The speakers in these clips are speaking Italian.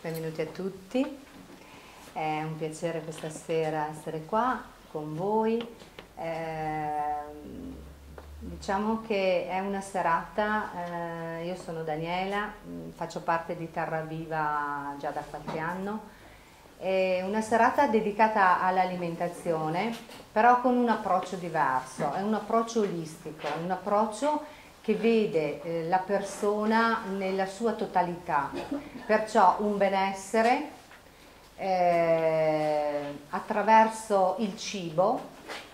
benvenuti a tutti. È un piacere questa sera essere qua con voi. Eh, diciamo che è una serata, eh, io sono Daniela, mm, faccio parte di Terra Viva già da qualche anno. È una serata dedicata all'alimentazione, però con un approccio diverso, è un approccio olistico, un approccio che vede eh, la persona nella sua totalità, perciò un benessere eh, attraverso il cibo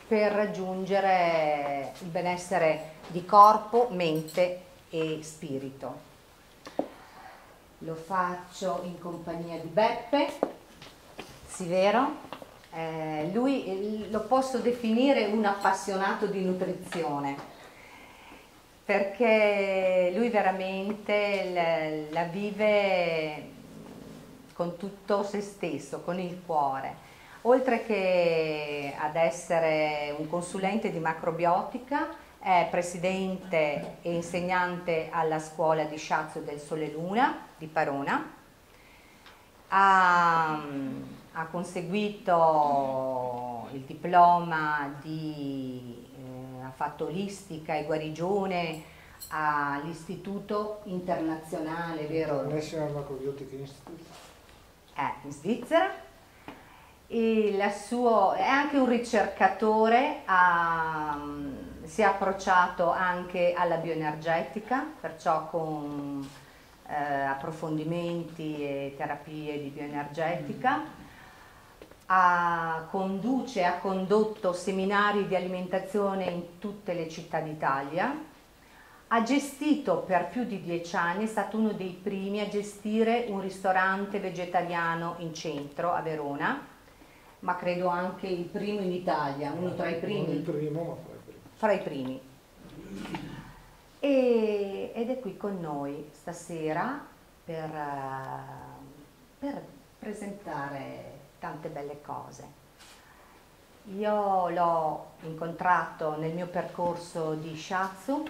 per raggiungere il benessere di corpo, mente e spirito. Lo faccio in compagnia di Beppe Sivero. Eh, lui eh, lo posso definire un appassionato di nutrizione perché lui veramente la, la vive con tutto se stesso, con il cuore. Oltre che ad essere un consulente di macrobiotica, è presidente e insegnante alla scuola di Sciazzo del Sole Luna di Parona. Ha, ha conseguito il diploma di fatto olistica e guarigione all'Istituto Internazionale, vero? National Macrobiotic Institute. Eh, in Svizzera. Suo, è anche un ricercatore, ha, si è approcciato anche alla bioenergetica, perciò con eh, approfondimenti e terapie di bioenergetica. Mm ha, conduce e ha condotto seminari di alimentazione in tutte le città d'Italia, ha gestito per più di dieci anni, è stato uno dei primi a gestire un ristorante vegetariano in centro a Verona, ma credo anche il primo in Italia, uno tra i primi. Primo, fra i primi. E, ed è qui con noi stasera per, per presentare tante belle cose. Io l'ho incontrato nel mio percorso di Shatsu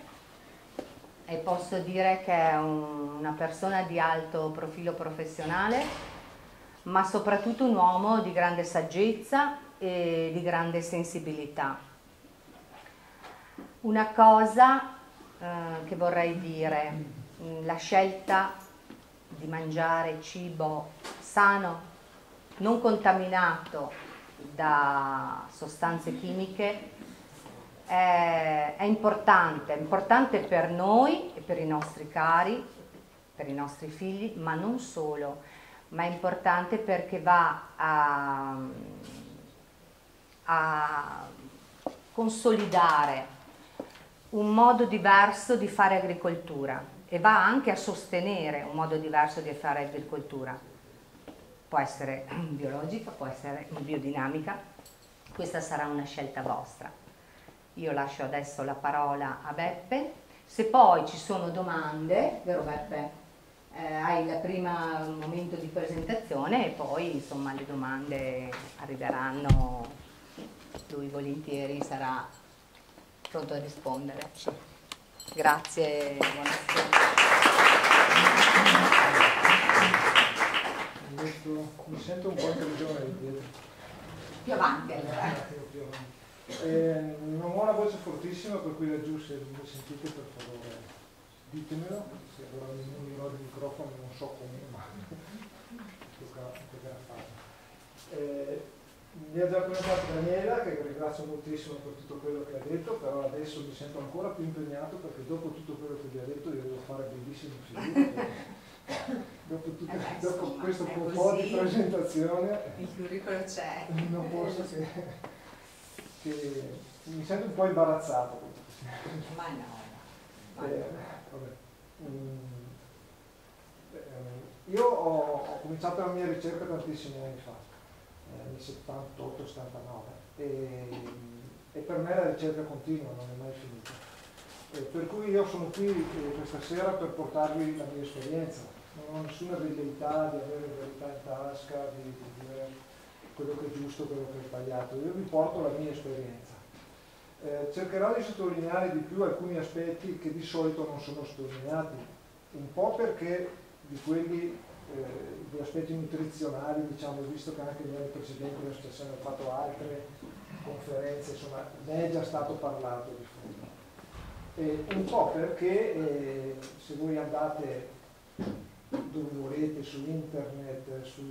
e posso dire che è un, una persona di alto profilo professionale, ma soprattutto un uomo di grande saggezza e di grande sensibilità. Una cosa eh, che vorrei dire, la scelta di mangiare cibo sano non contaminato da sostanze chimiche è, è, importante, è importante per noi e per i nostri cari, per i nostri figli, ma non solo, ma è importante perché va a, a consolidare un modo diverso di fare agricoltura e va anche a sostenere un modo diverso di fare agricoltura può essere biologica, può essere biodinamica, questa sarà una scelta vostra. Io lascio adesso la parola a Beppe, se poi ci sono domande, vero Beppe? Eh, hai il primo momento di presentazione e poi insomma le domande arriveranno, lui volentieri sarà pronto a rispondere. Grazie, buonasera detto, mi sento un po' in prigione di piedi. Più avanti allora. Eh, non ho una voce fortissima, per cui laggiù se mi sentite per favore ditemelo, se allora mi unirò il microfono non so come, ma tocca, fare. Eh, mi ha già presentato Daniela, che ringrazio moltissimo per tutto quello che ha detto, però adesso mi sento ancora più impegnato perché dopo tutto quello che vi ha detto io devo fare bellissime figure dopo, tutto, eh dopo insomma, questo po', di presentazione il curriculum c'è. non posso che, che, mi sento un po' imbarazzato. Ma no, ma eh, mm, eh, io ho, ho, cominciato la mia ricerca tantissimi anni fa eh, nel 78-79 e, e per me la ricerca continua non è mai finita. Eh, per cui io sono qui eh, questa sera per portarvi la mia esperienza non ho nessuna velleità di avere verità in tasca, di, di dire quello che è giusto, quello che è sbagliato. Io vi porto la mia esperienza. Eh, cercherò di sottolineare di più alcuni aspetti che di solito non sono sottolineati, un po' perché di quelli, eh, aspetti nutrizionali, diciamo, visto che anche negli anni precedenti l'associazione ha fatto altre conferenze, insomma, ne è già stato parlato di fondo. E un po' perché eh, se voi andate dove volete, su internet, su,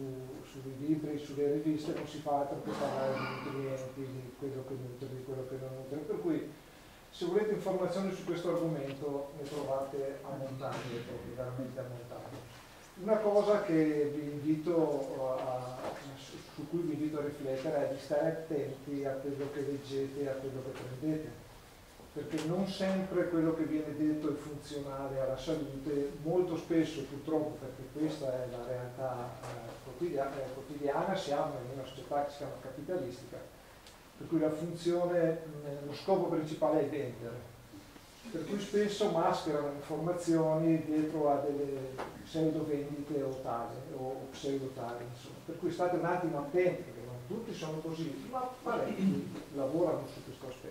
sui libri, sulle riviste, non si fa altro che parlare di nutrienti, di quello che nutre, di quello che non nutre. Per cui se volete informazioni su questo argomento ne trovate a montagna, veramente a montagna. Una cosa invito a, su cui vi invito a riflettere è di stare attenti a quello che leggete e a quello che prendete perché non sempre quello che viene detto è funzionale alla salute, molto spesso purtroppo, perché questa è la realtà eh, quotidiana, eh, quotidiana, siamo in una società che si chiama capitalistica, per cui la funzione, lo scopo principale è vendere, per cui spesso mascherano informazioni dietro a delle pseudo vendite o tali, o pseudo tali, insomma. Per cui state un attimo attenti, perché non tutti sono così, ma parecchi lavorano su questo aspetto.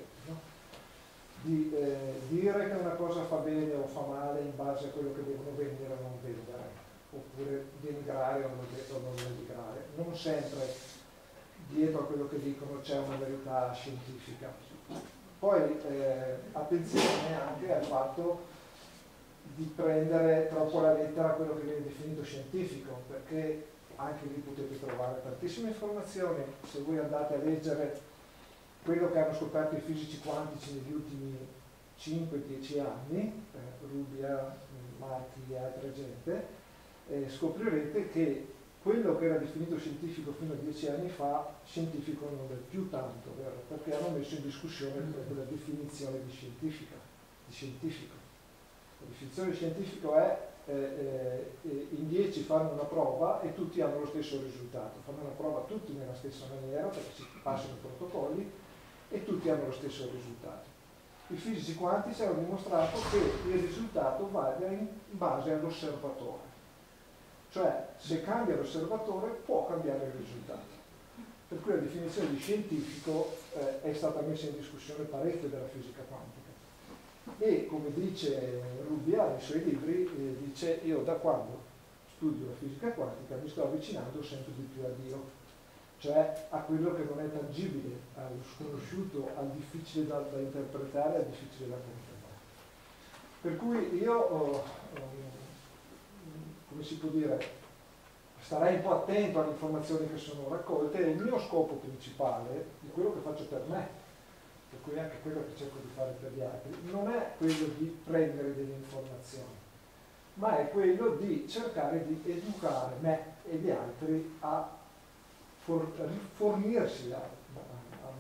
Di eh, dire che una cosa fa bene o fa male in base a quello che devono vendere o non vendere, oppure denigrare o non, o non denigrare. Non sempre dietro a quello che dicono c'è una verità scientifica. Poi eh, attenzione anche al fatto di prendere troppo la lettera quello che viene definito scientifico, perché anche lì potete trovare tantissime informazioni, se voi andate a leggere quello che hanno scoperto i fisici quantici negli ultimi 5-10 anni, eh, Rubia, Marchi e altra gente, eh, scoprirete che quello che era definito scientifico fino a dieci anni fa, scientifico non è più tanto, vero? perché hanno messo in discussione quella definizione di, scientifica, di scientifico. La definizione di scientifico è eh, eh, in 10 fanno una prova e tutti hanno lo stesso risultato, fanno una prova tutti nella stessa maniera perché si passano i protocolli e tutti hanno lo stesso risultato. I fisici quantici hanno dimostrato che il risultato varia in base all'osservatore, cioè se cambia l'osservatore può cambiare il risultato. Per cui la definizione di scientifico eh, è stata messa in discussione parecchio dalla fisica quantica. E come dice Rubbia nei suoi libri, eh, dice io da quando studio la fisica quantica mi sto avvicinando sempre di più a Dio cioè a quello che non è tangibile, allo sconosciuto, al difficile da, da interpretare, al difficile da comprendere. Per cui io, oh, oh, come si può dire, starei un po' attento alle informazioni che sono raccolte e il mio scopo principale, di quello che faccio per me, per cui anche quello che cerco di fare per gli altri, non è quello di prendere delle informazioni, ma è quello di cercare di educare me e gli altri a for, fornirsi a, a, a,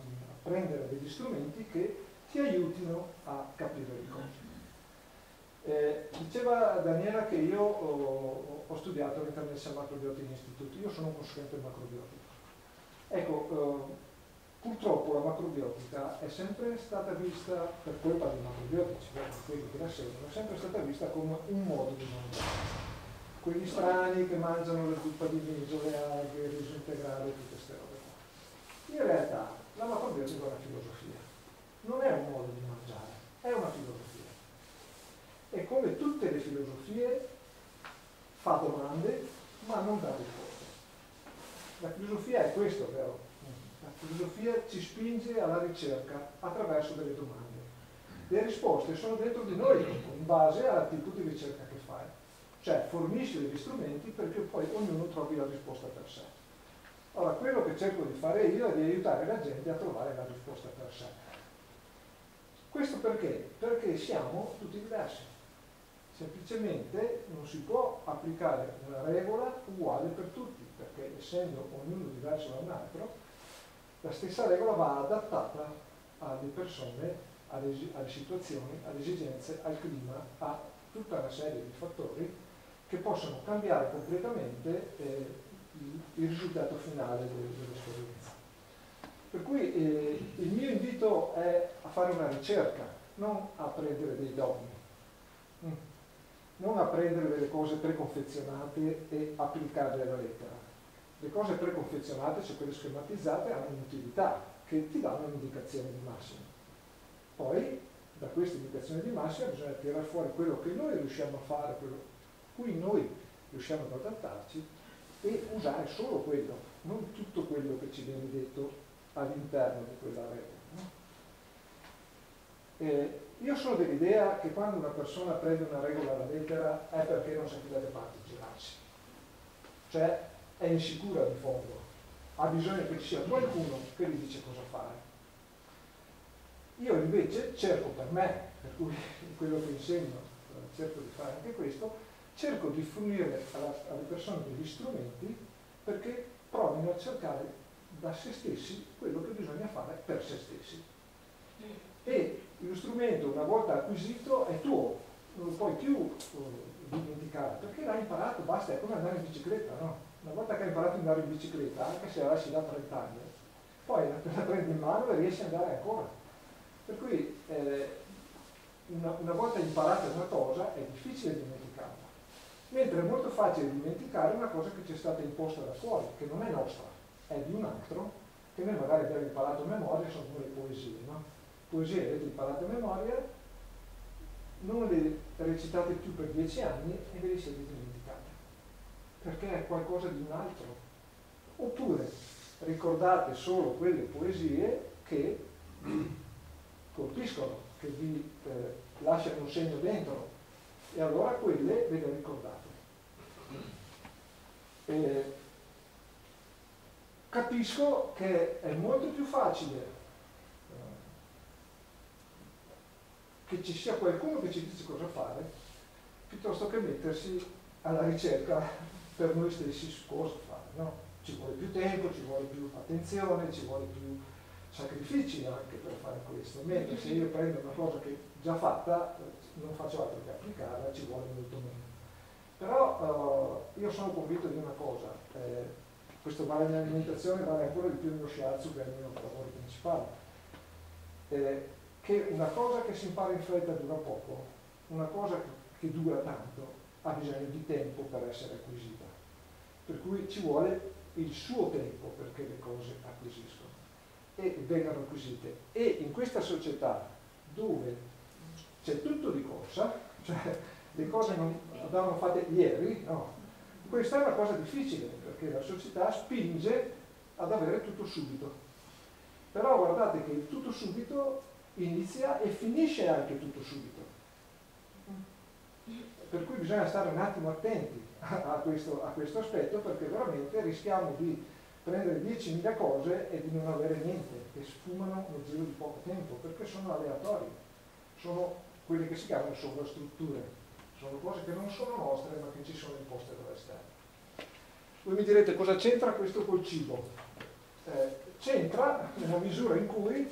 prendere degli strumenti che ti aiutino a capire le cose. Eh, diceva Daniela che io ho, ho studiato all'International Macrobiotic Institute, io sono un consulente macrobiotico. Ecco, eh, purtroppo la macrobiotica è sempre stata vista, per colpa dei macrobiotici, quelli che la seguono, è sempre stata vista come un modo di mangiare quegli strani che mangiano la zuppa di miso, le alghe, il riso integrale, tutte queste robe qua. In realtà la macrobiotica è una filosofia, non è un modo di mangiare, è una filosofia. E come tutte le filosofie fa domande ma non dà risposte. La filosofia è questo, vero? La filosofia ci spinge alla ricerca attraverso delle domande. Le risposte sono dentro di noi in base al tipo di ricerca cioè fornisce degli strumenti perché poi ognuno trovi la risposta per sé. Ora, quello che cerco di fare io è di aiutare la gente a trovare la risposta per sé. Questo perché? Perché siamo tutti diversi. Semplicemente non si può applicare una regola uguale per tutti, perché essendo ognuno diverso da un altro, la stessa regola va adattata alle persone, alle, alle situazioni, alle esigenze, al clima, a tutta una serie di fattori che possono cambiare completamente eh, il risultato finale dell'esperienza. Per cui eh, il mio invito è a fare una ricerca, non a prendere dei dogmi, mm. non a prendere delle cose preconfezionate e applicarle alla lettera. Le cose preconfezionate, cioè quelle schematizzate, hanno un'utilità che ti danno un'indicazione di massima. Poi da queste indicazioni di massima bisogna tirare fuori quello che noi riusciamo a fare, quello cui noi riusciamo ad adattarci e usare solo quello, non tutto quello che ci viene detto all'interno di quella regola. No? Eh, io sono dell'idea che quando una persona prende una regola alla lettera è perché non sa più dalle parti girarsi, cioè è insicura di fondo, ha bisogno che ci sia qualcuno che gli dice cosa fare. Io invece cerco per me, per cui quello che insegno, eh, cerco di fare anche questo, cerco di fornire alle persone degli strumenti perché provino a cercare da se stessi quello che bisogna fare per se stessi. E lo strumento una volta acquisito è tuo, non lo puoi più uh, dimenticare, perché l'hai imparato, basta, è come andare in bicicletta, no? Una volta che hai imparato ad andare in bicicletta, anche se la lasci da 30 anni, poi la, prendi in mano e riesci ad andare ancora. Per cui eh, una, una, volta imparata una cosa è difficile dimenticarla, mentre è molto facile dimenticare una cosa che ci è stata imposta da fuori, che non è nostra, è di un altro, che noi magari abbiamo imparato a memoria, sono come le poesie, no? Poesie avete imparato a memoria, non le recitate più per dieci anni e ve le siete dimenticate, perché è qualcosa di un altro. Oppure ricordate solo quelle poesie che colpiscono, che vi eh, lasciano un segno dentro, e allora quelle ve le ricordate. Eh, capisco che è molto più facile eh, che ci sia qualcuno che ci dice cosa fare piuttosto che mettersi alla ricerca per noi stessi su cosa fare. No? Ci vuole più tempo, ci vuole più attenzione, ci vuole più sacrifici anche per fare questo, mentre se io prendo una cosa che è già fatta, non faccio altro che applicarla, ci vuole molto meno. Però uh, io sono convinto di una cosa, eh, questo vale nell'alimentazione, vale ancora di più nello shiatsu che è il mio lavoro principale, eh, che una cosa che si impara in fretta dura poco, una cosa che dura tanto ha bisogno di tempo per essere acquisita. Per cui ci vuole il suo tempo perché le cose acquisiscono e vengano acquisite. E in questa società dove c'è tutto di corsa, cioè le cose non andavano fatte ieri, no, questa è una cosa difficile perché la società spinge ad avere tutto subito. Però guardate che il tutto subito inizia e finisce anche tutto subito. Per cui bisogna stare un attimo attenti a questo, a questo aspetto perché veramente rischiamo di prendere 10.000 cose e di non avere niente, che sfumano nel giro di poco tempo, perché sono aleatorie, sono quelle che si chiamano sovrastrutture sono cose che non sono nostre ma che ci sono imposte dall'esterno. Voi mi direte cosa c'entra questo col cibo? Eh, c'entra nella misura in cui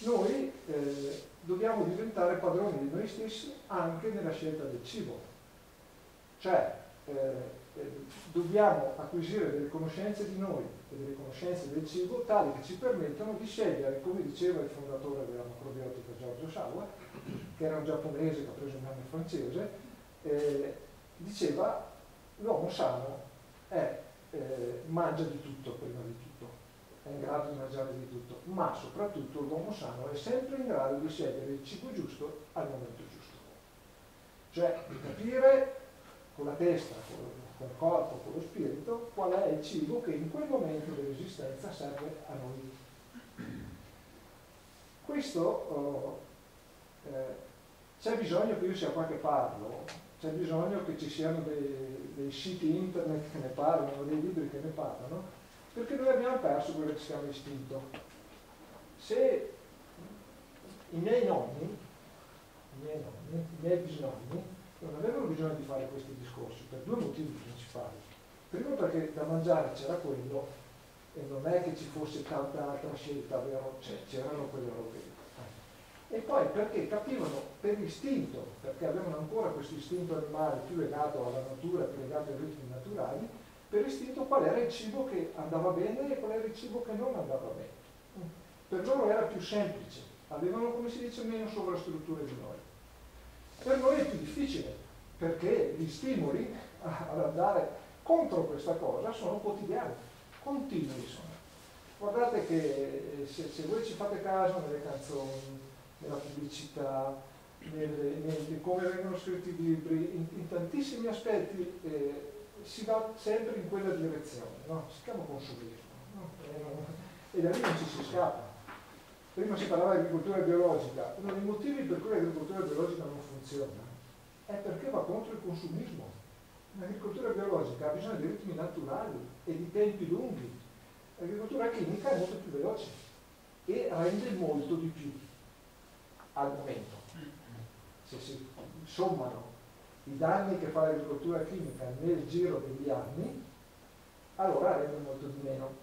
noi eh, dobbiamo diventare padroni di noi stessi anche nella scelta del cibo. Cioè eh, eh dobbiamo acquisire delle conoscenze di noi e delle conoscenze del cibo tali che ci permettano di scegliere, come diceva il fondatore della macrobiotica Giorgio Sawa, che era un giapponese che ha preso un nome francese, eh, diceva l'uomo sano è, eh, mangia di tutto prima di tutto, è in grado di mangiare di tutto, ma soprattutto l'uomo sano è sempre in grado di scegliere il cibo giusto al momento giusto. Cioè di capire con la testa, con il corpo, con lo spirito, qual è il cibo che in quel momento dell'esistenza serve a noi. Questo oh, eh, c'è bisogno che io sia qua che parlo, c'è bisogno che ci siano dei, dei, siti internet che ne parlano, dei libri che ne parlano, perché noi abbiamo perso quello che si chiama istinto. Se i miei nonni, i miei, nonni, i miei bisnonni, non avevano bisogno di fare questi discorsi per due motivi principali. Primo perché da mangiare c'era quello e non è che ci fosse tanta altra scelta? Cioè, c'erano quelle robe e poi perché capivano per istinto, perché avevano ancora questo istinto animale più legato alla natura, più legato ai ritmi naturali, per istinto qual era il cibo che andava bene e qual era il cibo che non andava bene. Per loro era più semplice, avevano come si dice meno sovrastrutture di noi. Per noi è più difficile, perché gli stimoli ad andare contro questa cosa sono quotidiani, continui sono. Guardate che eh, se, se voi ci fate caso nelle canzoni, nella pubblicità, nelle, nelle, come vengono scritti i libri, in, in tantissimi aspetti eh, si va sempre in quella direzione, no? si chiama consumismo no? e da lì non ci si scappa. Prima si parlava di agricoltura biologica, uno dei motivi per cui l'agricoltura biologica non funziona è perché va contro il consumismo. L'agricoltura biologica ha bisogno di ritmi naturali e di tempi lunghi. L'agricoltura chimica è molto più veloce e rende molto di più al momento. Se si sommano i danni che fa l'agricoltura chimica nel giro degli anni, allora rende molto di meno.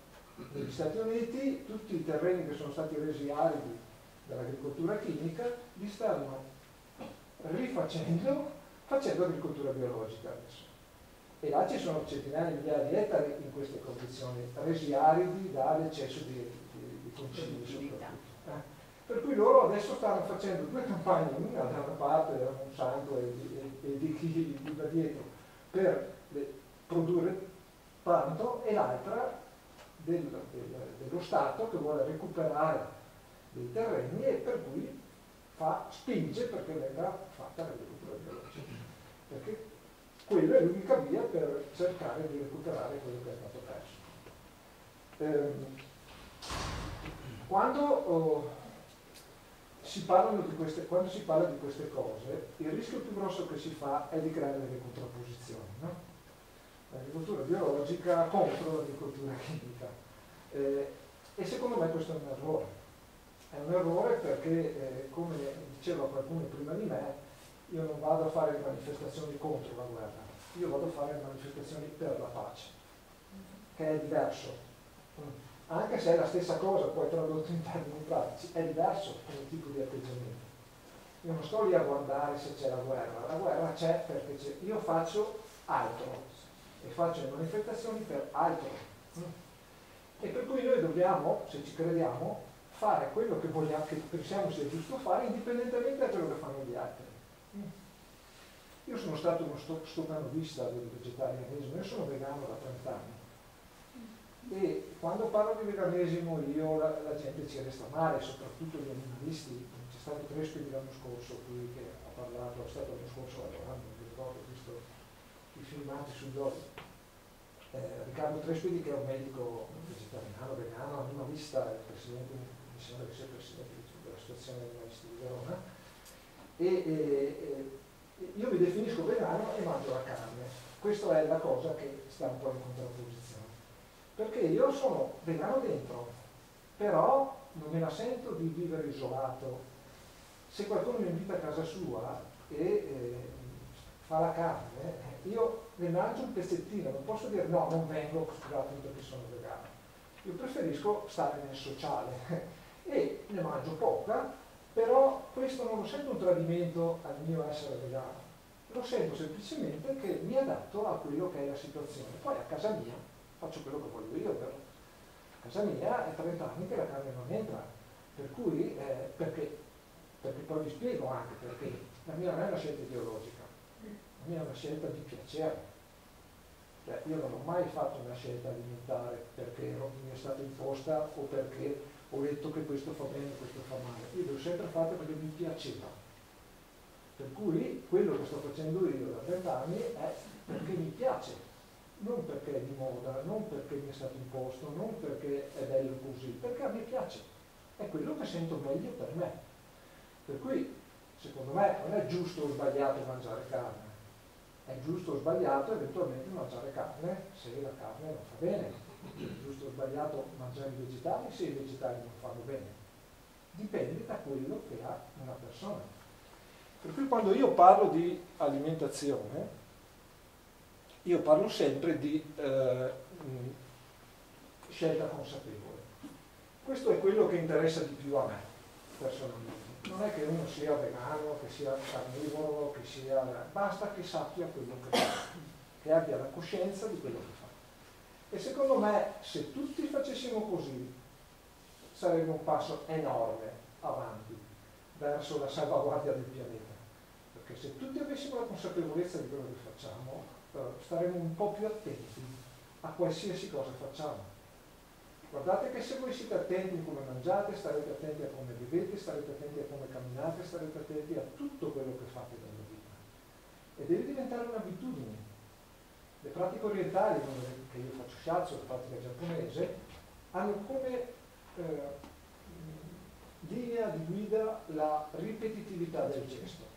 Negli Stati Uniti tutti i terreni che sono stati resi aridi dall'agricoltura chimica li stanno rifacendo facendo agricoltura biologica adesso. E là ci sono centinaia di migliaia di ettari in queste condizioni, resi aridi dall'eccesso di, di, di concimi? Per cui loro adesso stanno facendo due campagne, una da una parte da Monsanto e e, e di chi va dietro, per le, produrre tanto e l'altra del, del, dello Stato che vuole recuperare dei terreni e per cui fa, spinge perché venga fatta l'agricoltura biologica. Perché quella è l'unica via per cercare di recuperare quello che è stato perso. Ehm, quando, oh, si queste, quando, si parla di queste cose, il rischio più grosso che si fa è di creare delle contrapposizioni. No? L'agricoltura biologica contro l'agricoltura chimica. Eh, e secondo me questo è un errore. È un errore perché, eh, come diceva qualcuno prima di me, io non vado a fare manifestazioni contro la guerra, io vado a fare manifestazioni per la pace, che è diverso anche se è la stessa cosa, poi tradotto in termini pratici, è diverso come tipo di atteggiamento. Io non sto lì a guardare se c'è la guerra, la guerra c'è perché c'è. io faccio altro e faccio le manifestazioni per altro. E per cui noi dobbiamo, se ci crediamo, fare quello che, vogliamo, che pensiamo sia giusto fare indipendentemente da quello che fanno gli altri. Io sono stato uno stocanovista del vegetarianismo, io sono vegano da 30 anni e quando parlo di veganesimo io la, la gente ci resta male, soprattutto gli animalisti. C'è stato Trespidi l'anno scorso qui che ha parlato, è stato l'anno scorso allora, non mi ricordo, ho visto i filmati sugli oli. Eh, Riccardo Trespidi che è un medico vegetariano, vegano, animalista, il presidente, mi sembra che sia presidente dell'associazione animalisti di Verona. E, e, e io mi definisco vegano e mangio la carne. Questa è la cosa che sta un po' in contrapposizione perché io sono vegano dentro, però non me la sento di vivere isolato. Se qualcuno mi invita a casa sua e eh, fa la carne, io ne mangio un pezzettino, non posso dire no, non vengo, scusatemi perché sono vegano. Io preferisco stare nel sociale e ne mangio poca, però questo non lo sento un tradimento al mio essere vegano, lo sento semplicemente che mi adatto a quello che è la situazione. Poi a casa mia faccio quello che voglio io, a casa mia è 30 anni che la carne non entra, per cui, eh, perché, perché poi vi spiego anche perché la mia non è una scelta ideologica, la mia è una scelta di piacere. Cioè, io non ho mai fatto una scelta alimentare perché mi è stata imposta o perché ho detto che questo fa bene questo fa male. Io l'ho sempre fatto perché mi piaceva. Per cui quello che sto facendo io da 30 anni è perché mi piace non perché è di moda, non perché mi è stato imposto, non perché è bello così, perché a me piace, è quello che sento meglio per me. Per cui, secondo me, non è giusto o sbagliato mangiare carne, è giusto o sbagliato eventualmente mangiare carne se la carne non fa bene, è giusto o sbagliato mangiare i vegetali se i vegetali non fanno bene. Dipende da quello che ha una persona. Per cui quando io parlo di alimentazione, io parlo sempre di eh, scelta consapevole. Questo è quello che interessa di più a me, personalmente. Non è che uno sia vegano, che sia carnivoro, che sia... basta che sappia quello che fa, che abbia la coscienza di quello che fa. E secondo me, se tutti facessimo così, sarebbe un passo enorme avanti verso la salvaguardia del pianeta. Perché se tutti avessimo la consapevolezza di quello che facciamo, staremo un po' più attenti a qualsiasi cosa facciamo. Guardate che se voi siete attenti a come mangiate, starete attenti a come vivete, starete attenti a come camminate, starete attenti a tutto quello che fate nella vita. E deve diventare un'abitudine. Le pratiche orientali, che io faccio shiatsu, la pratica giapponese, hanno come eh, linea di guida la ripetitività del gesto.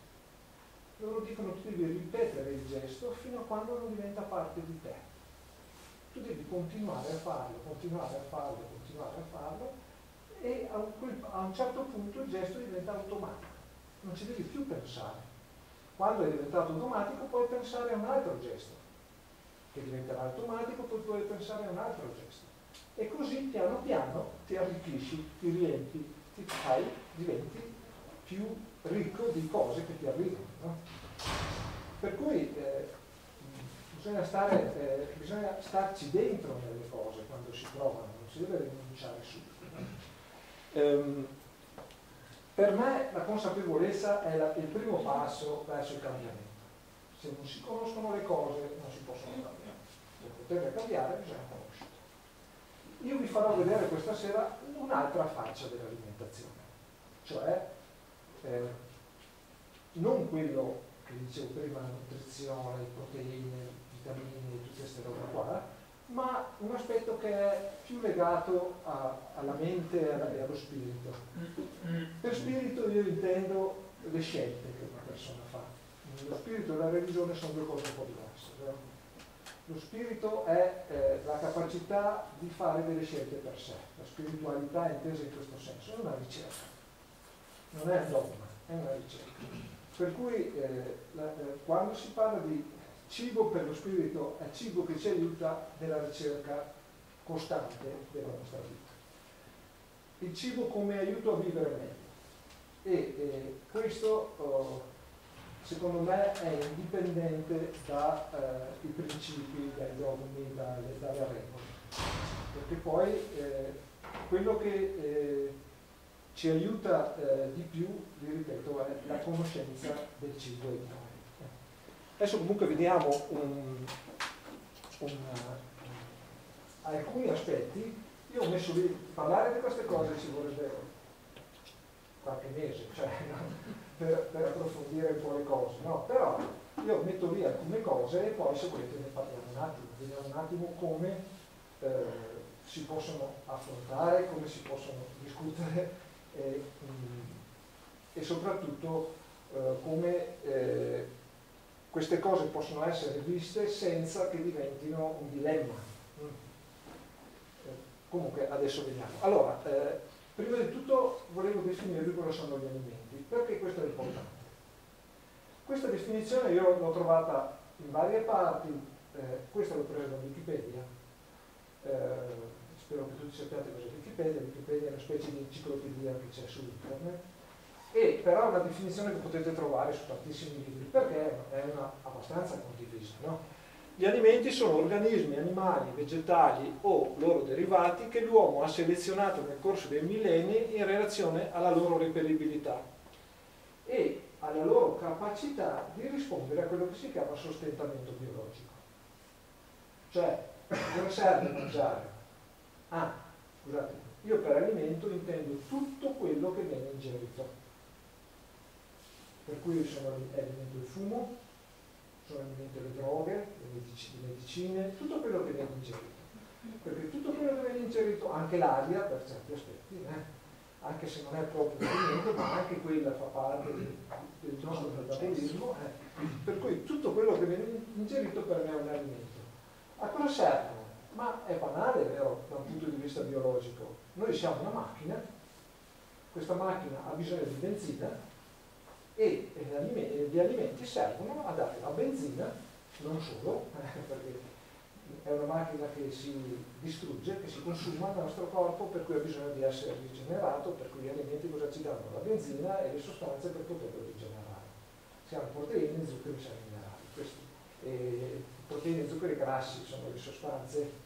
Loro dicono che tu devi ripetere il gesto fino a quando non diventa parte di te. Tu devi continuare a farlo, continuare a farlo, continuare a farlo e a un, a un certo punto il gesto diventa automatico, non ci devi più pensare. Quando è diventato automatico puoi pensare a un altro gesto, che diventerà automatico, poi puoi pensare a un altro gesto. E così piano piano ti arricchisci, ti riempi, ti fai, diventi più ricco di cose che ti arrivano. No? Per cui eh, bisogna, stare, eh, bisogna, starci dentro nelle cose quando si provano, non si deve rinunciare subito. No? Ehm, per me la consapevolezza è la, il primo passo verso il cambiamento. Se non si conoscono le cose non si possono cambiare. Per poterle cambiare bisogna conoscerle. Io vi farò vedere questa sera un'altra faccia dell'alimentazione, cioè eh, non quello che dicevo prima, nutrizione, proteine, vitamine, tutte queste robe qua, ma un aspetto che è più legato a, alla mente e allo spirito. Per spirito io intendo le scelte che una persona fa. Lo spirito e la religione sono due cose un po' diverse. Vero? Lo spirito è eh, la capacità di fare delle scelte per sé. La spiritualità è intesa in questo senso, è una ricerca, non è un dogma, è una ricerca. Per cui eh, la, eh, quando si parla di cibo per lo spirito è cibo che ci aiuta nella ricerca costante della nostra vita. Il cibo come aiuto a vivere meglio. E eh, questo oh, secondo me è indipendente dai eh, principi, dai dogmi, dalle, dalle regole. Perché poi eh, quello che eh, ci aiuta eh, di più, vi ripeto, è la conoscenza del cibo e di noi. Adesso comunque vediamo un, un, alcuni aspetti. Io ho messo lì, parlare di queste cose ci vorrebbe qualche mese, cioè, no? per, per, approfondire un po' le cose, no? Però io metto lì alcune cose e poi se volete ne parliamo un attimo, vediamo un attimo come eh, si possono affrontare, come si possono discutere e, mh, e soprattutto eh, come eh, queste cose possono essere viste senza che diventino un dilemma. Mm. Eh, comunque adesso vediamo. Allora, eh, prima di tutto volevo definirvi cosa sono gli alimenti, perché questo è importante. Questa definizione io l'ho trovata in varie parti, eh, questa l'ho presa da Wikipedia, spero che tutti sappiate cosa è Wikipedia, Wikipedia è una specie di enciclopedia che c'è su internet, e però è una definizione che potete trovare su tantissimi libri perché è una, abbastanza condivisa. No? Gli alimenti sono organismi animali, vegetali o loro derivati che l'uomo ha selezionato nel corso dei millenni in relazione alla loro reperibilità e alla loro capacità di rispondere a quello che si chiama sostentamento biologico. Cioè, cosa serve mangiare? Ah, scusate, io per alimento intendo tutto quello che viene ingerito per cui sono alimento il fumo, sono alimento le droghe, le medicine, tutto quello che viene ingerito. Perché tutto quello che viene ingerito, anche l'aria per certi aspetti, eh, anche se non è proprio alimento, ma anche quella fa parte del, del nostro metabolismo, eh, per cui tutto quello che viene ingerito per me è un alimento. A cosa servono? Ma è banale, vero, da un punto di vista biologico. Noi siamo una macchina, questa macchina ha bisogno di benzina, e eh, gli alimenti servono a dare la benzina, non solo, perché è una macchina che si distrugge, che si consuma nel nostro corpo, per cui ha bisogno di essere rigenerato, per cui gli alimenti cosa ci danno? La benzina e le sostanze per poterlo rigenerare. Si hanno proteine, zuccheri, sali minerali. Questi, e proteine, zuccheri grassi sono le sostanze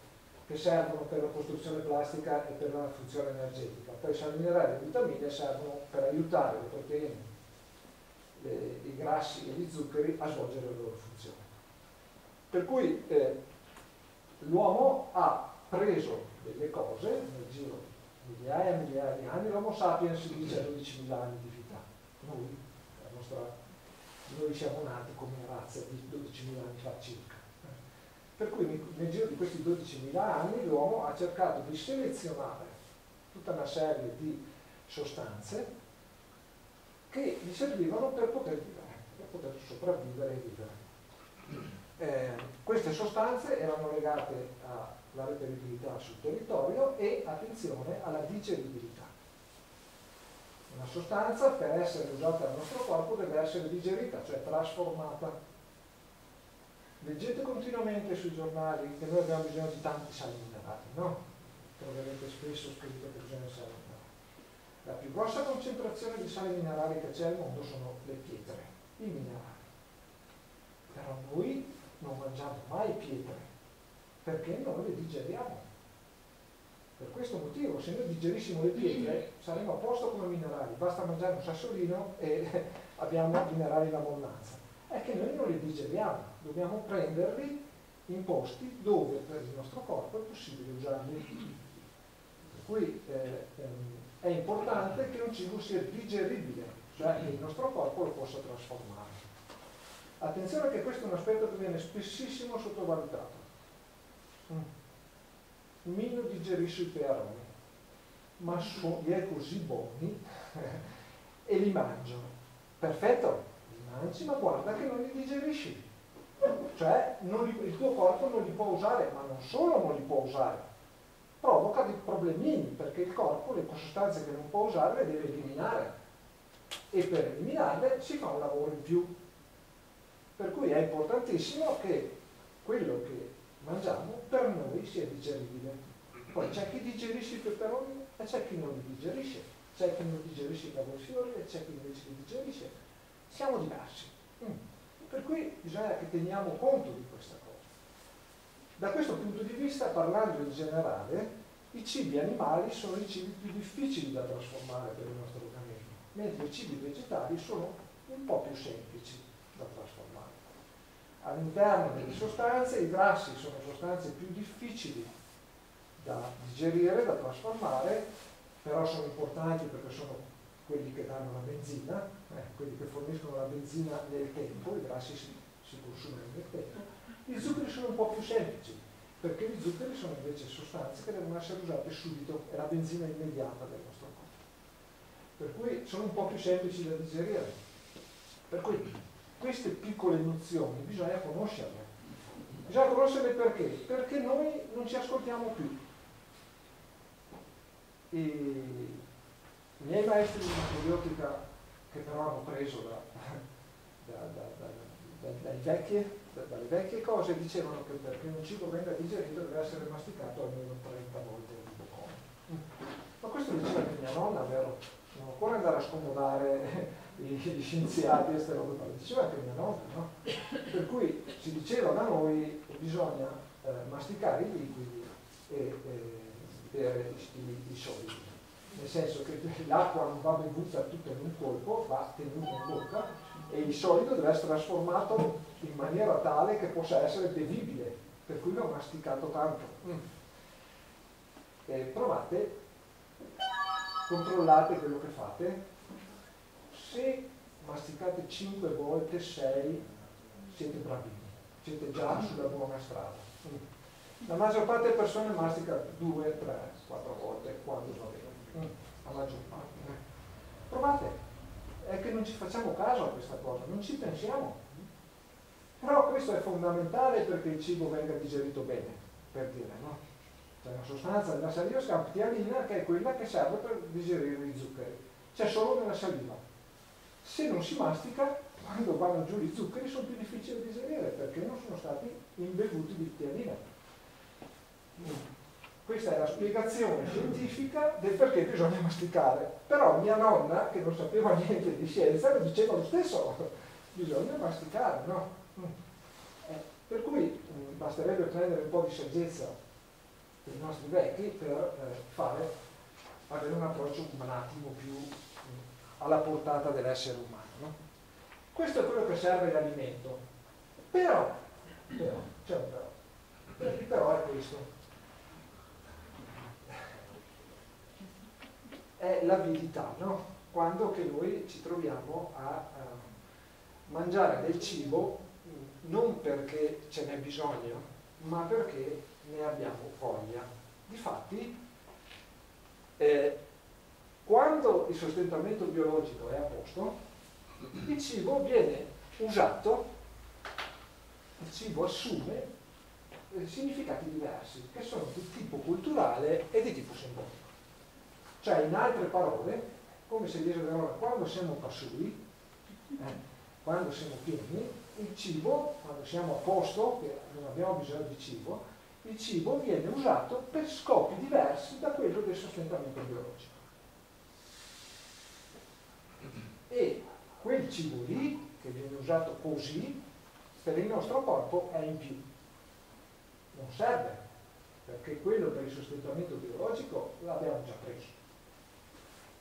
che servono per la costruzione plastica e per la funzione energetica. Poi sali minerali e le vitamine servono per aiutare le proteine eh, i grassi e gli zuccheri a svolgere la loro funzione. Per cui eh, l'uomo ha preso delle cose nel giro di migliaia e migliaia di anni, l'Homo sapiens si dice a 12.000 anni di vita. Noi, nostra, noi siamo nati come razza di 12.000 anni fa circa. Per cui nel giro di questi 12.000 anni l'uomo ha cercato di selezionare tutta una serie di sostanze che gli servivano per poter vivere, per poter sopravvivere e vivere. Eh, queste sostanze erano legate alla reperibilità sul territorio e, attenzione, alla digeribilità. Una sostanza per essere usata nel nostro corpo deve essere digerita, cioè trasformata. Leggete continuamente sui giornali che noi abbiamo bisogno di tanti sali minerali, no? Troverete spesso scritto che bisogna sali minerali. La più grossa concentrazione di sali minerali che c'è al mondo sono le pietre, i minerali. Però noi non mangiamo mai pietre, perché non le digeriamo. Per questo motivo, se noi digerissimo le pietre, saremo a posto come minerali, basta mangiare un sassolino e abbiamo minerali in abbondanza. È che noi non li digeriamo, dobbiamo prenderli in posti dove per il nostro corpo è possibile usarli. Per cui eh, ehm, è importante che un cibo sia digeribile, cioè che il nostro corpo lo possa trasformare. Attenzione che questo è un aspetto che viene spessissimo sottovalutato. Mm. Mino digerisce i pearoni, ma so, li è così buoni e li mangio. Perfetto, mangi, ma guarda che non li digerisci. Cioè li, il tuo corpo non li può usare, ma non solo non li può usare, provoca dei problemini perché il corpo le sostanze che non può usare le deve eliminare e per eliminarle si fa un lavoro in più. Per cui è importantissimo che quello che mangiamo per noi sia digeribile. Poi c'è chi digerisce i peperoni e c'è chi non li digerisce, c'è chi non digerisce i cavolfiori e c'è chi invece li digerisce. Siamo diversi. Mm. Per cui bisogna che teniamo conto di questa cosa. Da questo punto di vista, parlando in generale, i cibi animali sono i cibi più difficili da trasformare per il nostro organismo, mentre i cibi vegetali sono un po' più semplici da trasformare. All'interno delle sostanze i grassi sono sostanze più difficili da digerire, da trasformare, però sono importanti perché sono quelli che danno la benzina, eh, quelli che forniscono la benzina nel tempo, i grassi si, si consumano nel tempo. Gli zuccheri sono un po' più semplici, perché gli zuccheri sono invece sostanze che devono essere usate subito, è la benzina immediata del nostro corpo. Per cui sono un po' più semplici da digerire. Per cui queste piccole nozioni bisogna conoscerle. Bisogna conoscerle perché? Perché noi non ci ascoltiamo più. E I miei maestri di macrobiotica, che però hanno preso da, da, da, dalle, vecchie, dalle vecchie cose, dicevano che perché un cibo venga digerito deve essere masticato almeno 30 volte al boccone. Ma questo diceva anche mia nonna, vero? Non occorre andare a scomodare gli scienziati e queste robe qua, diceva anche mia nonna, no? Per cui si diceva da noi che bisogna eh, masticare i liquidi e, e bere i, i solidi. Nel senso che l'acqua non va bevuta tutta in un colpo, va tenuta in bocca e il solido deve essere trasformato in maniera tale che possa essere bevibile, per cui l'ho masticato tanto. Mm. E provate, controllate quello che fate se masticate 5 volte 6 siete bravini, siete già sulla buona strada. La maggior parte delle persone mastica 2, 3, 4 volte quando va bene. La maggior parte. Provate, è che non ci facciamo caso a questa cosa, non ci pensiamo. Però questo è fondamentale perché il cibo venga digerito bene, per dire, no? C'è una sostanza nella saliva, si ptialina, che è quella che serve per digerire i zuccheri. C'è solo nella saliva se non si mastica, quando vanno giù gli zuccheri sono più difficili da digerire perché non sono stati imbevuti di tianina. Questa è la spiegazione scientifica del perché bisogna masticare. Però mia nonna, che non sapeva niente di scienza, lo diceva lo stesso, bisogna masticare, no? Eh, per cui mm, basterebbe prendere un po' di saggezza dei nostri vecchi per eh, fare, avere un approccio un attimo più alla portata dell'essere umano. No? Questo è quello che serve l'alimento. Però, però, c'è un però, il però è questo. È l'avidità, no? Quando che noi ci troviamo a uh, mangiare del cibo non perché ce n'è bisogno, ma perché ne abbiamo voglia. Difatti, eh, quando il sostentamento biologico è a posto, il cibo viene usato, il cibo assume eh, significati diversi, che sono di tipo culturale e di tipo simbolico. Cioè, in altre parole, come si dice allora, quando siamo passui, eh, quando siamo pieni, il cibo, quando siamo a posto, che non abbiamo bisogno di cibo, il cibo viene usato per scopi diversi da quello del sostentamento biologico. E quel cibo lì, che viene usato così, per il nostro corpo è in più. Non serve, perché quello per il sostentamento biologico l'abbiamo già preso.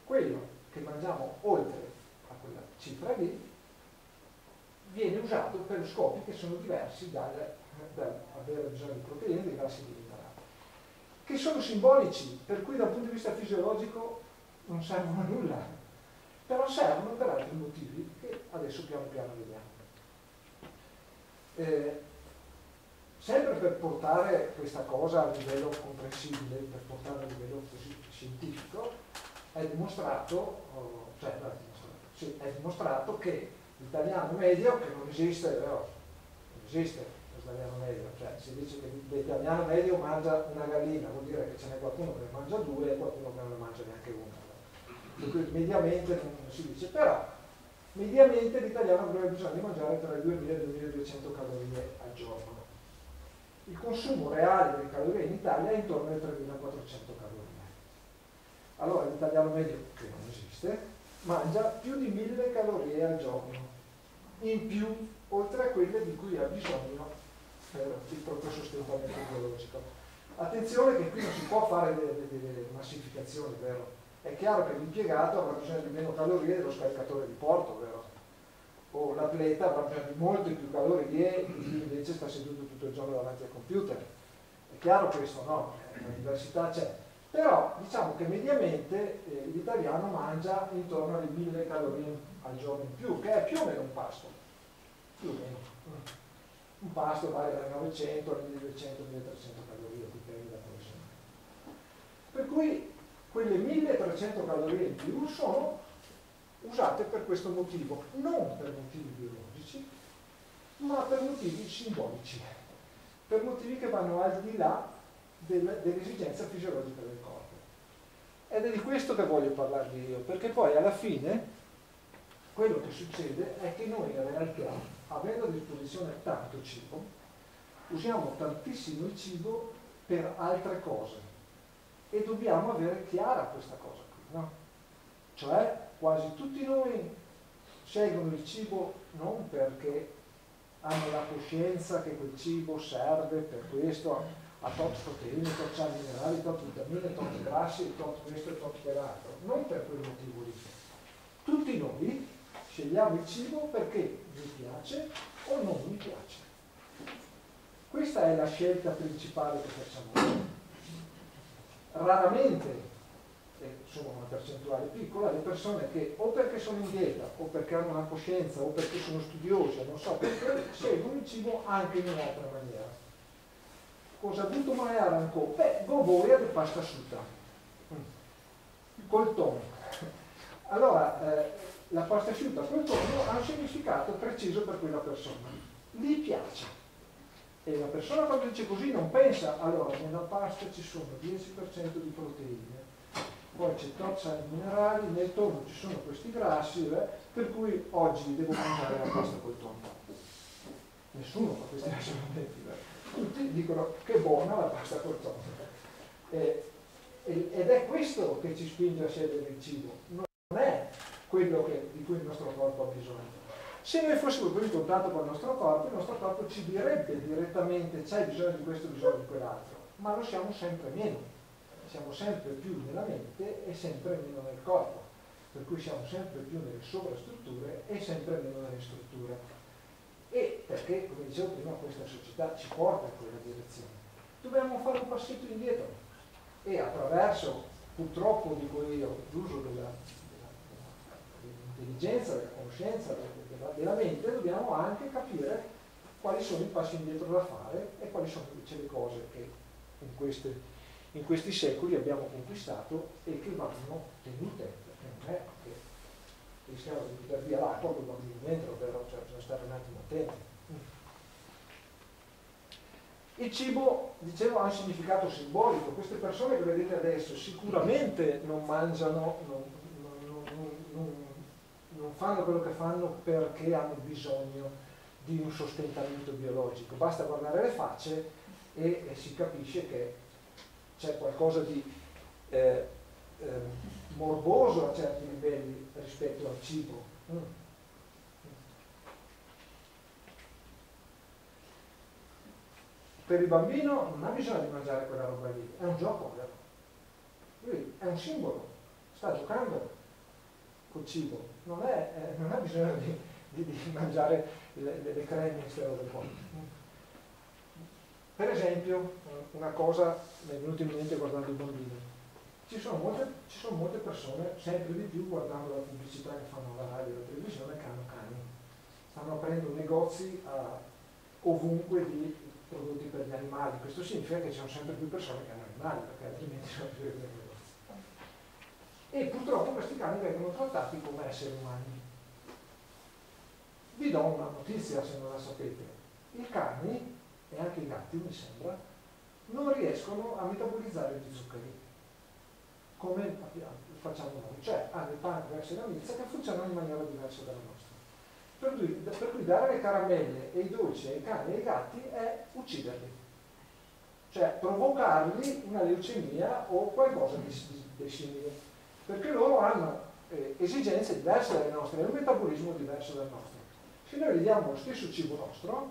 Quello che mangiamo oltre a quella cifra lì viene usato per scopi che sono diversi dal, dal avere bisogno di proteine, dei grassi e di minerali, che sono simbolici, per cui dal punto di vista fisiologico non servono a nulla, però servono per altri motivi che adesso piano piano vediamo. Eh, sempre per portare questa cosa a livello comprensibile, per portarla a livello così scientifico, è dimostrato, oh, cioè, è dimostrato, sì, è dimostrato che l'italiano medio, che non esiste, vero? Non esiste l'italiano medio, cioè si dice che l'italiano medio mangia una gallina, vuol dire che ce n'è qualcuno che ne mangia due e qualcuno che non ne mangia neanche una. Per mediamente non si dice, però mediamente l'italiano avrebbe bisogno di mangiare tra le 2.000 e le 2.200 calorie al giorno. Il consumo reale di calorie in Italia è intorno alle 3.400 calorie. Allora l'italiano medio, che non esiste, mangia più di 1000 calorie al giorno, in più, oltre a quelle di cui ha bisogno per il proprio sostentamento biologico. Attenzione che qui non si può fare delle, delle massificazioni, vero? È chiaro che l'impiegato avrà bisogno di meno calorie dello scaricatore di porto, vero? O l'atleta avrà bisogno di molte più calorie di chi invece sta seduto tutto il giorno davanti al computer. È chiaro questo, no? La diversità c'è però diciamo che mediamente eh, l'italiano mangia intorno alle 1000 calorie al giorno in più, che è più o meno un pasto, più o meno. Un pasto vale dalle 900 alle 1200, 1300 calorie, dipende da come siamo. Per cui quelle 1300 calorie in più sono usate per questo motivo, non per motivi biologici, ma per motivi simbolici, per motivi che vanno al di là dell'esigenza fisiologica del corpo. Ed è di questo che voglio parlarvi io, perché poi alla fine quello che succede è che noi in realtà, avendo a disposizione tanto cibo, usiamo tantissimo il cibo per altre cose e dobbiamo avere chiara questa cosa qui, no? Cioè quasi tutti noi scelgono il cibo non perché hanno la coscienza che quel cibo serve per questo, a tot proteine, tot sali minerali, tot vitamine, tot grassi, tot questo e tot quell'altro. Non per quel motivo lì. Tutti noi scegliamo il cibo perché mi piace o non mi piace. Questa è la scelta principale che facciamo. Raramente, e sono una percentuale piccola, le persone che o perché sono in dieta, o perché hanno una coscienza, o perché sono studiose, non so perché, scelgono il cibo anche in un'altra maniera cosa ha avuto mai Aranco? Beh, govoia di pasta asciutta, mm. col tonno. Allora, eh, la pasta asciutta col tonno ha un significato preciso per quella persona. Gli piace. E la persona quando dice così non pensa, allora nella pasta ci sono 10% di proteine, poi c'è tozza di minerali, nel tonno ci sono questi grassi, eh, per cui oggi devo mangiare la pasta col tonno. Nessuno fa questi ragionamenti. Eh tutti dicono che buona la pasta col tonno. Ed è questo che ci spinge a scegliere il cibo, non è quello che, di cui il nostro corpo ha bisogno. Se noi fossimo più in contatto con il nostro corpo, il nostro corpo ci direbbe direttamente c'hai bisogno di questo, bisogno di quell'altro, ma lo siamo sempre meno, siamo sempre più nella mente e sempre meno nel corpo, per cui siamo sempre più nelle sovrastrutture e sempre meno nelle strutture e perché, come dicevo prima, questa società ci porta in quella direzione. Dobbiamo fare un passetto indietro e attraverso, purtroppo dico io, l'uso dell'intelligenza, della, della conoscenza, della, della mente, dobbiamo anche capire quali sono i passi indietro da fare e quali sono invece le cose che in, queste, in questi secoli abbiamo conquistato e che vanno tenute, perché non è rischiamo di buttare via l'acqua con il bambino dentro, però cioè, bisogna stare un attimo attenti. Il cibo, dicevo, ha un significato simbolico. Queste persone che vedete adesso sicuramente non mangiano, non, non, non, non fanno quello che fanno perché hanno bisogno di un sostentamento biologico. Basta guardare le facce e, e si capisce che c'è qualcosa di eh, eh, morboso a certi livelli rispetto al cibo. Mm. Per il bambino non ha bisogno di mangiare quella roba lì, è un gioco, vero? Lui è un simbolo, sta giocando col cibo, non, è, eh, non ha bisogno di, di, di mangiare le, le, creme in stella del mondo. Per esempio, una cosa mi è venuta in mente guardando il bambino. Ci sono, molte, ci sono molte persone, sempre di più, guardando la pubblicità che fanno alla radio e alla televisione, che hanno cani. Stanno aprendo negozi a, ovunque di prodotti per gli animali. Questo significa che ci sono sempre più persone che hanno animali, perché altrimenti sono più negozi. E purtroppo questi cani vengono trattati come esseri umani. Vi do una notizia se non la sapete. I cani, e anche i gatti mi sembra, non riescono a metabolizzare gli zuccheri come facciamo noi, cioè hanno il pancreas e la milza che funzionano in maniera diversa dalla nostra. Per cui, per cui dare le caramelle e i dolci ai cani e ai gatti è ucciderli, cioè provocargli una leucemia o qualcosa di, di, di simile, perché loro hanno eh, esigenze diverse dalle nostre, un metabolismo diverso dal nostro. Se noi gli diamo lo stesso cibo nostro,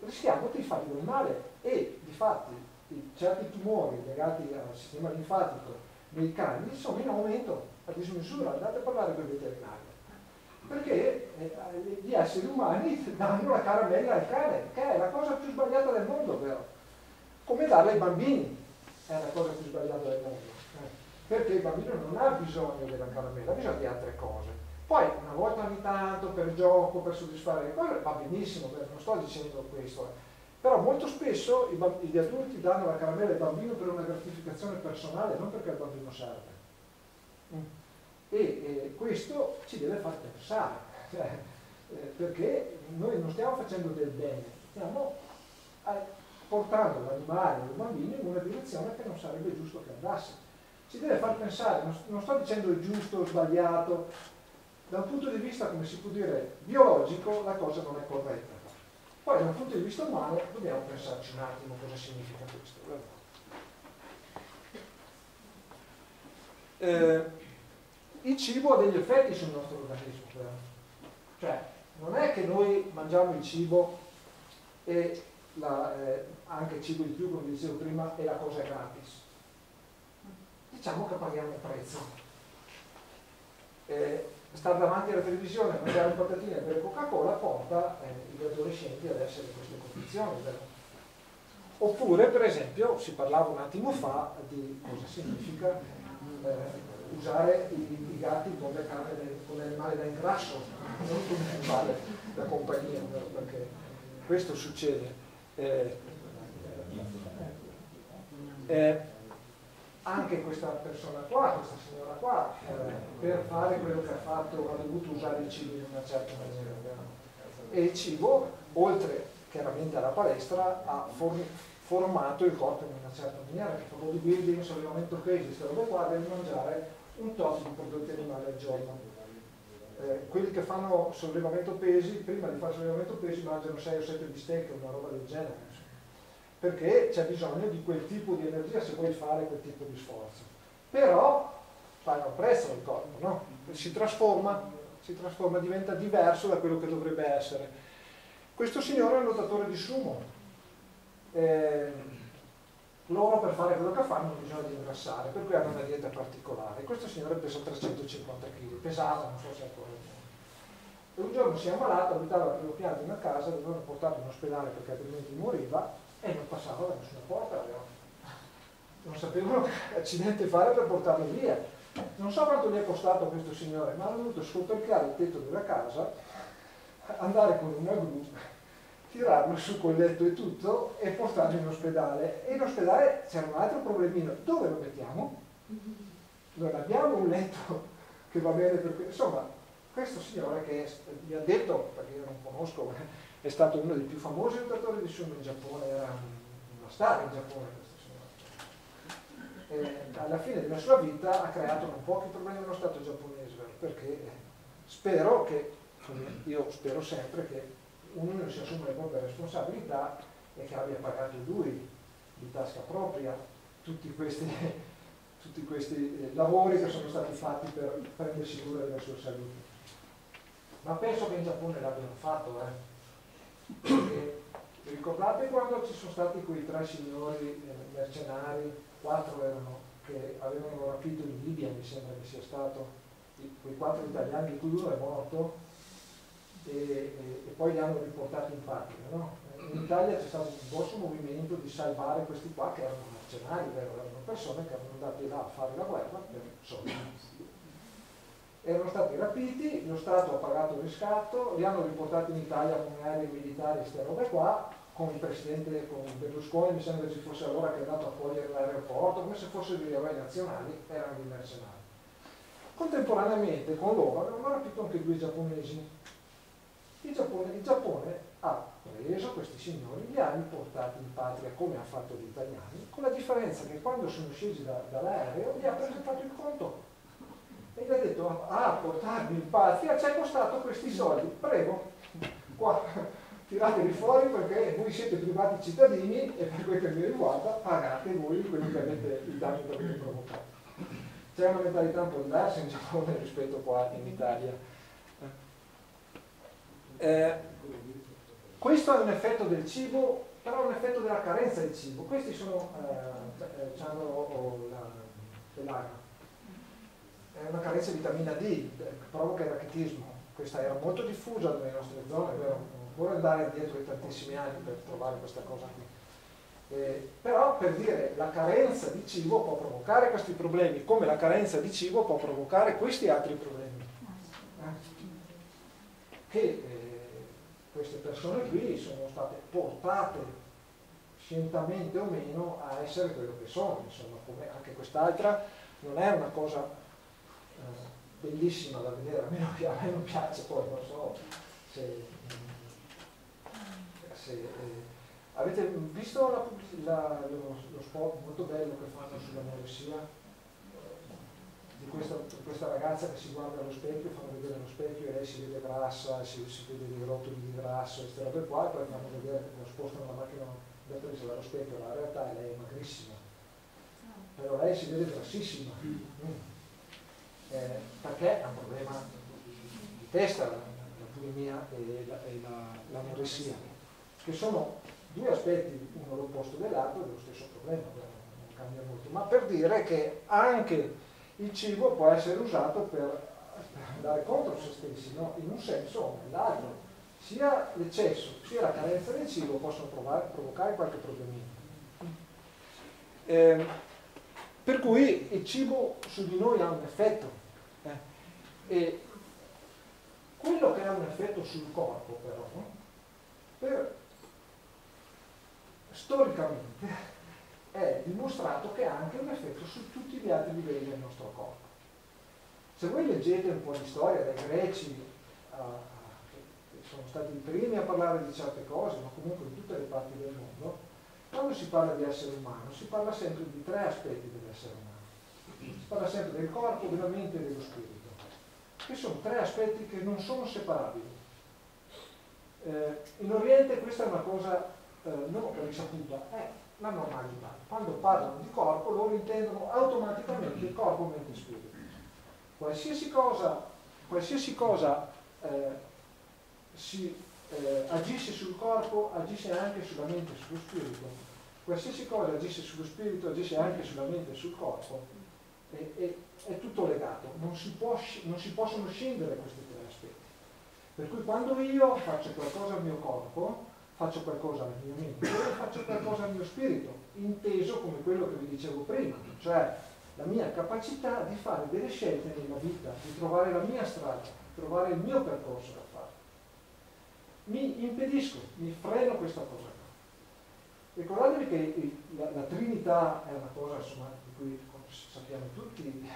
rischiamo di fargli del male e di fatti certi tumori legati al sistema linfatico nei cani sono in aumento a dismisura, andate a parlare con i veterinario. Perché eh, gli esseri umani danno la caramella al cane, che è la cosa più sbagliata del mondo, vero? Come darla ai bambini è la cosa più sbagliata del mondo. Eh, perché il bambino non ha bisogno della caramella, ha bisogno di altre cose. Poi una volta ogni tanto per gioco, per soddisfare le cose, va benissimo, non sto dicendo questo, eh. Però molto spesso gli adulti danno la caramella al bambino per una gratificazione personale, non perché il bambino serve. Mm. E, e questo ci deve far pensare, cioè, eh, perché noi non stiamo facendo del bene, stiamo eh, portando l'animale o il bambino in una direzione che non sarebbe giusto che andasse. Ci deve far pensare, non, non sto dicendo il giusto o sbagliato, da un punto di vista, come si può dire, biologico, la cosa non è corretta. Poi da un punto di vista umano dobbiamo pensarci un attimo cosa significa questo. Eh, il cibo ha degli effetti sul nostro organismo, però. cioè non è che noi mangiamo il cibo e la, eh, anche il cibo di più, come dicevo prima, e la cosa è gratis. Diciamo che paghiamo un prezzo. Eh, stare davanti alla televisione, mangiare un patatine e bere Coca-Cola porta eh, gli adolescenti ad essere in queste condizioni. Vero? Oppure, per esempio, si parlava un attimo fa di cosa significa eh, usare i, i, gatti come, animale da ingrasso, non come animale da compagnia, perché questo succede. Eh, eh, anche questa persona qua, questa signora qua, eh, per fare quello che ha fatto ha dovuto usare il cibo in una certa maniera. E il cibo, oltre chiaramente alla palestra, ha formato il corpo in una certa maniera, che fa bodybuilding, sollevamento pesi, queste robe qua, deve mangiare un tot di prodotti animali al giorno. Eh, quelli che fanno sollevamento pesi, prima di fare sollevamento pesi mangiano 6 o 7 bistecche, una roba del genere perché c'è bisogno di quel tipo di energia se vuoi fare quel tipo di sforzo. Però paga un prezzo il corpo, no? Si trasforma, si trasforma, diventa diverso da quello che dovrebbe essere. Questo signore è un lottatore di sumo. Eh, loro per fare quello che fanno hanno bisogno di ingrassare, per cui hanno una dieta particolare. Questo signore pesa 350 kg, pesava, non so se ancora. Un giorno si è ammalato, abitava al primo piano di una casa, dovevano portarlo in ospedale perché altrimenti moriva e non passava da nessuna porta. Non sapevano che accidente fare per portarlo via. Non so quanto gli è costato questo signore, ma ha dovuto scoperchiare il tetto della casa, andare con una gru tirarlo su col letto e tutto e portarlo in ospedale. E in ospedale c'era un altro problemino, dove lo mettiamo? Non abbiamo un letto che va bene per questo. Insomma, questo signore che mi ha detto, perché io non conosco, è stato uno dei più famosi educatori di sumo in Giappone, era una star in Giappone. E alla fine della sua vita ha creato non pochi problemi nello Stato giapponese, perché spero che, io spero sempre che ognuno si assume le proprie responsabilità e che abbia pagato lui di tasca propria tutti questi, tutti questi eh, lavori che sono stati fatti per prendersi cura della sua salute. Ma penso che in Giappone l'abbiano fatto, eh? Perché, ricordate quando ci sono stati quei tre signori eh, mercenari, quattro erano, che avevano rapito in Libia, mi sembra che sia stato, quei quattro italiani di cui uno è morto, e, e, e, poi li hanno riportati in patria. No? In Italia c'è stato un grosso movimento di salvare questi qua che erano mercenari, erano persone che erano andate là a fare la guerra per soldi. Erano stati rapiti, lo Stato ha pagato il riscatto, li hanno riportati in Italia con aerei militari queste robe qua, con il presidente, con Berlusconi, mi sembra che ci fosse allora che è andato a cogliere l'aeroporto, come se fossero degli eroi nazionali, erano dei mercenari. Contemporaneamente con loro avevano rapito anche due giapponesi il Giappone, il Giappone ha preso questi signori, li ha riportati in patria come ha fatto gli italiani, con la differenza che quando sono scesi da, dall'aereo gli ha presentato il conto e gli ha detto ah portarvi in patria ci è costato questi soldi, prego, qua tirateli fuori perché voi siete privati cittadini e per quel che vi riguarda pagate voi quello che avete, il danno che avete provocato. C'è una mentalità un po' diversa in Giappone rispetto qua in Italia. Eh, questo è un effetto del cibo, però è un effetto della carenza del cibo. Questi sono, eh, eh hanno la pelaga. È una carenza di vitamina D, che provoca il rachitismo. Questa era molto diffusa nelle nostre zone, vero? Vorrei andare dietro di tantissimi anni per trovare questa cosa qui. Eh, però per dire la carenza di cibo può provocare questi problemi, come la carenza di cibo può provocare questi altri problemi. Eh? Che eh, queste persone qui sono state portate scientamente o meno a essere quello che sono, insomma, come anche quest'altra non è una cosa eh, bellissima da vedere, a me, non, a me, non, piace, poi non so se, se eh, avete visto la, la, lo, lo, spot molto bello che fanno sulla Moressia? di questa, questa, ragazza che si guarda allo specchio, fanno vedere lo specchio e lei si vede grassa, si, si vede dei rotoli di grasso, queste robe qua, e poi fanno vedere, lo spostano la macchina da presa dallo specchio, la realtà è lei è magrissima, però lei si vede grassissima, mm. Eh, perché è un problema di testa, la, la bulimia e l'anoressia, la, che sono due aspetti, uno l'opposto dell'altro, dello stesso problema, non cambia molto, ma per dire che anche il cibo può essere usato per andare contro se stessi, no? in un senso o nell'altro. Sia l'eccesso sia la carenza del cibo possono provare, provocare qualche problemino. Eh, per cui il cibo su di noi ha un effetto. E quello che ha un effetto sul corpo però, per, storicamente è dimostrato che ha anche un effetto su tutti gli altri livelli del nostro corpo. Se voi leggete un po' di storia dai greci, uh, che sono stati i primi a parlare di certe cose, ma comunque in tutte le parti del mondo, quando si parla di essere umano si parla sempre di tre aspetti dell'essere umano. Si parla sempre del corpo, della mente e dello spirito, che sono tre aspetti che non sono separabili. Eh, in Oriente questa è una cosa eh, non risaputa, è la normalità. Quando parlano di corpo loro intendono automaticamente il corpo, mente e spirito. Qualsiasi cosa, qualsiasi cosa eh, si eh, agisce sul corpo agisce anche sulla mente e sullo spirito. Qualsiasi cosa agisce sullo spirito agisce anche sulla mente e sul corpo. E, e, è tutto legato, non si, può, non si possono scendere questi tre aspetti. Per cui quando io faccio qualcosa al mio corpo, faccio qualcosa al mio mente, faccio qualcosa al mio spirito, inteso come quello che vi dicevo prima, cioè la mia capacità di fare delle scelte nella vita, di trovare la mia strada, trovare il mio percorso da fare. mi impedisco, mi freno questa cosa. Ricordatevi che la, la, Trinità è una cosa insomma, di cui sappiamo tutti,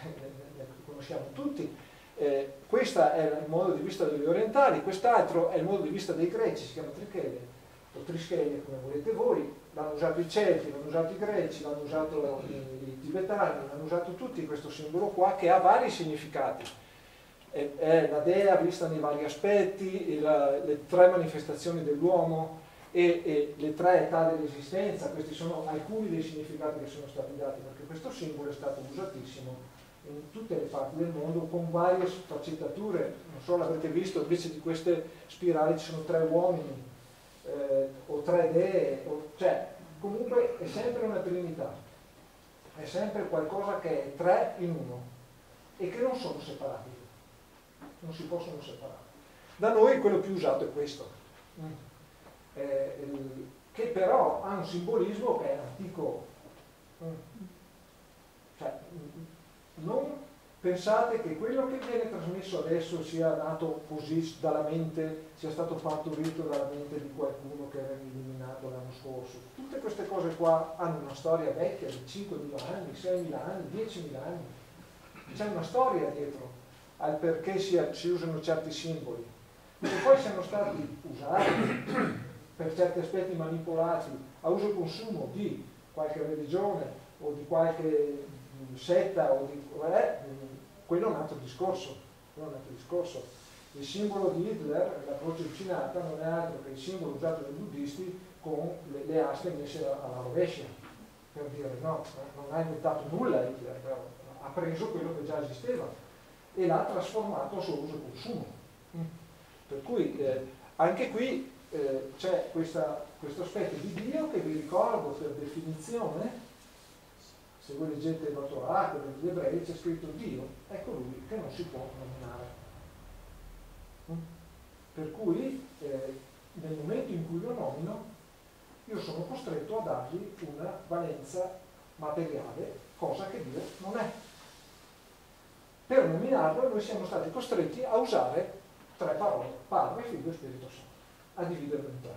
conosciamo tutti, eh, questo è il modo di vista degli orientali, quest'altro è il modo di vista dei greci, si chiama trichele, o trischele come volete voi, l'hanno usato i celti, l'hanno usato i greci, l'hanno usato i, tibetani, l'hanno usato tutti questo simbolo qua che ha vari significati. È, è la dea vista nei vari aspetti, la, le tre manifestazioni dell'uomo, e, e, le tre età dell'esistenza, questi sono alcuni dei significati che sono stati dati, questo simbolo è stato usatissimo in tutte le parti del mondo con varie sfaccettature, non so, l'avrete visto, invece di queste spirali ci sono tre uomini eh, o tre dee, o, cioè comunque è sempre una trinità, è sempre qualcosa che è tre in uno e che non sono separati, non si possono separare. Da noi quello più usato è questo. Mm eh, che però ha un simbolismo che è antico. Mm. Cioè, non pensate che quello che viene trasmesso adesso sia nato così dalla mente, sia stato partorito dalla mente di qualcuno che era illuminato l'anno scorso. Tutte queste cose qua hanno una storia vecchia di 5.000 anni, 6.000 anni, 10.000 anni. C'è una storia dietro al perché si, si usano certi simboli. E poi siano stati usati per certi aspetti manipolati a uso e consumo di qualche religione o di qualche setta o di, eh, quello è un altro discorso. È un altro discorso. Il simbolo di Hitler, la croce uccinata, non è altro che il simbolo usato dai buddisti con le, le aste messe alla rovescia, per dire no, non ha inventato nulla Hitler, ha preso quello che già esisteva e l'ha trasformato a suo uso e consumo. Mm. Per cui eh, anche qui eh, c'è questo aspetto di Dio che vi ricordo per definizione, se voi leggete il dottorato degli ebrei c'è scritto Dio, è colui che non si può nominare. Mm? Per cui eh, nel momento in cui lo nomino io sono costretto a dargli una valenza materiale, cosa che Dio non è. Per nominarlo noi siamo stati costretti a usare tre parole, Padre, Figlio e Spirito Santo a dividerlo in tre.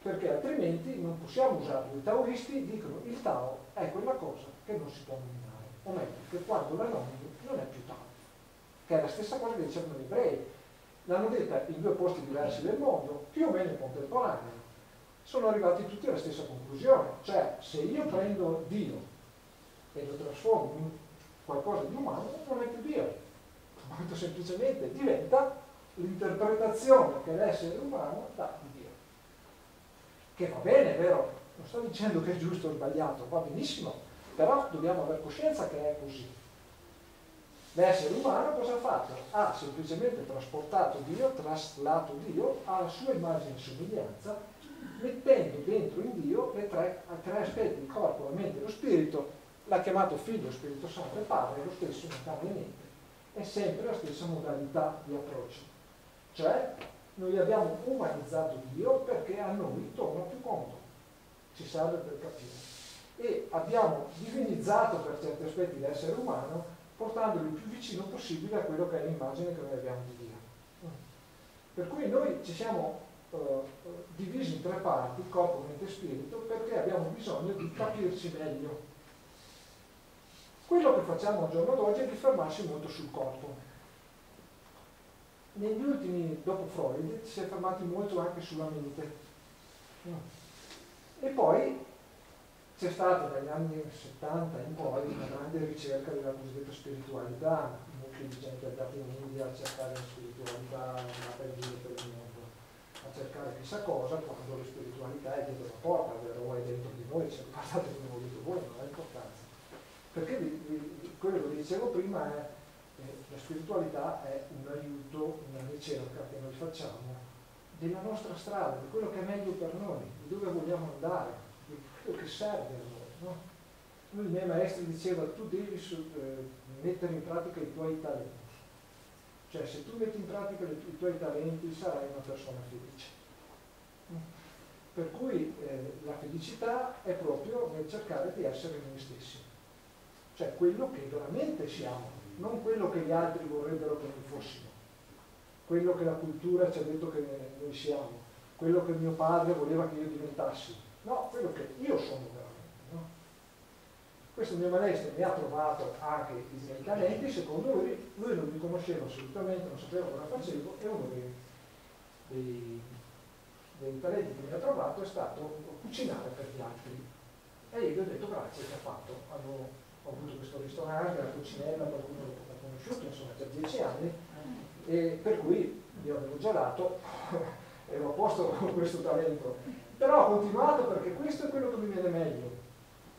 Perché altrimenti non possiamo usarlo. I taoisti dicono il Tao è quella cosa che non si può nominare, o meglio, che quando la nomini non è più Tao, che è la stessa cosa che dicevano gli ebrei. L'hanno detta in due posti diversi del mondo, più o meno contemporanei. Sono arrivati tutti alla stessa conclusione, cioè se io prendo Dio e lo trasformo in qualcosa di umano, non è più Dio, molto semplicemente diventa l'interpretazione che l'essere umano dà di Dio. Che va bene, vero? Non sto dicendo che è giusto o sbagliato, va benissimo, però dobbiamo avere coscienza che è così. L'essere umano cosa ha fatto? Ha semplicemente trasportato Dio, traslato Dio alla sua immagine e somiglianza, mettendo dentro in Dio le tre, tre aspetti, il corpo, la mente e lo spirito, l'ha chiamato figlio, spirito santo e padre, lo stesso in carne e è sempre la stessa modalità di approccio. Cioè, noi abbiamo umanizzato Dio perché a noi torna più conto, ci serve per capire. E abbiamo divinizzato per certi aspetti l'essere umano portandolo il più vicino possibile a quello che è l'immagine che noi abbiamo di Dio. Per cui noi ci siamo uh, divisi in tre parti, corpo, mente e spirito, perché abbiamo bisogno di capirci meglio. Quello che facciamo al giorno d'oggi è di fermarsi molto sul corpo negli ultimi, dopo Freud, si è fermati molto anche sulla mente. E poi c'è stata dagli anni 70 in poi una grande ricerca della cosiddetta spiritualità, molti di gente è andata in India a cercare la spiritualità, è andata in giro per il mondo a cercare chissà cosa, quando la spiritualità è dietro la porta, o è dentro di noi, cioè, guardate come volete voi, non ha importanza. Perché vi, vi, quello che dicevo prima è la spiritualità è un aiuto, una ricerca che noi facciamo della nostra strada, di quello che è meglio per noi, di dove vogliamo andare, quello che serve a noi. No? Uno dei miei diceva tu devi eh, mettere in pratica i tuoi talenti. Cioè se tu metti in pratica i, tuoi talenti sarai una persona felice. Per cui eh, la felicità è proprio nel cercare di essere noi stessi, cioè quello che veramente siamo non quello che gli altri vorrebbero che noi fossimo. quello che la cultura ci ha detto che noi siamo, quello che mio padre voleva che io diventassi, no, quello che io sono veramente. No? Questo mio maestro mi ha trovato anche i miei talenti, secondo lui, lui non mi conosceva assolutamente, non sapeva cosa facevo e uno dei, dei, dei talenti che mi ha trovato è stato cucinare per gli altri. E io gli ho detto grazie che ha fatto. Hanno, ho avuto questo ristorante, la cucinella, qualcuno l'ho conosciuto, insomma, già dieci anni, e per cui io avevo già dato, ero a posto con questo talento. Però ho continuato perché questo è quello che mi viene meglio.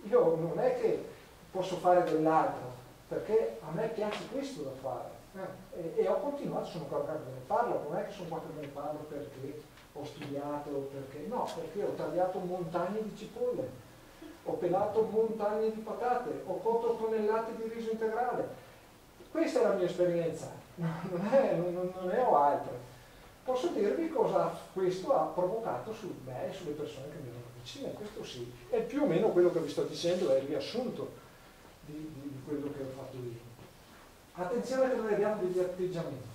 Io non è che posso fare dell'altro, perché a me piace questo da fare. Eh, e, e, ho continuato, sono qua che ne parlo, non è che sono qua che ne parlo perché ho studiato, perché no, perché ho tagliato montagne di cipolle, ho pelato montagne di patate, ho cotto tonnellate di riso integrale. Questa è la mia esperienza, non, è, non, non ne ho altre. Posso dirvi cosa questo ha provocato su me e sulle persone che mi erano vicine, questo sì. E più o meno quello che vi sto dicendo è il riassunto di, di, di quello che ho fatto io. Attenzione che noi abbiamo degli atteggiamenti.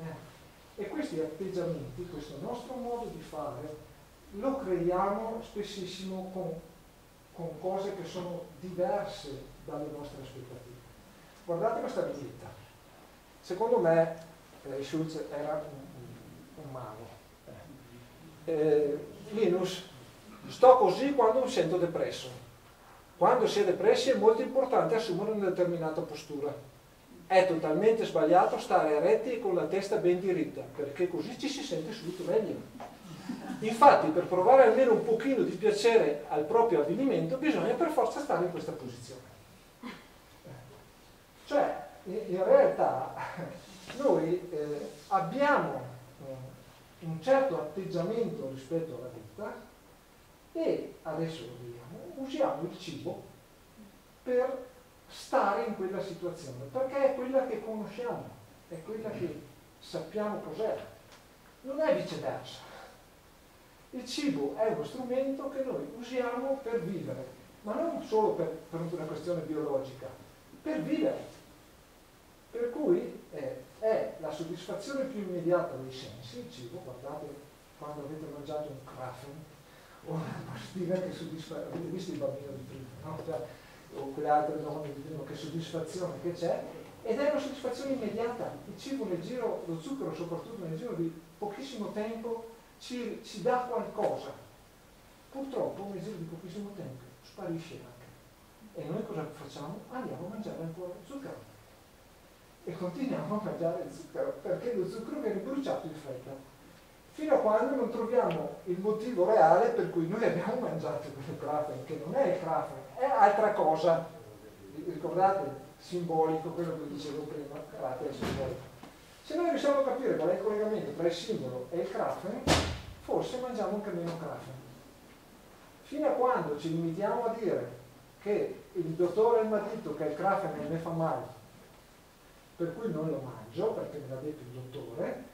Eh. E questi atteggiamenti, questo nostro modo di fare, lo creiamo spessissimo con, con cose che sono diverse dalle nostre aspettative. Guardate questa vignetta. Secondo me eh, Schulz era un, un mago. Eh, Linus, sto così quando mi sento depresso. Quando si è depressi è molto importante assumere una determinata postura. È totalmente sbagliato stare eretti e con la testa ben diritta, perché così ci si sente subito meglio. Infatti, per provare almeno un pochino di piacere al proprio avvenimento, bisogna per forza stare in questa posizione. Cioè, in realtà noi eh, abbiamo eh, un certo atteggiamento rispetto alla vita e adesso lo vediamo, usiamo il cibo per stare in quella situazione, perché è quella che conosciamo, è quella che sappiamo cos'è, non è viceversa. Il cibo è uno strumento che noi usiamo per vivere, ma non solo per, per una questione biologica, per vivere. Per cui eh, è la soddisfazione più immediata dei sensi, il cibo, guardate quando avete mangiato un krafen o una pastina che soddisfa, avete visto il bambino di prima, no? cioè, o quelle altre donne di prima, che soddisfazione che c'è, ed è una soddisfazione immediata. Il cibo nel giro, lo zucchero soprattutto nel giro di pochissimo tempo ci, ci dà qualcosa. Purtroppo nel giro di pochissimo tempo sparisce anche. E noi cosa facciamo? Andiamo a mangiare ancora zucchero e continuiamo a mangiare il zucchero perché lo zucchero viene bruciato in fretta. Fino a quando non troviamo il motivo reale per cui noi abbiamo mangiato quel Krafen che non è il Krafen, è altra cosa. Ricordate? simbolico, quello che dicevo prima carattere simbolico. Se noi riusciamo a capire qual è il collegamento tra il simbolo e il Krafen forse mangiamo anche meno Krafen fino a quando ci limitiamo a dire che il dottore ha detto che il Krafen non mi fa male per cui non lo mangio perché me l'ha detto il dottore,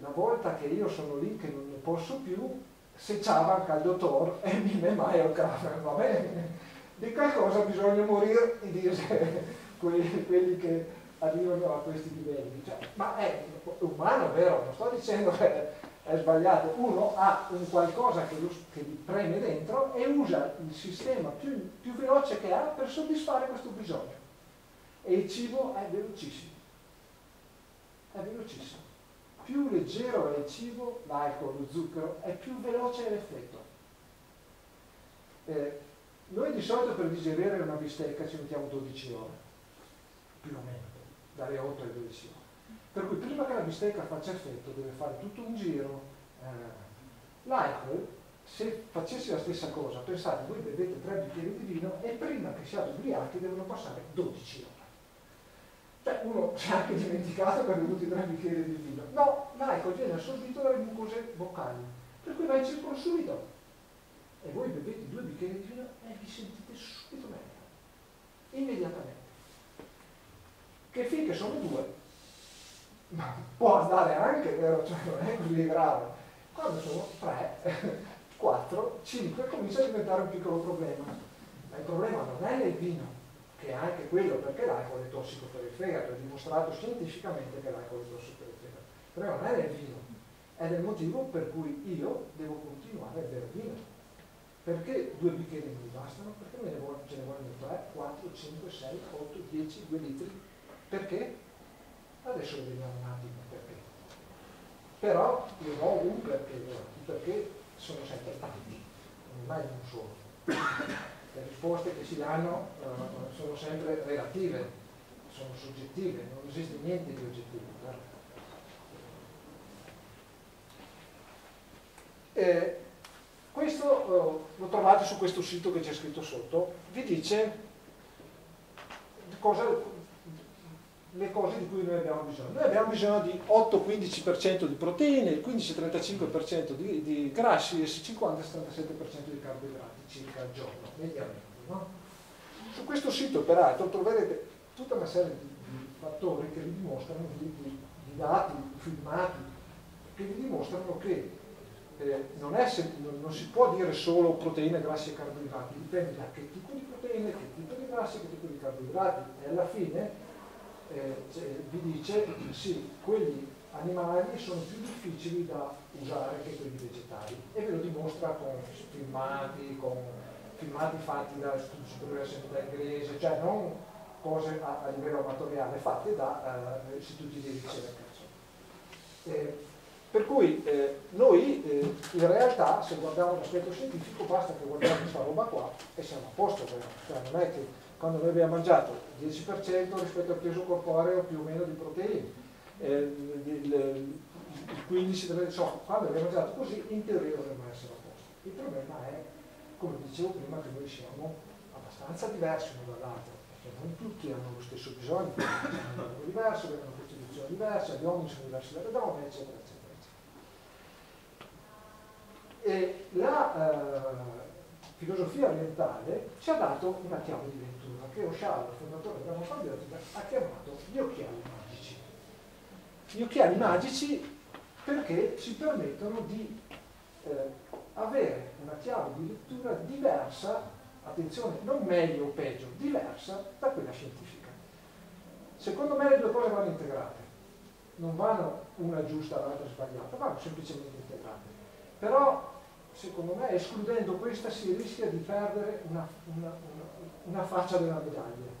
la volta che io sono lì che non ne posso più, se ciavanca il dottor e mi ne mai al crafer, va bene? Di qualcosa bisogna morire e dire quelli, quelli, che arrivano a questi livelli. Cioè, ma è umano, vero? Non sto dicendo che è sbagliato. Uno ha un qualcosa che, lo, che gli preme dentro e usa il sistema più, più veloce che ha per soddisfare questo bisogno. E il cibo è velocissimo è velocissimo. Più leggero è il cibo, l'alcol, lo zucchero, è più veloce l'effetto. Eh, noi di solito per digerire una bistecca ci mettiamo 12 ore, più o meno, dalle 8 alle 12 ore. Per cui prima che la bistecca faccia effetto deve fare tutto un giro. Eh, l'alcol, se facessi la stessa cosa, pensate, voi bevete 3 bicchieri di vino e prima che siate ubriachi devono passare 12 ore. Cioè uno si è anche dimenticato che ha bevuto tre bicchieri di vino. No, l'alcol assorbito dalle mucose boccali, per cui va in circolo subito. E voi bevete due bicchieri di vino e vi sentite subito meglio, immediatamente. Che finché sono due, ma può andare anche, vero? Cioè non è così grave. Quando sono tre, quattro, cinque, comincia a diventare un piccolo problema. Ma il problema non è il vino, che è anche quello perché l'alcol è tossico per il fegato, è dimostrato scientificamente che l'alcol è tossico per il fegato. Problema non è nel vino, è nel motivo per cui io devo continuare a bere vino. Perché due bicchieri non mi bastano? Perché me ne vogliono, ce ne vogliono 3, 4, 5, 6, 8, 10, 2 litri? Perché? Adesso vediamo un attimo perché. Però io ho un perché, perché sono sempre tanti, non mai un solo. Le risposte che si danno uh, sono sempre relative, sono soggettive, non esiste niente di oggettivo. Eh, questo eh, lo trovate su questo sito che c'è scritto sotto, vi dice cosa, le cose di cui noi abbiamo bisogno. Noi abbiamo bisogno di 8-15% di proteine, 15-35% di, di, grassi e 50-77% di carboidrati circa al giorno, mediamente. No? Su questo sito peraltro troverete tutta una serie di, di fattori che vi dimostrano, di, di, dati, filmati, che vi dimostrano che eh, non, è, non, si può dire solo proteine, grassi e carboidrati, dipende da che tipo di proteine, che tipo di grassi, che tipo di carboidrati e alla fine eh, vi dice sì, quegli animali sono più difficili da usare che quelli vegetali. E ve lo dimostra con filmati, con filmati fatti da Superiore della Sanità Inglese, cioè non cose a, a livello amatoriale fatte da uh, istituti di ricerca. Eh, per cui eh, noi eh, in realtà se guardiamo l'aspetto scientifico basta che guardiamo questa roba qua e siamo a posto, cioè non è che quando noi abbiamo mangiato il 10% rispetto al peso corporeo più o meno di proteine, eh, il, il 15%, insomma, quando abbiamo mangiato così in teoria dovremmo essere a posto. Il problema è, come dicevo prima, che noi siamo abbastanza diversi uno dall'altro, perché non tutti hanno lo stesso bisogno, hanno un diverso, hanno una costituzione diversa, gli uomini sono diversi dalle donne, eccetera, eccetera. E la eh, filosofia orientale ci ha dato una chiave di lettura che Oshala, il fondatore della farmaceutica, ha chiamato gli occhiali. Gli occhiali magici perché ci permettono di eh, avere una chiave di lettura diversa, attenzione, non meglio o peggio, diversa da quella scientifica. Secondo me le due cose vanno integrate, non vanno una giusta e l'altra sbagliata, vanno semplicemente integrate. Però secondo me escludendo questa si rischia di perdere una, una, una, una faccia della medaglia.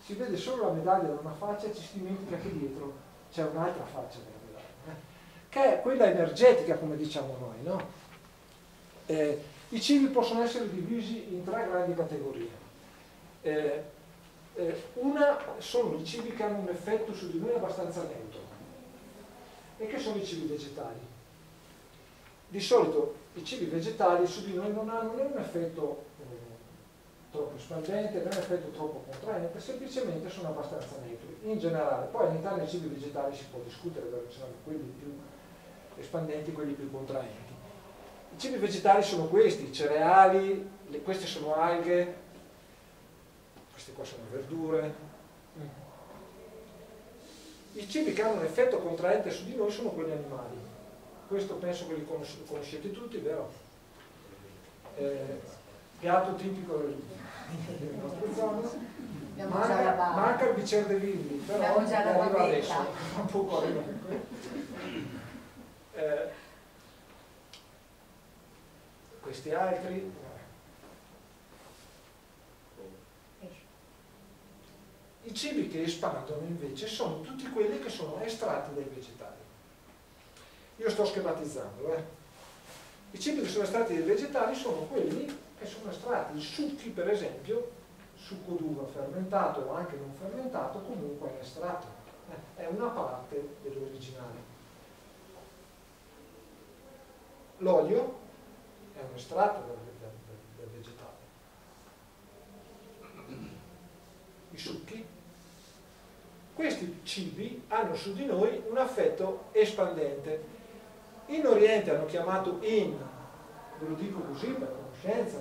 Si vede solo la medaglia da una faccia e ci si dimentica che dietro c'è un'altra faccia della medaglia, eh? che è quella energetica come diciamo noi. No? Eh, I cibi possono essere divisi in tre grandi categorie. Eh, eh, una sono i cibi che hanno un effetto su di noi abbastanza neutro e che sono i cibi vegetali. Di solito i cibi vegetali su di noi non hanno né un effetto troppo espandente un effetto troppo contraente, semplicemente sono abbastanza neutri. In generale, poi all'interno dei cibi vegetali si può discutere perché sono quelli più espandenti e quelli più contraenti. I cibi vegetali sono questi, i cereali, le, queste sono alghe, queste qua sono verdure. I cibi che hanno un effetto contraente su di noi sono quelli animali questo penso che li conoscete tutti, vero? Eh, piatto tipico delle nostre zone. Manca, manca il bicchiere di vini, però arriva adesso, un poco arriva. Eh, questi altri I cibi che espandono invece sono tutti quelli che sono estratti dai vegetali. Io sto schematizzando. Eh. I cibi che sono estratti dai vegetali sono quelli che sono estratti, i succhi per esempio, succo d'uva fermentato o anche non fermentato, comunque è estratto. È una parte dell'originale. L'olio è un estratto del, del, del vegetale. I succhi questi cibi hanno su di noi un affetto espandente in Oriente hanno chiamato in, ve lo dico così per conoscenza,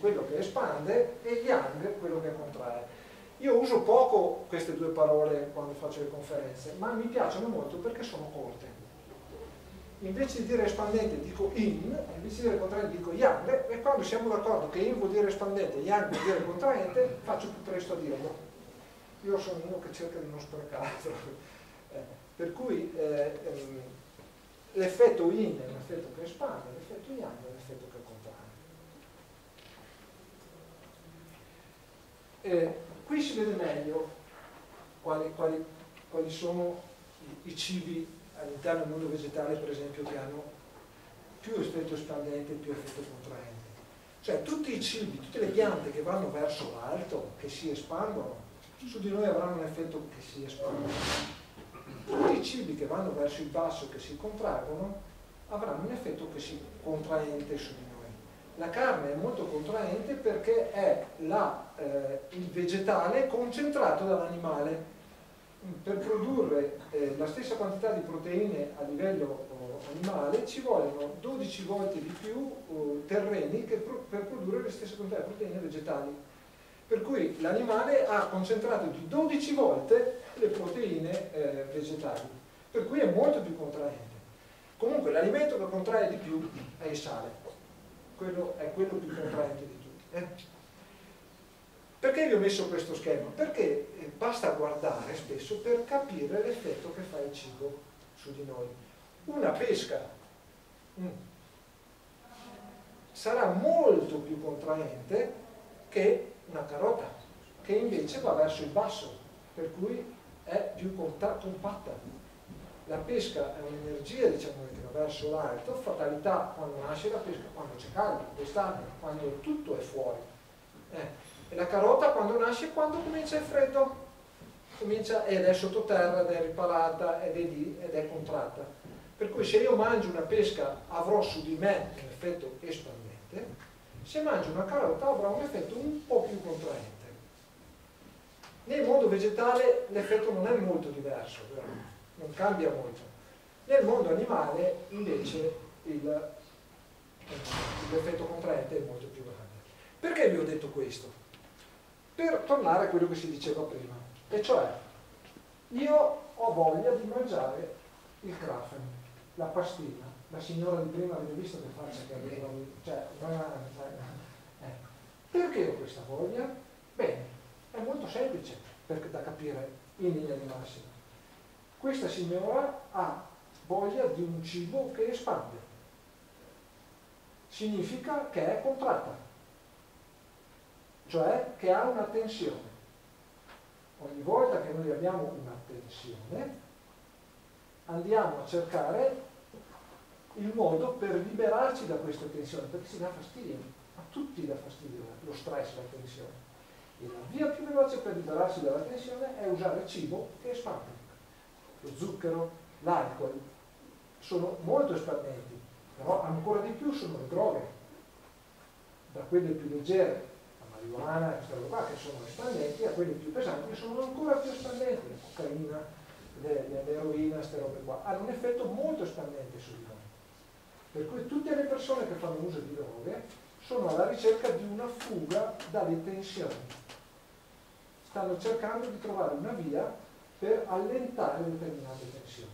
quello che espande e yang quello che contrae. Io uso poco queste due parole quando faccio le conferenze, ma mi piacciono molto perché sono corte. Invece di dire espandente dico in, invece di dire contraente dico yang, e quando siamo d'accordo che in vuol dire espandente e yang vuol dire contraente, faccio più presto a dirlo. Io sono uno che cerca di non sprecarlo Eh, per cui eh, ehm, l'effetto in è un effetto che espande, l'effetto yang è un effetto che contrae. Eh, qui si vede meglio quali, quali, quali sono i, i cibi all'interno del mondo vegetale, per esempio, che hanno più effetto espandente e più effetto contraente. Cioè tutti i cibi, tutte le piante che vanno verso l'alto, che si espandono, su di noi avranno un effetto che si espande. Tutti i cibi che vanno verso il basso, che si contraggono, avranno un effetto che si contraente su di noi. La carne è molto contraente perché è la, eh, il vegetale concentrato dall'animale per produrre eh, la stessa quantità di proteine a livello oh, animale ci vogliono 12 volte di più oh, terreni pro per produrre le stesse quantità di proteine vegetali. Per cui l'animale ha concentrato di 12 volte le proteine eh, vegetali, per cui è molto più contraente. Comunque l'alimento che contrae di più è il sale, quello è quello più contraente di tutti. Eh? Perché vi ho messo questo schema? Perché eh, basta guardare spesso per capire l'effetto che fa il cibo su di noi. Una pesca mm, sarà molto più contraente che una carota, che invece va verso il basso, per cui è più compatta. La pesca è un'energia diciamo, che va verso l'alto, fatalità quando nasce la pesca, quando c'è caldo, d'estate, quando tutto è fuori. Eh e la carota quando nasce quando comincia il freddo. Comincia ed è sottoterra, ed è ripalata, ed è lì, ed è contratta. Per cui se io mangio una pesca avrò su di me un effetto espandente, se mangio una carota avrò un effetto un po' più contraente. Nel mondo vegetale l'effetto non è molto diverso, però, non cambia molto. Nel mondo animale invece l'effetto contraente è molto più grande. Perché vi ho detto questo? per tornare a quello che si diceva prima, e cioè io ho voglia di mangiare il krafen, la pastina, la signora di prima avete visto che faccia che aveva, cioè, eh. perché ho questa voglia? Bene, è molto semplice da capire in linea di massima. Questa signora ha voglia di un cibo che espande, significa che è contratta cioè che ha una tensione. Ogni volta che noi abbiamo una tensione, andiamo a cercare il modo per liberarci da questa tensione, perché si dà fastidio, a tutti dà fastidio lo stress, la tensione. E la via più veloce per liberarsi dalla tensione è usare cibo che espande. Lo zucchero, l'alcol, sono molto espandenti, però ancora di più sono le droghe, da quelle più leggere marijuana, queste robe qua, che sono espandenti, a quelli più pesanti che sono ancora più espandenti, la cocaina, l'eroina, queste robe qua, hanno un effetto molto espandente su di noi. Per cui tutte le persone che fanno uso di droghe sono alla ricerca di una fuga dalle tensioni. Stanno cercando di trovare una via per allentare determinate tensioni.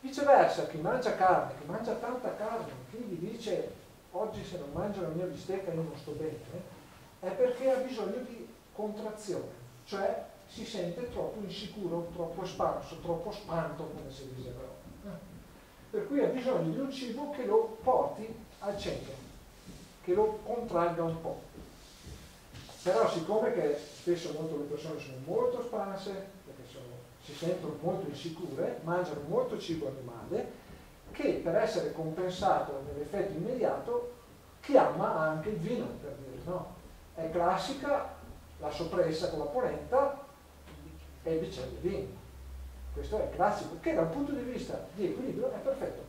Viceversa, chi mangia carne, chi mangia tanta carne, chi gli dice oggi se non mangio la mia bistecca io non sto bene, è perché ha bisogno di contrazione, cioè si sente troppo insicuro, troppo espanso, troppo spanto, come si dice però. Per cui ha bisogno di un cibo che lo porti al centro, che lo contragga un po'. Però siccome che spesso molto le persone sono molto sono, si sentono molto insicure, mangiano molto cibo animale, che per essere compensato nell'effetto immediato chiama anche il vino, per dire no, è classica la soppressa con la polenta e il bicchiere di vino. Questo è classico, che dal punto di vista di equilibrio è perfetto.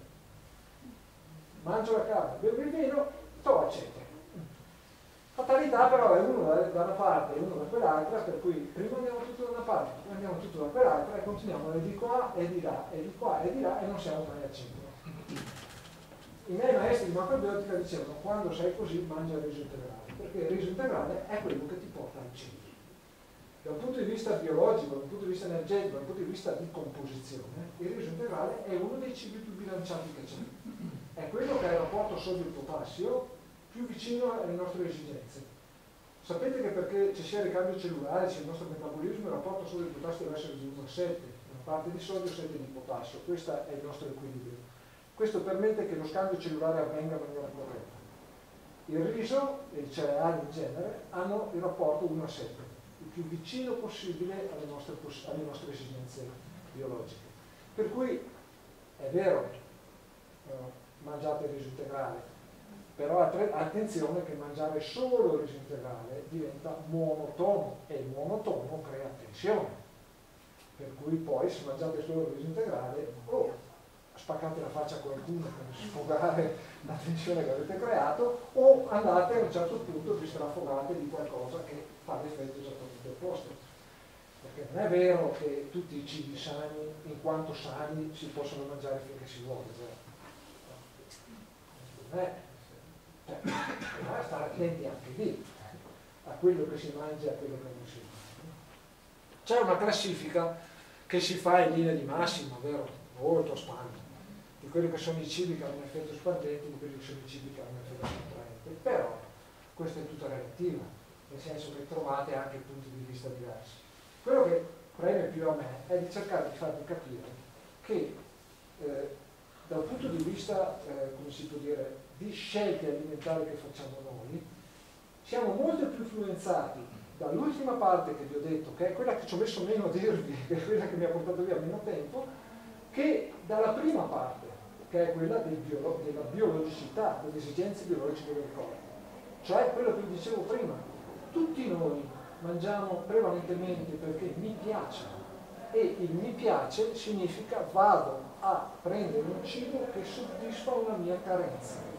Mangio la carne, bevo il vino, sto accetto. Fatalità però è uno da una parte e uno da quell'altra, per cui prima andiamo tutto da una parte, poi andiamo tutto da quell'altra e continuiamo di qua e di là, e di qua e di là e non siamo mai al centro. I miei maestri di macrobiotica dicevano quando sei così mangia il riso integrale perché il riso integrale è quello che ti porta al centro. Da un punto di vista biologico, da un punto di vista energetico, da un punto di vista di composizione, il riso integrale è uno dei cibi più bilanciati che c'è. È quello che ha il rapporto sodio-potassio più vicino alle nostre esigenze. Sapete che perché ci sia ricambio cellulare, c'è il nostro metabolismo, il rapporto sodio-potassio deve essere di 1,7, parte di sodio, 7 di potassio. Questo è il nostro equilibrio. Questo permette che lo scambio cellulare avvenga in maniera corretta. Il riso e i cereali in genere hanno il rapporto 1 a 7, il più vicino possibile alle nostre, alle nostre esigenze biologiche. Per cui è vero, eh, mangiate il riso integrale, però attenzione che mangiare solo riso integrale diventa monotono e il monotono crea tensione. Per cui poi se mangiate solo riso integrale o spaccate la faccia a qualcuno per sfogare la tensione che avete creato o andate a un certo punto vi strafogate di qualcosa che fa l'effetto esattamente opposto. Perché non è vero che tutti i cibi sani, in quanto sani, si possono mangiare finché si vuole. Cioè. Non è cioè, bisogna stare attenti anche lì a quello che si mangia e a quello che non si mangia. C'è una classifica che si fa in linea di massima, vero? Molto spanta, di quelli che sono i cibi che hanno un effetto espandente, di quelli che sono i cibi che hanno un effetto contraente. Però questa è tutta relativa, nel senso che trovate anche punti di vista diversi. Quello che preme più a me è di cercare di farvi capire che eh, dal punto di vista, eh, come si può dire, di scelte alimentari che facciamo noi, siamo molto più influenzati dall'ultima parte che vi ho detto, che è quella che ci ho messo meno a dirvi, che è quella che mi ha portato via meno tempo, che dalla prima parte, che è quella del biolo della biologicità, delle esigenze biologiche del corpo. Cioè quello che vi dicevo prima, tutti noi mangiamo prevalentemente perché mi piace e il mi piace significa vado a prendere un cibo che soddisfa una mia carenza.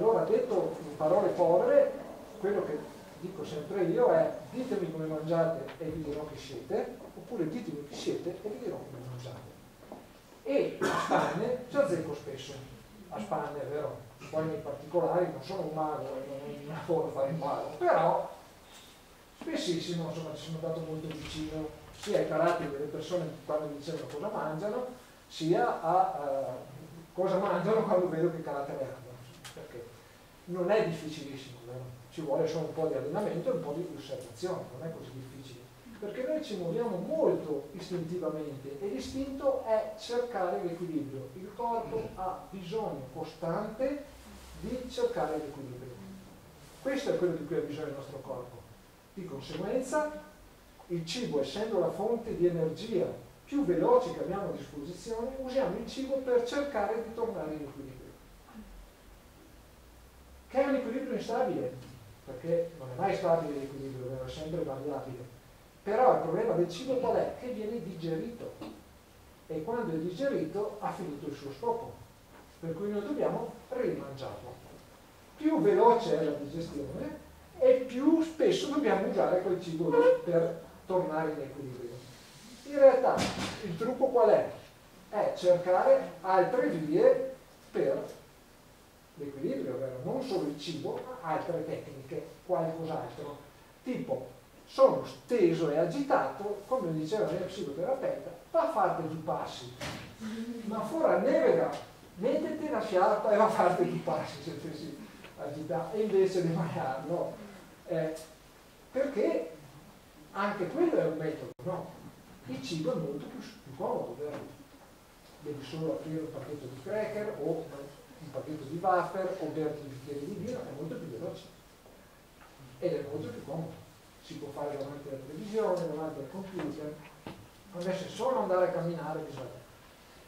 Allora, detto in parole povere, quello che dico sempre io è ditemi come mangiate e vi dirò chi siete, oppure ditemi chi siete e vi dirò come mangiate. E a Spanne ci azzecco spesso, a Spanne è vero, poi nei particolari non sono un mago e non lavoro a fare il mago, però spessissimo insomma, ci sono andato molto vicino sia ai caratteri delle persone quando mi dicevano cosa mangiano, sia a uh, cosa mangiano quando vedo che carattere hanno. Perché non è difficilissimo, vero? ci vuole solo un po' di allenamento e un po' di osservazione, non è così difficile, perché noi ci muoviamo molto istintivamente e l'istinto è cercare l'equilibrio, il corpo ha bisogno costante di cercare l'equilibrio. Questo è quello di cui ha bisogno il nostro corpo. Di conseguenza, il cibo, essendo la fonte di energia più veloce che abbiamo a disposizione, usiamo il cibo per cercare di tornare in equilibrio che è un equilibrio instabile, perché non è mai stabile l'equilibrio, è sempre variabile. Però il problema del cibo qual è? Che viene digerito e quando è digerito ha finito il suo scopo, per cui noi dobbiamo rimangiarlo. Più veloce è la digestione e più spesso dobbiamo usare quel cibo per tornare in equilibrio. In realtà il trucco qual è? È cercare altre vie per l'equilibrio, non solo il cibo, ma altre tecniche, qualcos'altro. Tipo, sono steso e agitato, come diceva la mia psicoterapeuta, va a farti due passi, ma fuori nevega, mettiti la sciarpa e va a farti due passi se sei agitato, e invece di mangiarlo. Eh, perché anche quello è un metodo, no? Il cibo è molto più, più comodo, vero? Devi solo aprire un pacchetto di cracker o un pacchetto di wafer o berti un bicchiere di vino è molto più veloce ed è molto più comodo. Si può fare davanti alla televisione, davanti al computer, invece solo andare a camminare bisogna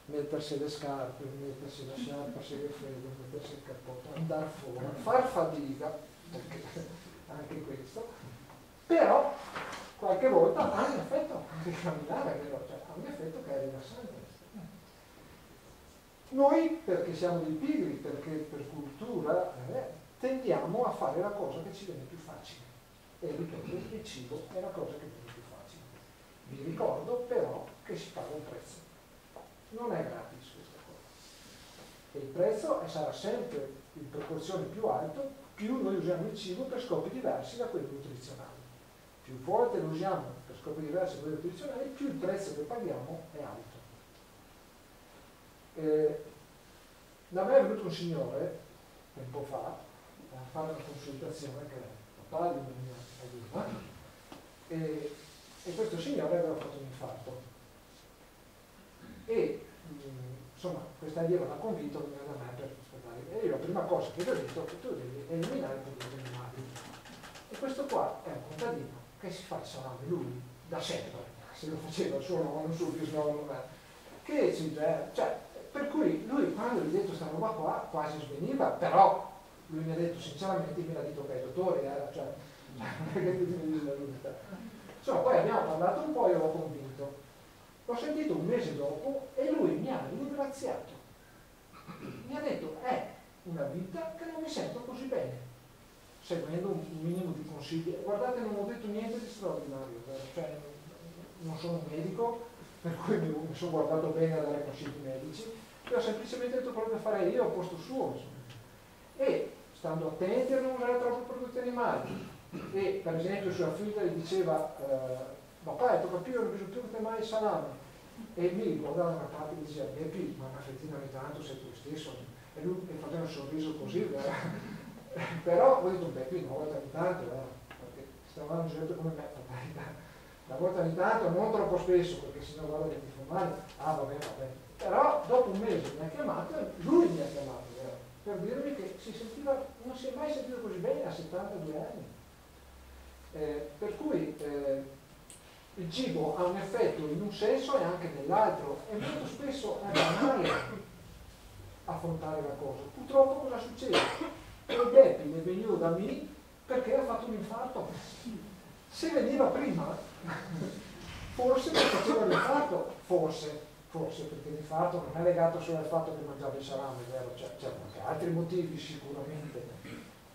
mettersi le scarpe, mettersi la sciarpa se è freddo, mettersi il cappotto, andare fuori, far fatica, perché anche questo, però qualche volta ha un effetto anche camminare, cioè, ha un effetto che è rilassante. Noi, perché siamo dei pigri, perché per cultura, eh, tendiamo a fare la cosa che ci viene più facile. E ripeto, il cibo è la cosa che viene più facile. Vi ricordo però che si paga un prezzo. Non è gratis questa cosa. E il prezzo sarà sempre in proporzione più alto più noi usiamo il cibo per scopi diversi da quelli nutrizionali. Più volte lo usiamo per scopi diversi da quelli nutrizionali, più il prezzo che paghiamo è alto. Eh, da me è venuto un signore, tempo fa, a fare una consultazione che è papà di una mia alunna, e, e questo signore aveva fatto un infarto. e mh, insomma questa idea l'ha convinto a venire da me per aspettare. E io la prima cosa che gli ho detto è che tu devi eliminare i prodotti animali. E questo qua è un contadino che si fa il salame lui da sempre, se lo faceva il suo nonno, il suo bisnonno, che ci, cioè, per cui lui quando gli ho detto questa roba qua quasi sveniva, però lui mi ha detto sinceramente, mi ha detto che è dottore, era, cioè, Insomma, poi abbiamo parlato un po' e l'ho convinto. L'ho sentito un mese dopo e lui mi ha ringraziato. Mi ha detto, è una vita che non mi sento così bene, seguendo un minimo di consigli. Guardate, non ho detto niente di straordinario, cioè, non sono un medico, per cui mi sono guardato bene a dare consigli medici, ho semplicemente detto quello da fare io al posto suo. E stando attenti a non usare troppi prodotti animali, e per esempio sua figlia gli diceva eh, papà tocca più, non bisogna più che mai il salame. E mi guardava da parte e diceva Bepi ma una fettina ogni tanto sei tu stesso. E lui mi faceva un sorriso così però ho detto Bepi una volta ogni tanto eh, perché stavamo sempre come me una volta ogni tanto non troppo spesso perché sennò che ti fa male ah va bene va bene però dopo un mese mi ha chiamato lui mi ha chiamato per dirmi che si sentiva, non si è mai sentito così bene a 72 anni eh, per cui eh, il cibo ha un effetto in un senso e anche nell'altro e molto spesso è banale affrontare la cosa. Purtroppo cosa succede? Il Geppi ne è venuto da me perché ha fatto un infarto. Se veniva prima, forse non faceva l'infarto, forse, forse perché l'infarto non è legato solo al fatto che mangiava il salame, vero? Cioè, c'erano anche altri motivi sicuramente.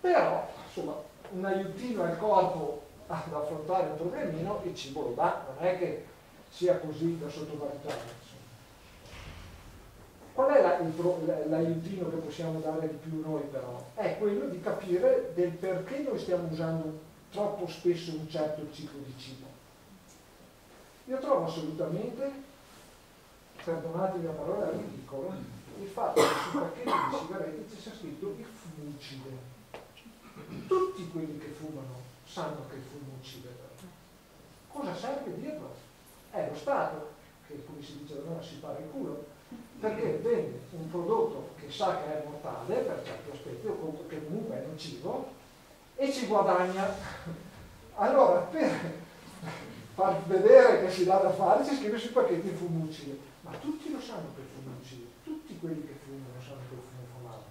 Però, insomma, un aiutino al corpo ad affrontare un problemino, il cibo lo dà, non è che sia così da sottovalutare. Qual è l'aiutino che possiamo dare di più noi però? È quello di capire del perché noi stiamo usando troppo spesso un certo tipo di cibo. Io trovo assolutamente, perdonatemi la parola, ridicolo il fatto che sul pacchetto di sigarette ci sia scritto il fumicide. Tutti quelli che fumano sanno che il fumo uccide. Cosa serve dirlo? È lo Stato che, come si dice da noi, si pare il culo, perché vende un prodotto che sa che è mortale per certi aspetti, o che comunque è nocivo, e ci guadagna. Allora, per far vedere che si dà da fare, ci scrive sui pacchetti il fumo uccide. Ma tutti lo sanno che il fumo uccide, tutti quelli che fumano sanno che il fumo fa male.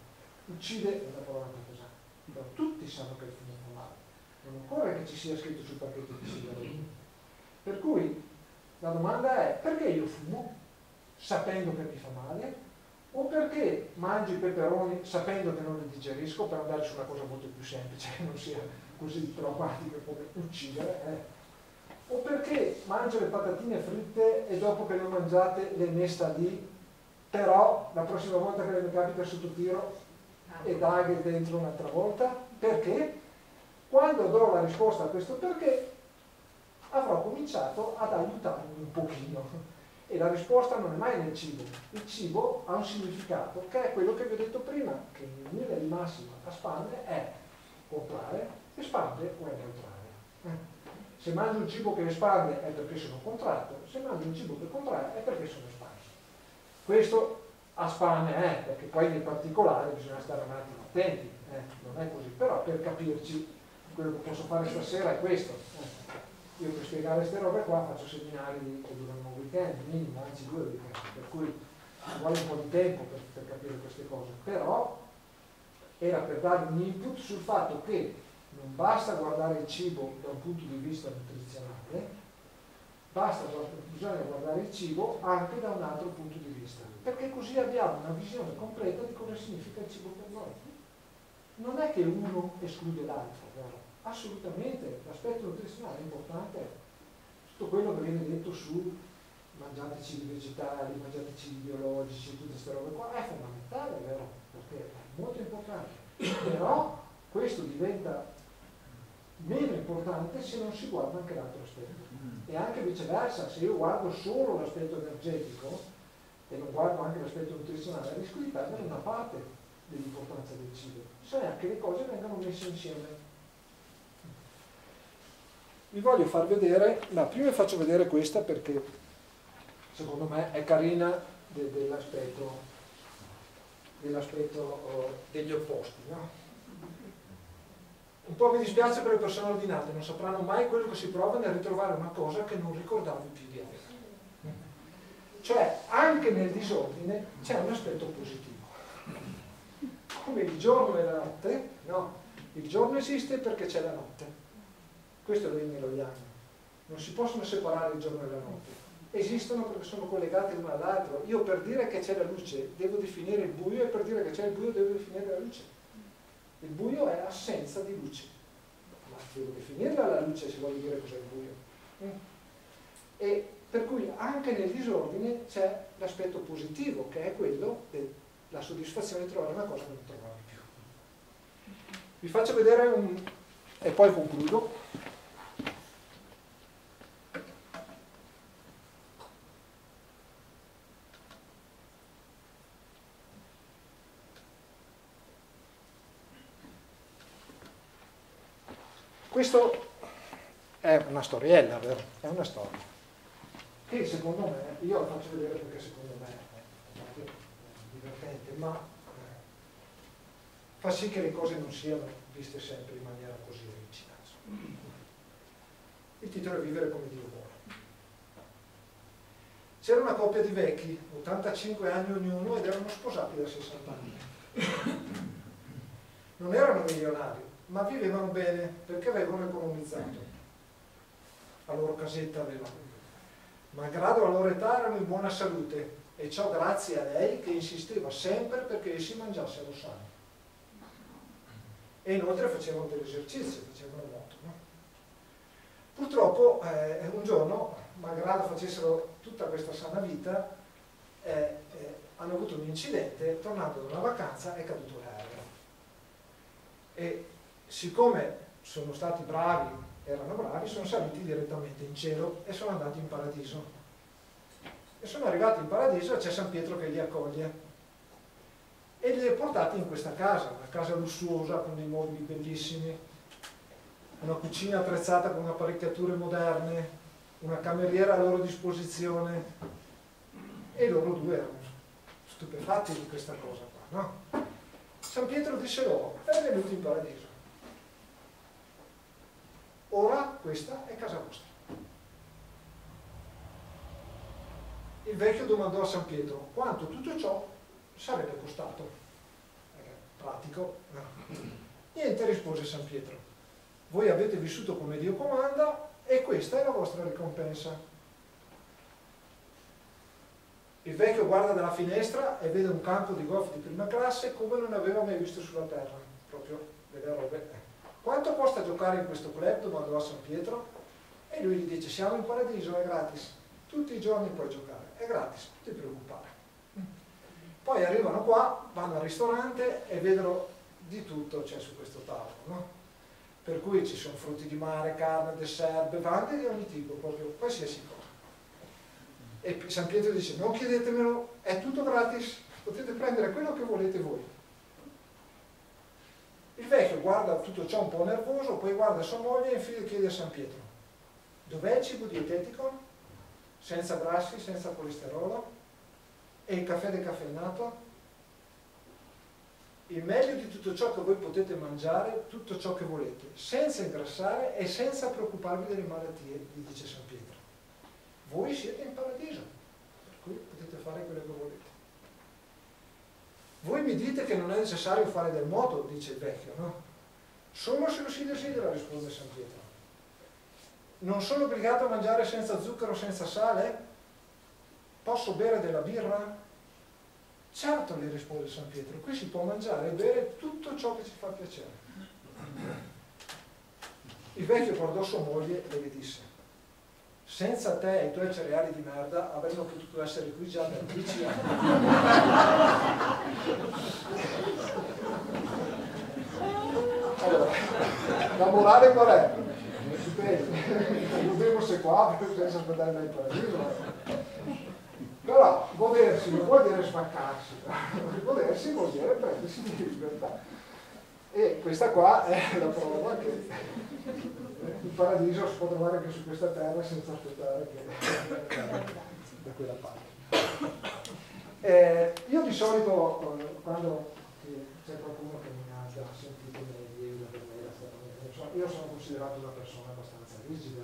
Uccide è una parola pesante, però tutti sanno che il fumo non occorre che ci sia scritto sul pacchetto di sigarette. Per cui la domanda è perché io fumo sapendo che mi fa male o perché mangio i peperoni sapendo che non li digerisco per andare su una cosa molto più semplice che non sia così traumatica come uccidere eh. O perché mangio le patatine fritte e dopo che le ho mangiate le messa lì però la prossima volta che mi capita sotto tiro e daghe dentro un'altra volta perché? Quando do la risposta a questo perché, avrò cominciato ad aiutarmi un pochino. E la risposta non è mai nel cibo. Il cibo ha un significato che è quello che vi ho detto prima, che in linea di massima a spande è comprare, espande o è neutrale. Se mangio un cibo che espande è perché sono contratto, se mangio un cibo che contrae è perché sono espanso. Questo a spanne è, perché poi nel particolare bisogna stare un attimo attenti, eh, non è così, però per capirci quello che posso fare stasera è questo. Eh, io per spiegare queste robe qua faccio seminari che durano un weekend, minimo, anzi due weekend, per cui ci vuole un po' di tempo per, per capire queste cose. Però era per dare un input sul fatto che non basta guardare il cibo da un punto di vista nutrizionale, basta, bisogna guardare il cibo anche da un altro punto di vista, perché così abbiamo una visione completa di cosa significa il cibo per noi. Non è che uno esclude l'altro, vero? Assolutamente, l'aspetto nutrizionale è importante, tutto quello che viene detto su mangiate cibi vegetali, mangiate cibi biologici, tutte queste robe qua, è fondamentale, vero? Perché è molto importante. Però questo diventa meno importante se non si guarda anche l'altro aspetto. E anche viceversa, se io guardo solo l'aspetto energetico e non guardo anche l'aspetto nutrizionale, rischio di perdere una parte dell'importanza del cibo. Bisogna che le cose vengano messe insieme vi voglio far vedere, ma prima vi faccio vedere questa perché secondo me è carina de, dell'aspetto, dell'aspetto oh, degli opposti. No? Un po' mi dispiace per le persone ordinate, non sapranno mai quello che si prova nel ritrovare una cosa che non ricordavi più di avere. Cioè, anche nel disordine c'è un aspetto positivo. Come il giorno e la notte, no? Il giorno esiste perché c'è la notte. Questo è l'Emiliano. Non si possono separare il giorno e la notte. Esistono perché sono collegati l'uno all'altro. Io per dire che c'è la luce devo definire il buio e per dire che c'è il buio devo definire la luce. Il buio è assenza di luce. Ma devo definirla la luce se voglio dire cos'è il buio. Mm. E per cui anche nel disordine c'è l'aspetto positivo, che è quello della soddisfazione di trovare una cosa che non trovavi più. Vi faccio vedere un... e poi concludo. Questo è una storiella, vero? È una storia. Che secondo me, io la faccio vedere perché secondo me è divertente, ma eh, fa sì che le cose non siano viste sempre in maniera così rigida. Il titolo è Vivere come Dio vuole. C'era una coppia di vecchi, 85 anni ognuno, ed erano sposati da 60 anni. Non erano milionari, ma vivevano bene perché avevano economizzato. La loro casetta avevano. Malgrado la loro età erano in buona salute e ciò grazie a lei che insisteva sempre perché essi mangiassero sano. E inoltre facevano dell'esercizio, facevano moto. No? Purtroppo eh, un giorno, malgrado facessero tutta questa sana vita, eh, eh, hanno avuto un incidente, tornando da una vacanza è caduto l'aereo. E siccome sono stati bravi, erano bravi, sono saliti direttamente in cielo e sono andati in paradiso. E sono arrivati in paradiso e c'è San Pietro che li accoglie. E li ha portati in questa casa, una casa lussuosa con dei mobili bellissimi, una cucina attrezzata con apparecchiature moderne, una cameriera a loro disposizione e loro due erano stupefatti di questa cosa qua, no? San Pietro disse loro, è venuto in paradiso ora questa è casa vostra. Il vecchio domandò a San Pietro quanto tutto ciò sarebbe costato. Eh, pratico. Niente, rispose San Pietro. Voi avete vissuto come Dio comanda e questa è la vostra ricompensa. Il vecchio guarda dalla finestra e vede un campo di golf di prima classe come non aveva mai visto sulla terra, proprio delle robe quanto costa giocare in questo club? domandò a San Pietro. E lui gli dice, siamo in paradiso, è gratis. Tutti i giorni puoi giocare, è gratis, non ti preoccupare. Poi arrivano qua, vanno al ristorante e vedono di tutto c'è su questo tavolo. No? Per cui ci sono frutti di mare, carne, dessert, bevande di ogni tipo, proprio qualsiasi cosa. E San Pietro dice, non chiedetemelo, è tutto gratis, potete prendere quello che volete voi. Il vecchio guarda tutto ciò un po' nervoso, poi guarda sua moglie e infine chiede a San Pietro, dov'è il cibo dietetico? Senza grassi, senza colesterolo? E il caffè decaffeinato? Il meglio di tutto ciò che voi potete mangiare, tutto ciò che volete, senza ingrassare e senza preoccuparvi delle malattie, gli dice San Pietro. Voi siete in paradiso, per cui potete fare quello che volete. Voi mi dite che non è necessario fare del moto, dice il vecchio, no? Solo se lo si desidera, risponde San Pietro. Non sono obbligato a mangiare senza zucchero, senza sale? Posso bere della birra? Certo, le risponde San Pietro, qui si può mangiare e bere tutto ciò che ci fa piacere. Il vecchio guardò sua moglie e le disse, senza te e i tuoi cereali di merda avremmo potuto essere qui già da 10 anni. Allora, la morale qual è? Dobbiamo se qua senza aspettare mai paradiso. Però godersi non vuol dire spaccarsi, godersi vuol dire prendersi di libertà. E questa qua è la prova che il paradiso si può trovare anche su questa terra senza aspettare che da quella parte. Eh, io di solito, eh, quando c'è qualcuno che mi ha già sentito meglio, io sono considerato una persona abbastanza rigida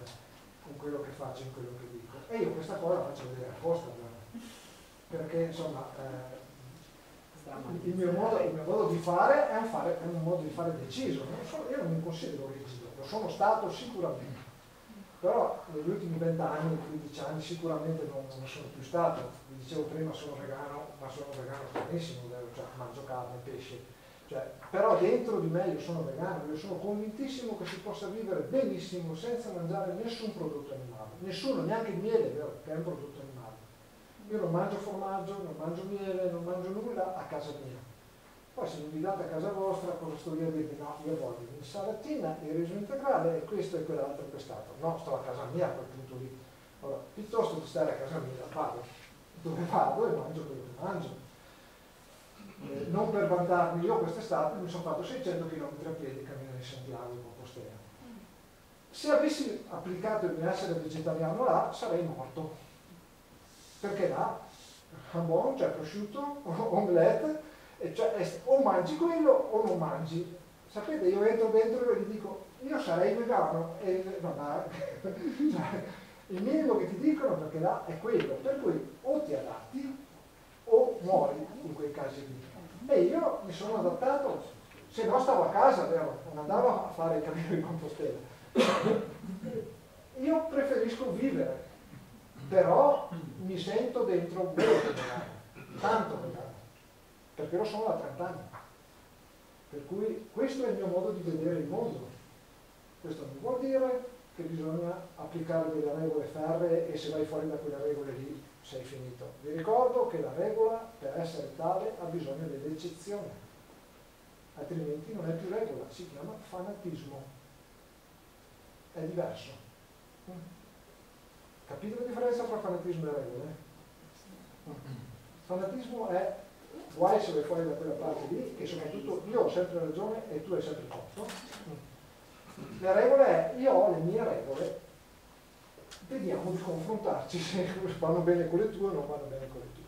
in quello che faccio, in quello che dico. E io questa cosa la faccio vedere apposta, perché insomma eh, il, mio modo, il, mio modo, di fare è un, fare, è un modo di fare deciso. Non so, io non mi considero rigido, lo sono stato sicuramente però negli ultimi vent'anni, 15 anni sicuramente non, non, sono più stato, vi dicevo prima sono vegano, ma sono vegano benissimo, cioè mangio carne, pesce, cioè, però dentro di me io sono vegano, io sono convintissimo che si possa vivere benissimo senza mangiare nessun prodotto animale, nessuno, neanche il miele, vero, che è un prodotto animale. Io non mangio formaggio, non mangio miele, non mangio nulla a casa mia poi se mi invitate a casa vostra, cosa sto io a dirvi? No, io voglio l'insalatina, il riso integrale e questo e quell'altro è stato. No, sto a casa mia a quel punto lì. Allora, piuttosto di stare a casa mia, vado dove vado e mangio quello che mangio. Eh, non per vantarmi, io quest'estate mi sono fatto 600 km a piedi camminare in Santiago in Compostela. Se avessi applicato il mio essere vegetariano là, sarei morto. Perché là, buono, cioè prosciutto, omelette, cioè, o mangi quello o non mangi. Sapete, io entro dentro e gli dico, io sarei vegano, e no, ma, cioè, il minimo che ti dicono perché là è quello, per cui o ti adatti o muori in quei casi lì. E io mi sono adattato, se no stavo a casa, vero? non andavo a fare il cammino di Compostela. Io preferisco vivere, però mi sento dentro molto vegano, tanto vegano perché lo sono da 30 anni. Per cui questo è il mio modo di vedere il mondo. Questo non vuol dire che bisogna applicare delle regole ferree e se vai fuori da quelle regole lì sei finito. Vi ricordo che la regola per essere tale ha bisogno dell'eccezione, altrimenti non è più regola, si chiama fanatismo. È diverso. Capite la differenza tra fanatismo e regole? Fanatismo è vuoi essere fuori da quella parte lì e soprattutto io ho sempre ragione e tu hai sempre torto. La regola è, io ho le mie regole, vediamo di confrontarci se vanno bene con le tue o non vanno bene con le tue.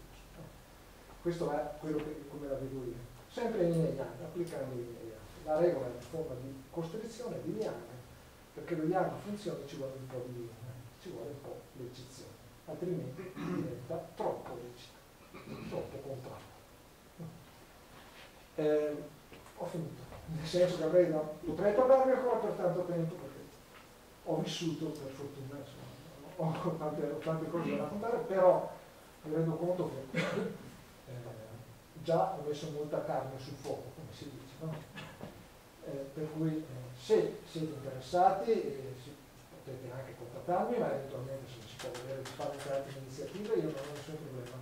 Questo è quello che, come la vedo io. Sempre in yang, applicando in yang. La regola è in forma di costrizione di yang, perché lo yang funziona ci vuole un po' di yin, ci vuole un po' l'eccezione, altrimenti diventa troppo lecito, troppo contrario. Eh, ho finito, nel senso che avrei da, potrei tornarmi ancora per tanto tempo perché ho vissuto per fortuna, insomma, ho tante, ho tante cose da raccontare, però mi rendo conto che eh, già ho messo molta carne sul fuoco, come si dice, no? eh, per cui eh, se siete interessati eh, potete anche contattarmi, ma eventualmente se vedere di fare altre iniziative, io non ho nessun problema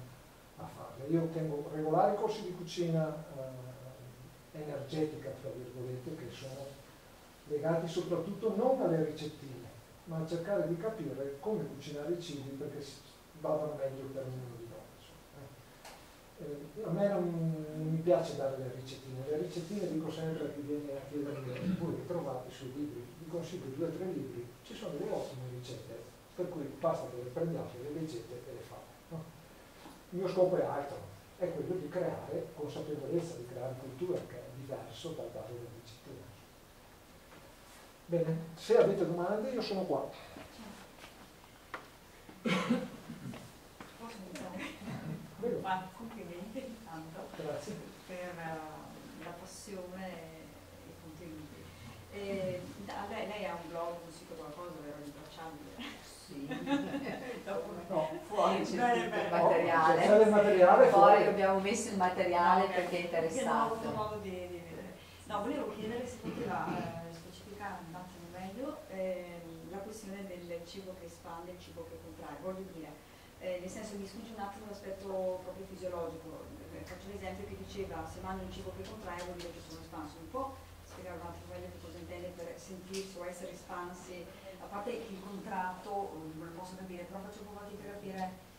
a farle. Io tengo regolari corsi di cucina eh, energetica, tra virgolette, che sono legati soprattutto non alle ricettine, ma a cercare di capire come cucinare i cibi perché vadano meglio per ognuno di noi. Eh, a me non, non, mi piace dare le ricettine, le ricettine dico sempre a chi viene a chiedermi, voi trovate sui libri, vi consiglio due o tre libri, ci sono delle ottime ricette, per cui basta che le prendiate, le leggete e le fate. No? Il mio scopo è altro, è quello di creare consapevolezza, di creare cultura, che è diverso dal dare la disciplina. Bene, se avete domande io sono qua. Ma complimenti intanto Grazie. per uh, la passione e i contenuti. E, lei, lei, ha un blog, un sito qualcosa, vero? Rintracciabile? Sì. No, fuori c'è bene, il materiale. C'è il materiale Poi fuori. abbiamo messo il materiale no, perché è interessato. non ho avuto modo di, di, vedere. No, volevo chiedere se poteva eh, specificare un attimo meglio eh, la questione del cibo che espande e il cibo che contrae. Voglio dire, eh, nel senso mi sfugge un attimo l'aspetto proprio fisiologico. Eh, faccio l'esempio che diceva se mangio un cibo che contrae vuol dire che sono espanso. Un po' spiegare un attimo meglio che cosa intende per sentirsi o essere espansi parte il contratto, non lo posso capire, però faccio un po' fatica a capire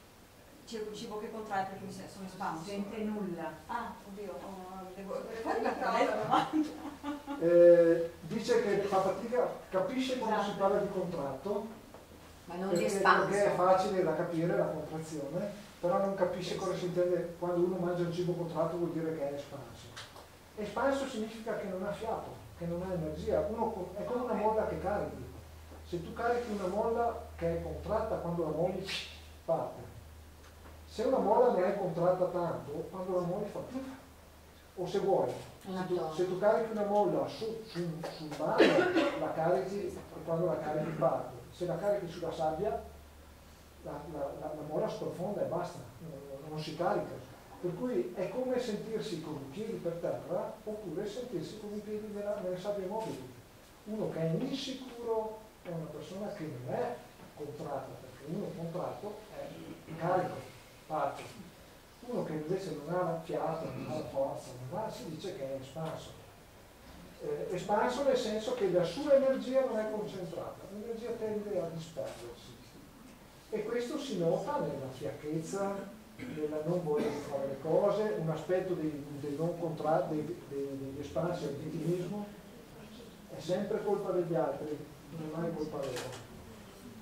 c'è un cibo che contrae perché mi sono espanso. Non sente nulla. Ah, oddio, oh, devo fare la eh, Dice che fa fatica, capisce quando esatto. si parla di contratto, Ma non perché, di espanso. perché è facile da capire la contrazione, però non capisce cosa si intende quando uno mangia un cibo contratto vuol dire che è espanso. Espanso significa che non ha fiato, che non ha energia, uno, è come una molla che carichi. Se tu carichi una molla che è contratta, quando la molli parte. Se una molla ne è contratta tanto, quando la molli fa o se vuoi, se tu, se tu carichi una molla su, su, sul mare, la carichi quando la carichi parte. Se la carichi sulla sabbia, la, la, la, la molla sprofonda e basta, non, non si carica. Per cui è come sentirsi con i piedi per terra oppure sentirsi con i piedi nella, nelle sabbie mobili. Uno che è insicuro è una persona che non è contratta, perché uno contratto è carico, parte. Uno che invece non ha fiato, non ha la forza, non ha, si dice che è espanso. Eh, espanso nel senso che la sua energia non è concentrata, l'energia tende a disperdersi. E questo si nota nella fiacchezza, nella non voler fare le cose, un aspetto del, del non contratto, degli, espansi al vittimismo, è sempre colpa degli altri, non è mai colpa loro.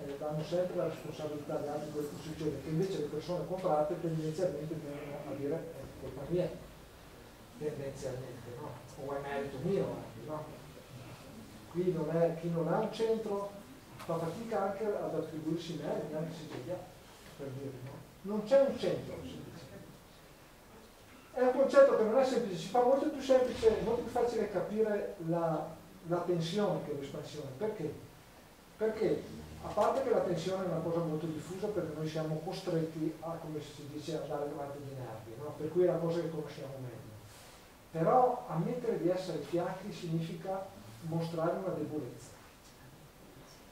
Eh, danno sempre la responsabilità agli altri che succede, che invece le persone contratte tendenzialmente vengono a dire è colpa mia, tendenzialmente, no? O è merito mio no? Qui non è, chi non ha un centro fa fatica anche ad attribuirsi meriti, anche se ha, per dire, no? non c'è un centro. È un concetto che non è semplice, si fa molto più semplice, molto più facile capire la, la tensione che l'espansione. Perché? Perché a parte che la tensione è una cosa molto diffusa perché noi siamo costretti a, come si dice, andare davanti agli nervi, no? per cui è una cosa che conosciamo meglio. Però ammettere di essere fiacchi significa mostrare una debolezza.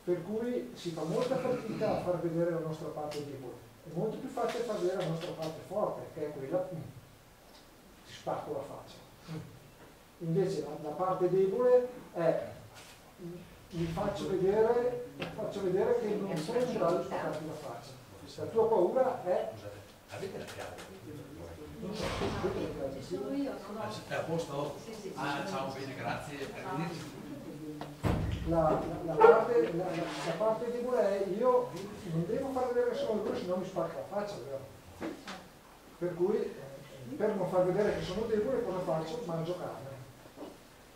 Per cui si fa molta fatica a far vedere la nostra parte debole è molto più facile far vedere la nostra parte forte, che è quella, mm, ti spacco la faccia. Invece la, la, parte debole è, mi faccio vedere, faccio vedere che non sono in grado di spaccarti la faccia. La tua paura è... Avete la chiave? Ci sono io, sono... È a posto? Ah, ciao, bene, grazie. Arrivederci. La, la, parte, la, la, parte, debole è io non devo far vedere che sono debole se no mi spacca la faccia vero? per cui eh, per non far vedere che sono debole cosa faccio? mangio carne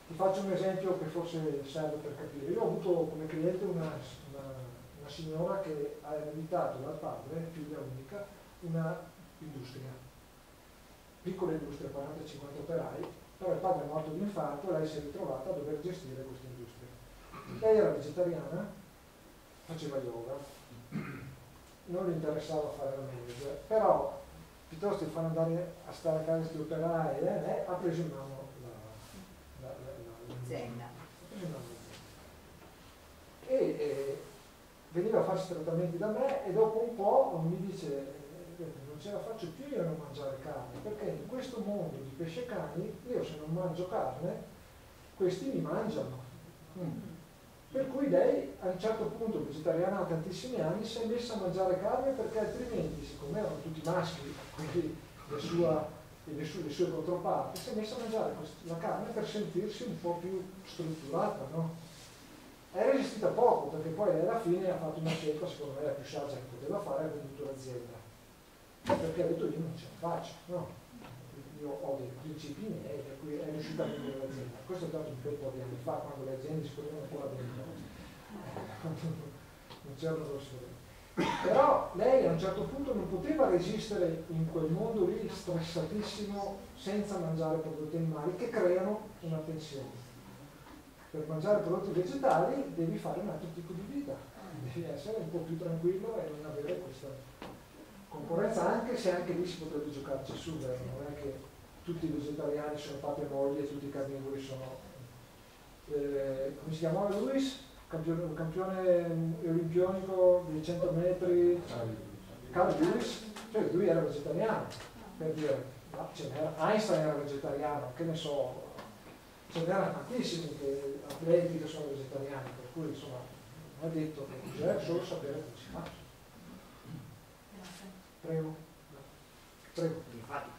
ti faccio un esempio che forse serve per capire. Io ho avuto come cliente una, una, una signora che ha ereditato dal padre figlia unica una industria piccola industria 40-50 operai però il padre è morto di infarto e lei si è ritrovata a dover gestire questa industria. Lei era vegetariana, faceva yoga, non le interessava fare la manager, però piuttosto di far andare a stare a casa questi operai, eh, eh, ha preso in mano l'azienda. E eh, veniva a farsi trattamenti da me e dopo un po' mi dice eh, non ce la faccio più io a non mangiare carne perché in questo mondo di pesce cani io se non mangio carne questi mi mangiano mm. Per cui lei a un certo punto, vegetariana da tantissimi anni, si è messa a mangiare carne perché altrimenti, siccome erano tutti maschi, quindi le, sua, le, sue, sue controparti, si è messa a mangiare la carne per sentirsi un po' più strutturata. No? È resistita poco perché poi alla fine ha fatto una scelta, secondo me la più saggia che poteva fare, ha venduto l'azienda. Perché ha detto io non ce la faccio. No? io ho dei principi miei per cui è riuscita a vendere l'azienda. Questo è stato un bel po' di anni fa, quando le aziende si ponevano ancora dentro, non c'erano grosse però lei a un certo punto non poteva resistere in quel mondo lì stressatissimo senza mangiare prodotti animali che creano una tensione. Per mangiare prodotti vegetali devi fare un altro tipo di vita, devi essere un po' più tranquillo e non avere questa concorrenza, anche se anche lì si potrebbe giocarci su, non è che tutti i vegetariani sono mogli e tutti i carnivori sono... Eh, come si chiamava Luis? Campione, campione olimpionico dei 100 metri? Carl Lewis? Cioè lui era vegetariano, per dire. Einstein era vegetariano, che ne so, ce n'erano tantissimi che, atleti che sono vegetariani, per cui insomma non è detto che bisogna solo sapere come si fa. Prego. Prego. Infatti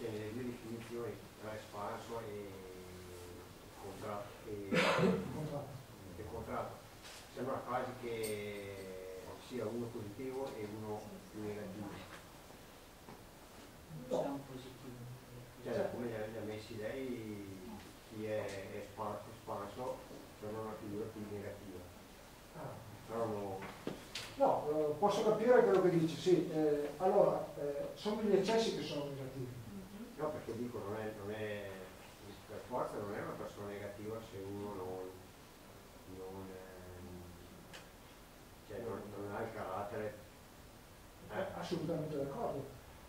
cioè, le due definizioni tra espanso e contratto. Sembra quasi che sia uno positivo e uno negativo. No. Cioè, come li ha, messi lei, chi è espa- espanso sembra una figura più negativa. Ah. Però no, No, eh, posso capire quello che dici, sì. Eh, allora, eh, sono gli eccessi che sono negativi. no, perché dico, non è, non è, per forza non è una persona negativa se uno non, ehm, cioè, non, ha il carattere. Eh, assolutamente d'accordo.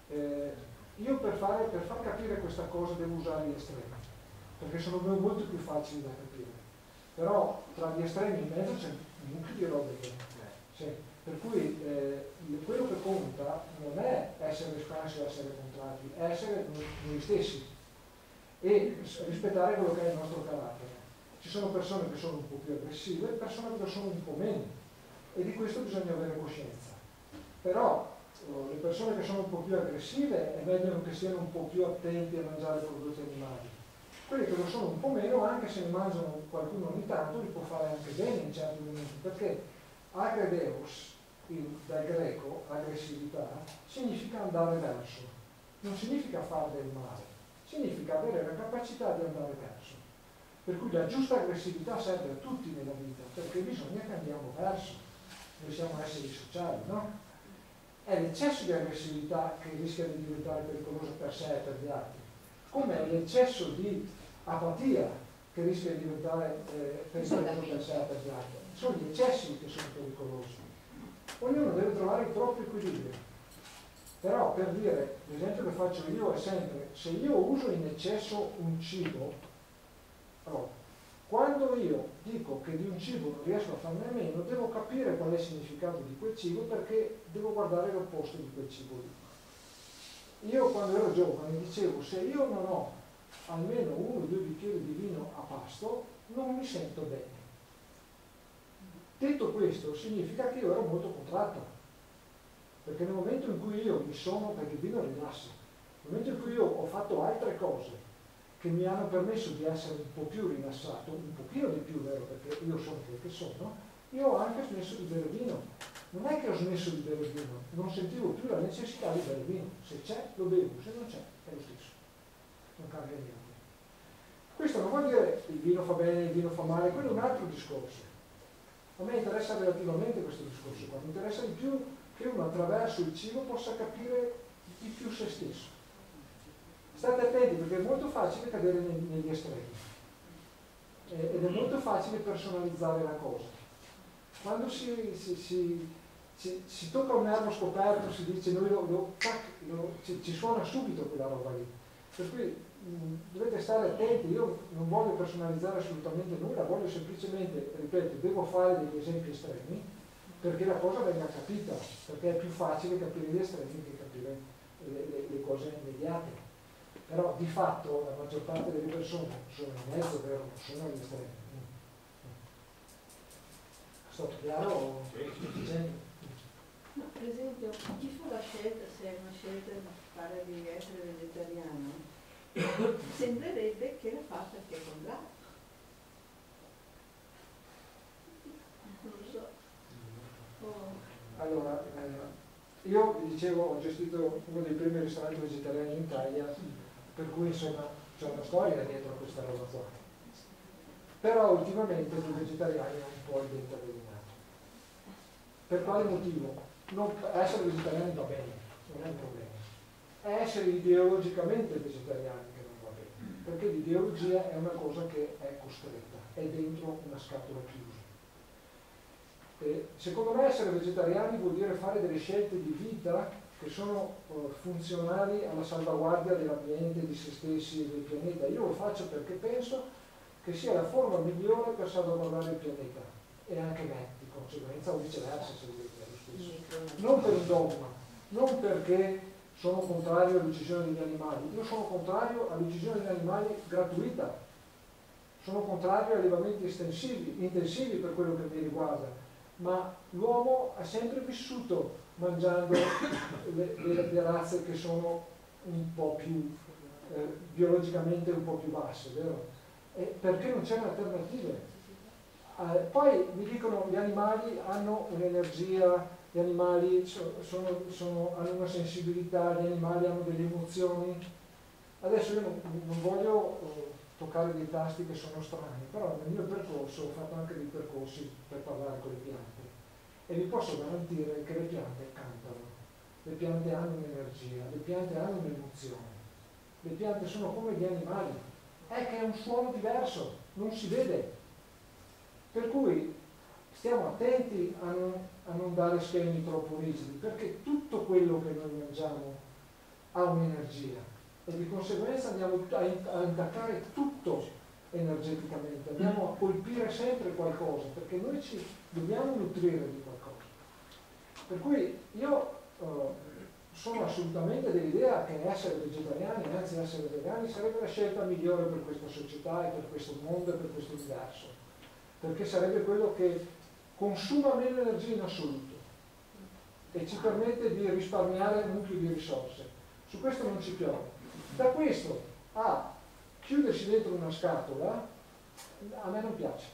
Eh, io per, fare, per far capire questa cosa devo usare gli estremi, perché sono molto più facili da capire. Però tra gli estremi in mezzo c'è un mucchio di robe. Eh, Sì. Per cui eh, quello che conta non è essere espansi o essere contrari, è essere noi, stessi e rispettare quello che è il nostro carattere. Ci sono persone che sono un po' più aggressive e persone che sono un po' meno e di questo bisogna avere coscienza. Però oh, le persone che sono un po' più aggressive è meglio che siano un po' più attenti a mangiare prodotti animali. Quelli che lo sono un po' meno, anche se ne mangiano qualcuno ogni tanto, li può fare anche bene in certi momenti, perché agredeus, il- dal greco, aggressività, significa andare verso, non significa fare del male, significa avere la capacità di andare verso. Per cui la giusta aggressività serve a tutti nella vita, perché bisogna che andiamo verso. Noi siamo esseri sociali, no? È l'eccesso di aggressività che rischia di diventare pericoloso per sé e per gli altri, come è l'eccesso di apatia che rischia di diventare eh, pericoloso per sé e per gli altri. Sono gli eccessi che sono pericolosi. Ognuno deve trovare il proprio equilibrio. Però per dire, l'esempio che faccio io è sempre, se io uso in eccesso un cibo, allora, quando io dico che di un cibo non riesco a farne a meno, devo capire qual è il significato di quel cibo perché devo guardare l'opposto di quel cibo lì. Io quando ero giovane dicevo, se io non ho almeno uno o due bicchieri di vino a pasto, non mi sento bene. Detto questo, significa che io ero molto contratto, perché nel momento in cui io mi sono, perché il vino rilassa, nel momento in cui io ho fatto altre cose che mi hanno permesso di essere un po' più rilassato, un pochino di più, vero, perché io sono quel che sono, io ho anche smesso di bere vino. Non è che ho smesso di bere vino, non sentivo più la necessità di bere vino. Se c'è, lo bevo, se non c'è, è lo stesso. Non cambia niente. Questo non vuol dire il vino fa bene, il vino fa male, quello è un altro discorso. A me interessa relativamente questo discorso qua, mi interessa di più che uno attraverso il cibo possa capire di più se stesso. State attenti perché è molto facile cadere negli estremi Eh, ed è molto facile personalizzare la cosa. Quando si, si- si- si- tocca un nervo scoperto, si dice noi lo, lo- tac, lo- ci, ci suona subito quella roba lì. Per cui mh, dovete stare attenti, io non voglio personalizzare assolutamente nulla, voglio semplicemente, ripeto, devo fare degli esempi estremi perché la cosa venga capita, perché è più facile capire gli estremi che capire le, le- le cose immediate. Però di fatto la maggior parte delle persone sono in mezzo, vero? Non sono agli estremi. È stato chiaro? No, per esempio, chi fa la scelta, se è una scelta di fare di essere vegetariano, sembrerebbe che l'ha fatta perché è con l'altro. Non lo so. Oh, Allora, eh, io vi dicevo, ho gestito uno dei primi ristoranti vegetariani in Italia, per cui insomma c'è una storia dietro a questa roba qua. Però ultimamente il vegetariano è un po' avvelenato. Per quale motivo? Non- essere vegetariani va bene, non è un problema. È essere ideologicamente vegetariani che non va bene, perché l'ideologia è una cosa che è costretta, è dentro una scatola chiusa. Eh, secondo me essere vegetariani vuol dire fare delle scelte di vita che sono eh, funzionali alla salvaguardia dell'ambiente, di se stessi e del pianeta. Io lo faccio perché penso che sia la forma migliore per salvaguardare il pianeta. E anche me, di conseguenza, o viceversa se volete, lo stesso. Non per un dogma, non perché sono contrario all'uccisione degli animali, io sono contrario all'uccisione degli animali gratuita, sono contrario a allevamenti estensivi, intensivi per quello che mi riguarda, ma l'uomo ha sempre vissuto mangiando le, le- le razze che sono un po' più eh, biologicamente un po' più basse, vero? E perché non c'erano alternative. Eh, poi mi dicono gli animali hanno un'energia, gli animali so- sono- sono- hanno una sensibilità, gli animali hanno delle emozioni. Adesso io non, non voglio eh, toccare dei tasti che sono strani, però nel mio percorso ho fatto anche dei percorsi per parlare con le piante e vi posso garantire che le piante cantano, le piante hanno un'energia, le piante hanno un'emozione, le piante sono come gli animali, è che è un suono diverso, non si vede. Per cui stiamo attenti a non, a non dare schemi troppo rigidi, perché tutto quello che noi mangiamo ha un'energia e di conseguenza andiamo a, intaccare tutto energeticamente, andiamo a colpire sempre qualcosa, perché noi ci dobbiamo nutrire di qualcosa. Per cui io eh, sono assolutamente dell'idea che essere vegetariani, anzi essere vegani, sarebbe la scelta migliore per questa società e per questo mondo e per questo universo, perché sarebbe quello che consuma meno energia in assoluto e ci permette di risparmiare un nucleo di risorse. Su questo non ci piove. Da questo a chiudersi dentro una scatola a me non piace,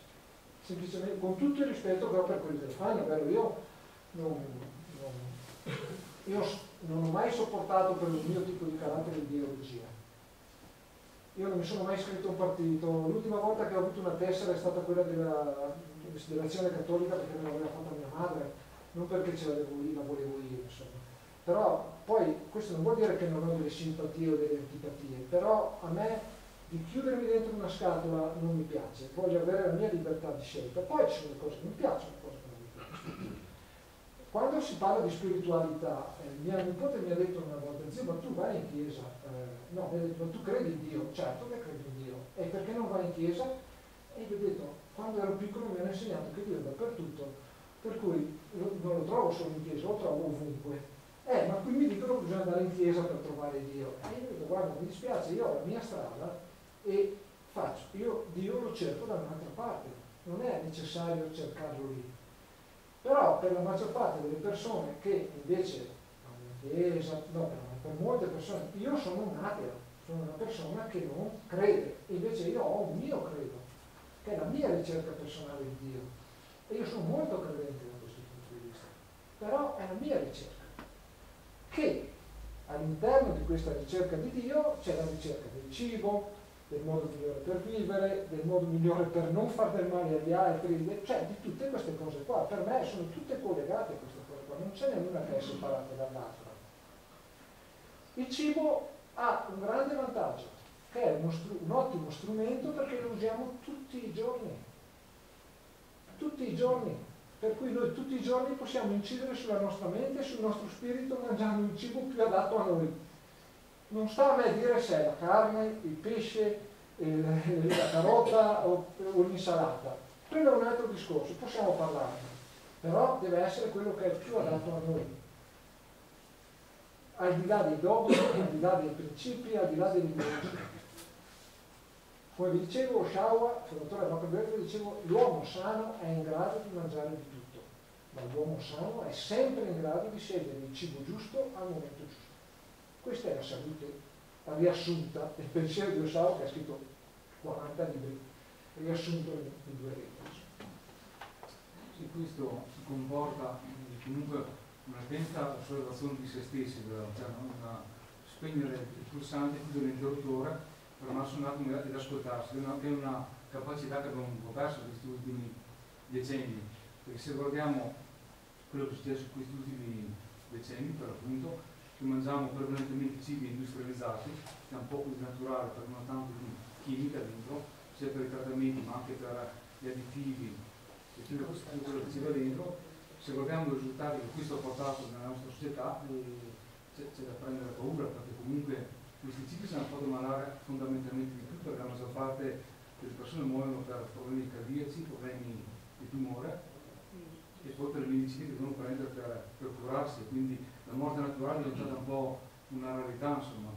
semplicemente con tutto il rispetto ho per quelli che lo fanno, vero? Io non, non, io non ho mai sopportato per il mio tipo di carattere ideologia. Io non mi sono mai iscritto a un partito, l'ultima volta che ho avuto una tessera è stata quella della, dell'azione cattolica perché me l'aveva fatta mia madre, non perché ce l'avevo lì, la volevo io, insomma. Però poi questo non vuol dire che non ho delle simpatie o delle antipatie, però a me di chiudermi dentro una scatola non mi piace, voglio avere la mia libertà di scelta. Poi ci sono le cose che mi piacciono, le cose che. Quando si parla di spiritualità, eh, mia nipote mi ha detto una volta, zio, ma tu vai in chiesa? Eh, no, mi ha detto, ma tu credi in Dio? Certo che credo in Dio. E perché non vai in chiesa? E gli ho detto, quando ero piccolo mi hanno insegnato che Dio è dappertutto, per cui non lo trovo solo in chiesa, lo trovo ovunque. Eh, ma qui mi dicono che bisogna andare in chiesa per trovare Dio. E io dico, guarda, mi dispiace, io ho la mia strada e faccio, io Dio lo cerco da un'altra parte, non è necessario cercarlo lì. Però per la maggior parte delle persone che invece vanno chiesa, no, per, per molte persone, io sono un ateo, sono una persona che non crede, invece io ho un mio credo, che è la mia ricerca personale di Dio. E io sono molto credente da questo punto di vista, però è la mia ricerca. Che all'interno di questa ricerca di Dio c'è la ricerca del cibo, del modo migliore per vivere, del modo migliore per non far del male agli altri, cioè di tutte queste cose qua. Per me sono tutte collegate queste cose qua, non c'è nessuna che è separata dall'altra. Il cibo ha un grande vantaggio, che è uno un ottimo strumento perché lo usiamo tutti i giorni. Tutti i giorni. Per cui noi tutti i giorni possiamo incidere sulla nostra mente e sul nostro spirito mangiando il cibo più adatto a noi non sta a me dire se è la carne, il pesce, il, la carota o, o l'insalata. Quello è un altro discorso, possiamo parlarne, però deve essere quello che è più adatto a noi. Al di là dei dogmi, al di là dei principi, al di là dell'ideologia. Come vi dicevo, Shawa, fondatore del Rockefeller, dicevo, l'uomo sano è in grado di mangiare di tutto, ma l'uomo sano è sempre in grado di scegliere il cibo giusto al momento giusto. Questa è la salute riassunta del pensiero di Osao che ha scritto 40 libri, riassunto in due lettere. Sì, questo comporta comunque un'attenta osservazione di se stessi, cioè una, spegnere il pulsante, chiudere l'interruttore, fermarsi un attimo ed ascoltarsi, è una, è una capacità che abbiamo un po' perso questi ultimi decenni, perché se guardiamo quello che è successo in questi ultimi decenni, per appunto, che mangiamo prevalentemente cibi industrializzati, che è un po' più naturale non ha tanto di chimica dentro, sia per i trattamenti ma anche per gli additivi e tutto quello che ci va dentro. Se guardiamo i risultati che questo ha portato nella nostra società, eh, c'è, da prendere paura perché comunque questi cibi ci hanno fatto malare fondamentalmente di più perché la maggior parte delle persone muoiono per problemi cardiaci, problemi di tumore e poi per le medicine che devono prendere per, per curarsi, quindi la morte naturale è diventata un po' una rarità, insomma.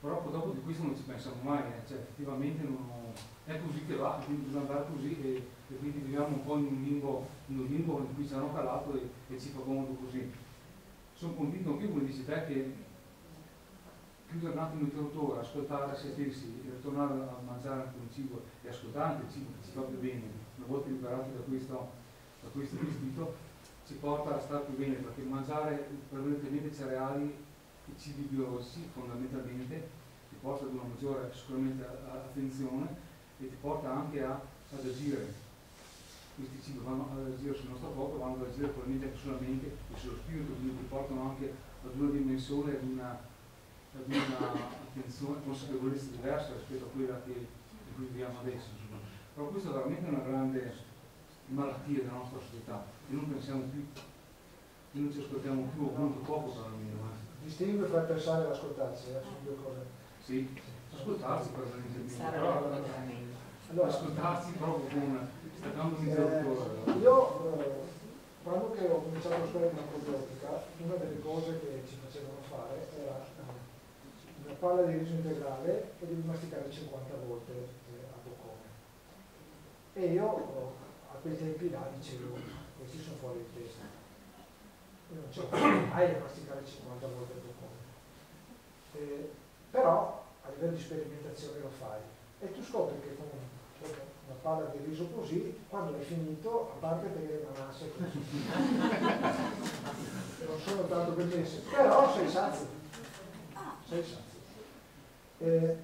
Però dopo di questo non ci pensiamo mai, eh. cioè effettivamente non, è così che va, quindi bisogna andare così e, e, quindi viviamo un po' in un limbo, in un limbo in cui ci hanno calato e, e ci fa comodo così. Sono convinto anche io, come dici te, che chiudere un attimo l'interruttore, ascoltare se stessi, ritornare a mangiare anche un cibo e ascoltare anche il cibo che ci fa più bene, una volta liberati da questo, da questo vestito, ci porta a stare più bene, perché mangiare prevalentemente cereali e cibi biologici fondamentalmente ti porta ad una maggiore sicuramente attenzione e ti porta anche a, ad agire questi cibi vanno ad agire sul nostro corpo, vanno ad agire probabilmente anche sulla mente e sullo spirito, quindi ti portano anche ad una dimensione, ad una, ad una attenzione, consapevolezza diversa rispetto a quella che, cui viviamo adesso. Insomma. Però questa è veramente una grande malattia della nostra società, che non pensiamo più, che non ci ascoltiamo più, o molto poco perlomeno. Distingue fra pensare e ascoltarsi, eh, sono due cose. Sì, ascoltarsi Però, Allora, ascoltarsi proprio con staccando un Eh, interruttore. io eh, quando che ho cominciato a studiare macrobiotica, una delle cose che ci facevano fare era eh, una palla di riso integrale e devi masticare 50 volte eh, a boccone. E io quei tempi là dicevo, questi sono fuori di testa. Io non ce la faccio mai a masticare 50 volte a boccone. Eh, però a livello di sperimentazione lo fai. E tu scopri che con una palla di riso così, quando l'hai finito, a parte una massa così. non sono tanto per messe, però sei sazio. Sei sazio. Eh,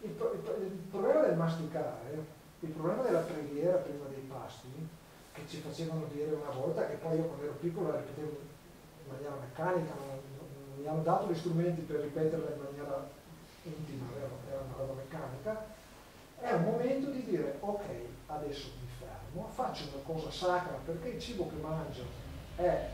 il, il il problema del masticare, il problema della preghiera prima dei pasti, che ci facevano dire una volta, che poi io quando ero piccolo la ripetevo in maniera meccanica, non, non mi hanno dato gli strumenti per ripeterla in maniera intima, era, una roba meccanica, è un momento di dire ok, adesso mi fermo, faccio una cosa sacra perché il cibo che mangio è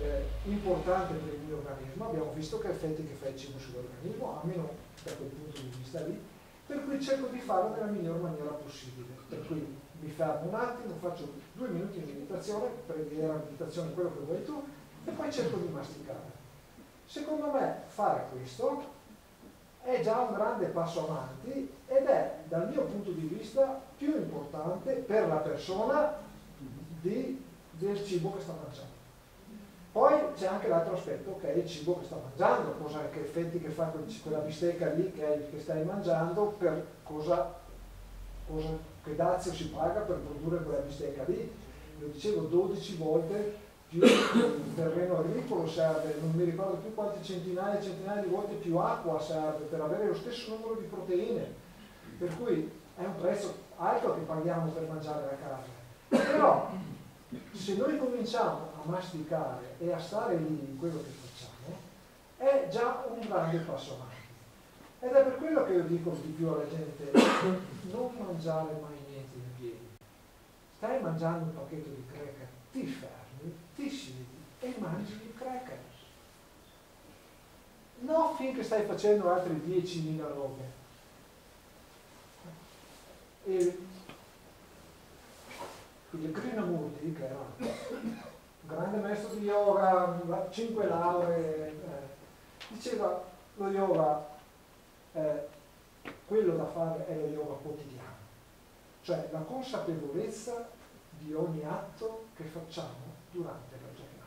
eh, importante per il mio organismo, abbiamo visto che effetti che fa il cibo sull'organismo, almeno da quel punto di vista lì, per cui cerco di farlo nella miglior maniera possibile. Per cui mi fermo un attimo, faccio due minuti di meditazione, preghiera, meditazione, quello che vuoi tu, e poi cerco di masticare. Secondo me fare questo è già un grande passo avanti ed è dal mio punto di vista più importante per la persona di- del cibo che sta mangiando. Poi c'è anche l'altro aspetto che è il cibo che sta mangiando, cosa, che effetti che fa quel- quella bistecca lì che, che stai mangiando, per cosa, cosa, che dazio si paga per produrre quella bistecca lì. Lo dicevo 12 volte più terreno agricolo serve, non mi ricordo più quante centinaia e centinaia di volte più acqua serve per avere lo stesso numero di proteine. Per cui è un prezzo alto che paghiamo per mangiare a casa. Però se noi cominciamo a masticare e a stare lì in quello che facciamo, è già un grande passo avanti. Ed è per quello che io dico di più alla gente, non mangiare mai niente in piedi. Stai mangiando un pacchetto di cracker, ti fermi, ti siedi e mangi i crackers. No finché stai facendo altre 10.000 robe. E il Krishnamurti, che era un grande maestro di yoga, cinque lauree, eh, diceva lo yoga, eh, quello da fare è lo yoga quotidiano, cioè la consapevolezza di ogni atto che facciamo durante la giornata.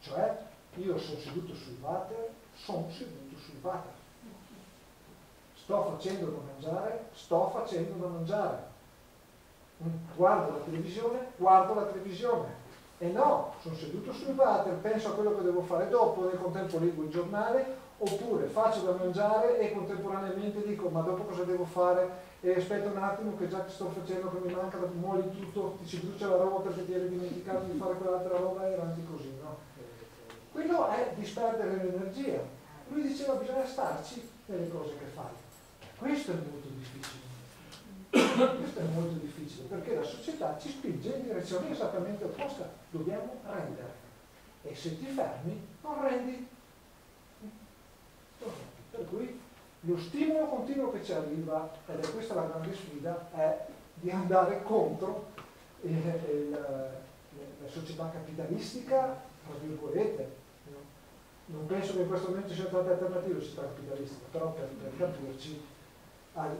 Cioè io sono seduto sul water, sono seduto sul water. Sto facendo da mangiare, sto facendo da mangiare guardo la televisione, guardo la televisione. E no, sono seduto sul water, penso a quello che devo fare dopo, nel contempo leggo il giornale, oppure faccio da mangiare e contemporaneamente dico ma dopo cosa devo fare? E aspetta un attimo che già che sto facendo che mi manca, muoli tutto, ti si brucia la roba perché ti eri dimenticato di fare quell'altra roba e avanti così, no? Quello è disperdere l'energia. Lui diceva bisogna starci nelle cose che fai. Questo è molto difficile. Questo è molto difficile perché la società ci spinge in direzione esattamente opposta. Dobbiamo rendere. E se ti fermi, non rendi. Per cui lo stimolo continuo che ci arriva, ed è questa la grande sfida, è di andare contro eh, il- la società capitalistica, tra virgolette. no? Non penso che in questo momento ci siano tante alternative alla capitalistica, però per, per capirci, al-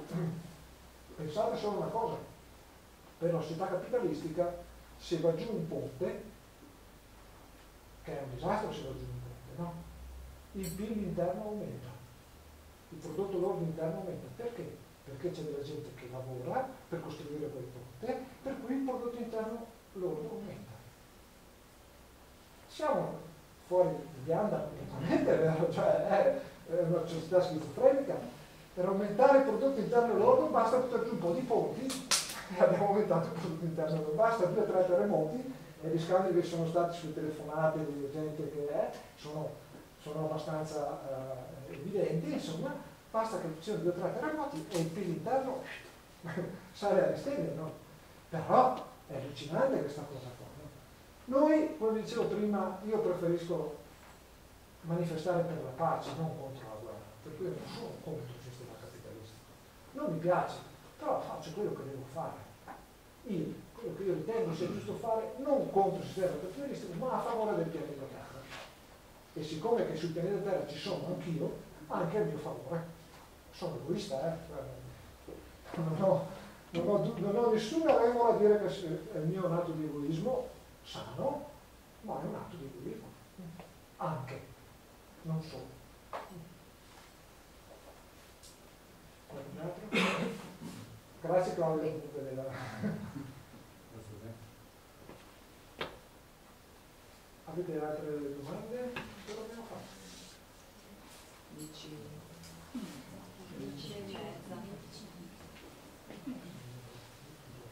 pensate solo una cosa, per la società capitalistica se va giù un ponte, che è un disastro se va giù un ponte, no? Il PIL interno aumenta. il prodotto lordo interno aumenta. Perché? Perché c'è della gente che lavora per costruire quel ponte, per cui il prodotto interno lordo aumenta. Siamo fuori di vianda completamente? Cioè è una società schizofrenica. Per aumentare il prodotto interno lordo basta buttare giù un po' di ponti e abbiamo aumentato il prodotto interno lordo. Basta due o tre terremoti e gli scandali che sono stati sulle telefonate di gente che è sono, sono abbastanza uh, evidenti, insomma, basta che ci siano due o tre terremoti e il PIL interno sale alle stelle, no? Però è allucinante questa cosa qua. No? Noi, come dicevo prima, io preferisco manifestare per la pace, non contro la guerra, per cui non sono contro. Non mi piace, però faccio quello che devo fare. Io quello che io ritengo sia giusto fare non contro il sistema capitalistico ma a favore del pianeta Terra. E siccome che sul pianeta Terra ci sono anch'io, anche a mio favore. Sono egoista, eh? Non ho, non ho, non ho nessuna regola a dire che il mio è un atto di egoismo sano, ma è un atto di egoismo. Anche, non solo. Grazie Claudio della... Avete altre domande? Ce l'abbiamo fatto. Dieci. Dieci e mezza.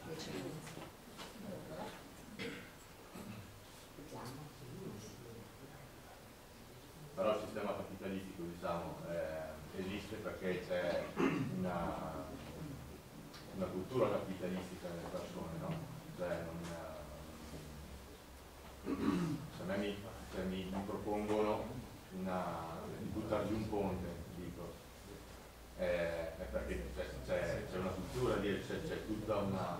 Dieci e mezza. Però il sistema capitalistico diciamo, eh, esiste perché c'è una, una, cultura capitalistica nelle persone, no? Cioè non, se a me mi, se mi, mi propongono una, di buttare giù un ponte, dico, eh, è perché c'è, una cultura, c'è, c'è tutta una,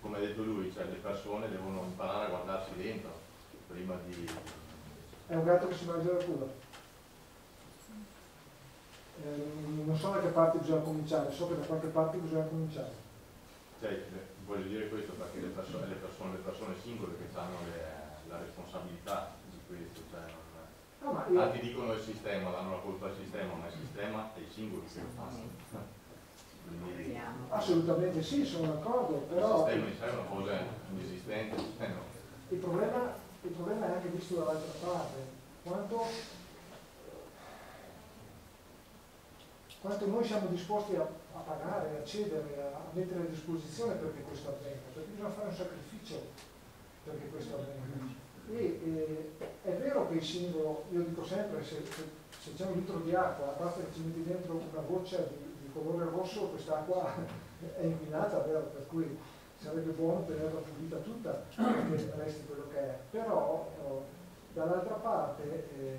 come ha detto lui, cioè le persone devono imparare a guardarsi dentro prima di... È un gatto che si mangia la culo. Eh, non so da che parte bisogna cominciare, so che da qualche parte bisogna cominciare. Cioè, voglio dire questo perché le persone, le persone, le persone singole che hanno le, la responsabilità di questo, cioè non, no, io... altri dicono il sistema, danno la colpa al sistema, ma il sistema è i singoli che lo fanno. Quindi, Assolutamente sì, sono d'accordo, però... Il sistema sé è una cosa inesistente. Eh no. il, problema, il problema è anche visto dall'altra parte. Quanto, quanto noi siamo disposti a, a pagare, a cedere, a mettere a disposizione perché questo avvenga, perché bisogna fare un sacrificio perché questo avvenga. E, e, è vero che il singolo, io dico sempre, se, se, se c'è un litro di acqua, basta che ci metti dentro una goccia di, di colore rosso, quest'acqua è inquinata, vero? Per cui sarebbe buono tenerla pulita tutta perché resti quello che è. Però oh, dall'altra parte eh,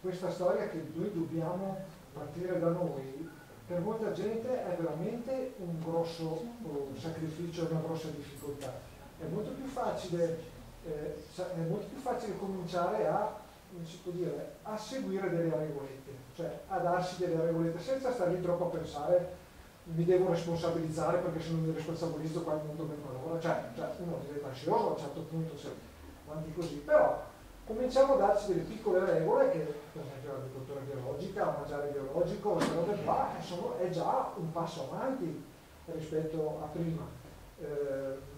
questa storia che noi dobbiamo partire da noi per molta gente è veramente un grosso oh, sacrificio, una grossa difficoltà. È molto più facile, eh, è molto più facile cominciare a, dire, a seguire delle regolette, cioè a darsi delle regolette senza stare lì troppo a pensare mi devo responsabilizzare perché se non mi responsabilizzo qua il mondo mi malora, cioè, cioè uno diventa ansioso a un certo punto se avanti così, però cominciamo a darci delle piccole regole che per esempio l'agricoltura biologica, mangiare biologico, robe qua sono, è già un passo avanti rispetto a prima. Eh,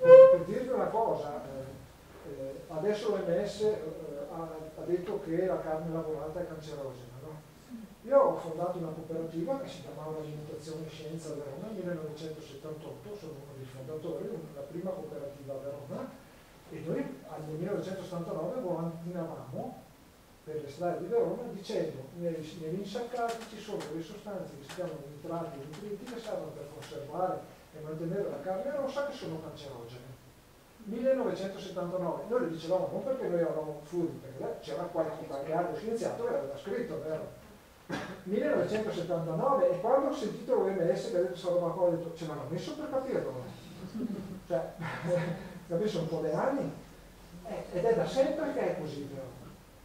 per dirvi una cosa, eh, eh, adesso l'OMS eh, ha, ha, detto che la carne lavorata è cancerogena. No? Io ho fondato una cooperativa che si chiamava Alimentazione Scienza Verona nel 1978, sono uno dei fondatori, la prima cooperativa a Verona, e noi nel 1979 volantinavamo per le strade di Verona dicendo negli, negli insaccati ci sono delle sostanze che si chiamano nitrati e nitriti che servono per conservare e mantenere la carne rossa che sono cancerogene. 1979, noi lo dicevamo non perché noi eravamo furbi, perché c'era qualche, qualche altro scienziato che l'aveva scritto, vero? 1979 e quando ho sentito l'OMS che ha detto questa roba qua ho detto ce l'hanno messo per capirlo cioè ci ha messo un po' di anni eh, ed è da sempre che è così però.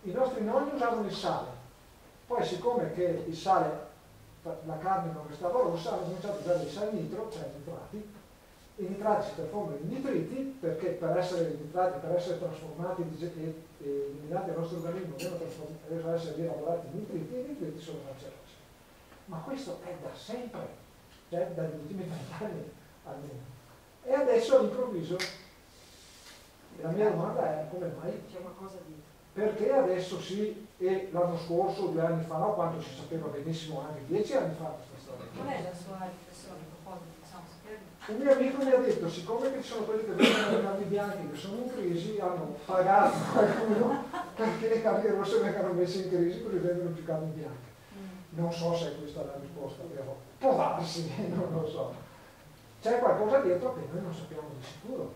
I nostri nonni usavano il sale, poi siccome che il sale, la carne non restava rossa, hanno cominciato a usare il sal nitro, cioè nitrati si trasformano in nitriti perché per essere nitrati, per essere trasformati e eliminati dal nostro organismo devono essere rielaborati in nitriti e i nitriti sono cancerogeni. Ma questo è da sempre, cioè dagli ultimi vent'anni almeno. E adesso all'improvviso la mia domanda è come mai? Perché adesso sì, e l'anno scorso, due anni fa, o quanto si sapeva benissimo anche dieci anni fa questa storia. Qual è la sua riflessione a proposito? Possiamo sapere? Un mio amico mi ha detto, siccome che ci sono quelli che vengono le carni bianche che sono in crisi, hanno pagato qualcuno perché le carni rosse vengano messe in crisi così vengono più carni bianche. Mm. Non so se questa è la risposta, però può darsi, non lo so. C'è qualcosa dietro che noi non sappiamo di sicuro.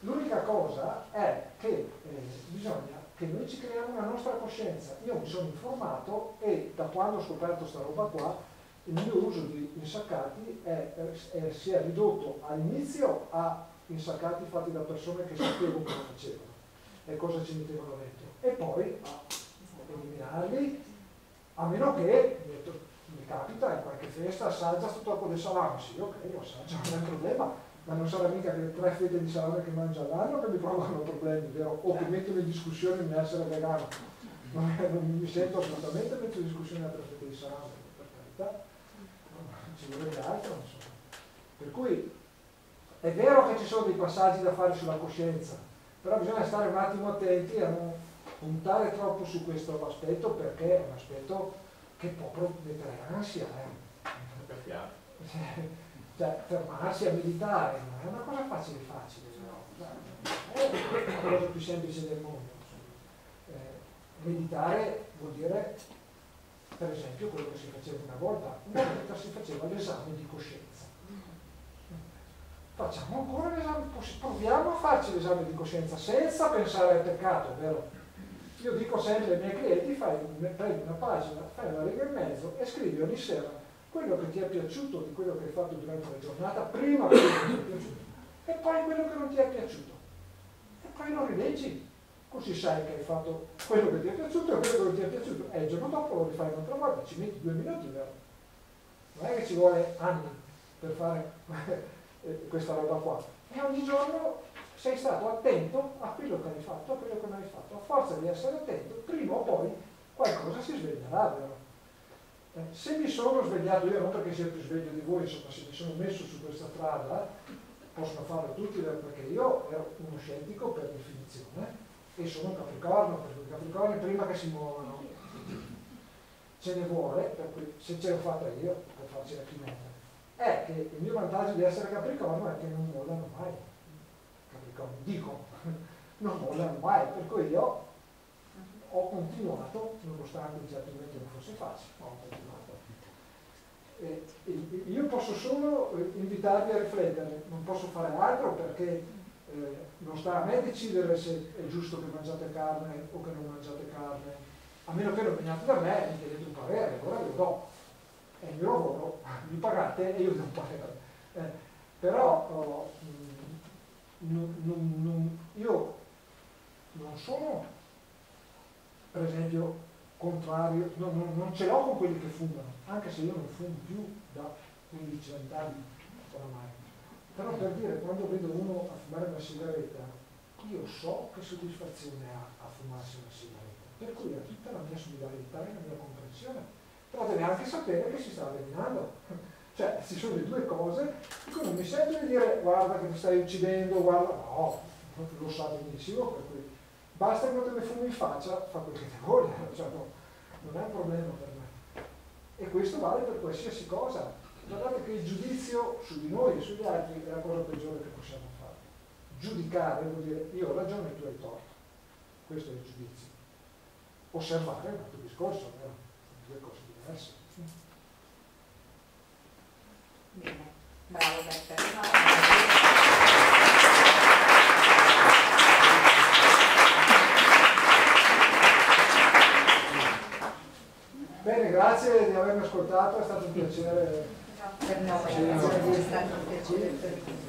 L'unica cosa è che eh, bisogna che noi ci creiamo una nostra coscienza. Io mi sono informato e da quando ho scoperto questa roba qua, il mio uso di insaccati è, è, si è ridotto all'inizio a insaccati fatti da persone che sapevo cosa facevano e cosa ci mettevano dentro, e poi a eliminarli, a meno che, mi capita in qualche festa, assaggia sto tocco di salame, sì ok, lo assaggio, non è un problema, ma non sarà mica che le tre fette di salame che mangio all'anno che mi provano problemi, vero? O che mettono in discussione il mio essere vegano. Non, mi sento assolutamente metto in discussione le tre fette di salame, per carità, ci vorrebbe altro. Per cui è vero che ci sono dei passaggi da fare sulla coscienza, però bisogna stare un attimo attenti a non puntare troppo su questo aspetto perché è un aspetto che può mettere ansia. Eh cioè fermarsi a meditare non è una cosa facile facile, no? è la cosa più semplice del mondo. Eh, meditare vuol dire, per esempio, quello che si faceva una volta, una volta si faceva l'esame di coscienza. Facciamo ancora l'esame, proviamo a farci l'esame di coscienza senza pensare al peccato, vero? Io dico sempre ai miei clienti, fai, prendi una pagina, fai una riga e mezzo e scrivi ogni sera quello che ti è piaciuto di quello che hai fatto durante la giornata, prima quello che ti è piaciuto, e poi quello che non ti è piaciuto. E poi lo rileggi, così sai che hai fatto quello che ti è piaciuto e quello che non ti è piaciuto. E il giorno dopo lo rifai un'altra volta, ci metti due minuti, vero? Non è che ci vuole anni per fare questa roba qua. E ogni giorno sei stato attento a quello che hai fatto, a quello che non hai fatto. A forza di essere attento, prima o poi qualcosa si sveglierà, vero? Eh, se mi sono svegliato io, non perché sia più sveglio di voi, insomma, se mi sono messo su questa strada, possono farlo tutti, perché io ero uno scettico per definizione e sono capricorno, perché i capricorni prima che si muovono ce ne vuole, per cui se ce l'ho fatta io, per farci la chimera, è che il mio vantaggio di essere capricorno è che non mollano mai. Capricorno, dico, non mollano mai, per cui io ho continuato, nonostante certamente non fosse facile, ho continuato. E, io posso solo invitarvi a riflettere, non posso fare altro perché eh, non sta a me decidere se è giusto che mangiate carne o che non mangiate carne, a meno che non veniate da me e mi chiedete un parere, allora io do. È il mio lavoro, mi pagate e io do un parere. Eh, però oh, mh, non, non, io non sono per esempio contrario, no, no, non ce l'ho con quelli che fumano, anche se io non fumo più da 15 anni oramai. Però per dire, quando vedo uno a fumare una sigaretta, io so che soddisfazione ha a fumarsi una sigaretta, per cui ha tutta la mia solidarietà e la mia comprensione, però deve anche sapere che si sta avvelenando. Cioè, ci sono le due cose, dico non mi sento di dire guarda che mi stai uccidendo, guarda, no, lo sa benissimo, per cui Basta che non te ne fumi in faccia, fa quel che ti vuole, cioè, no, non è un problema per me. E questo vale per qualsiasi cosa. Guardate che il giudizio su di noi e sugli altri è la cosa peggiore che possiamo fare. Giudicare vuol dire io ho ragione e tu hai torto. Questo è il giudizio. Osservare è un altro discorso, però sono due cose diverse. Bene, bravo Beppe. Bene, grazie di avermi ascoltato, è stato un piacere. Per noi, è stato un piacere per tutti.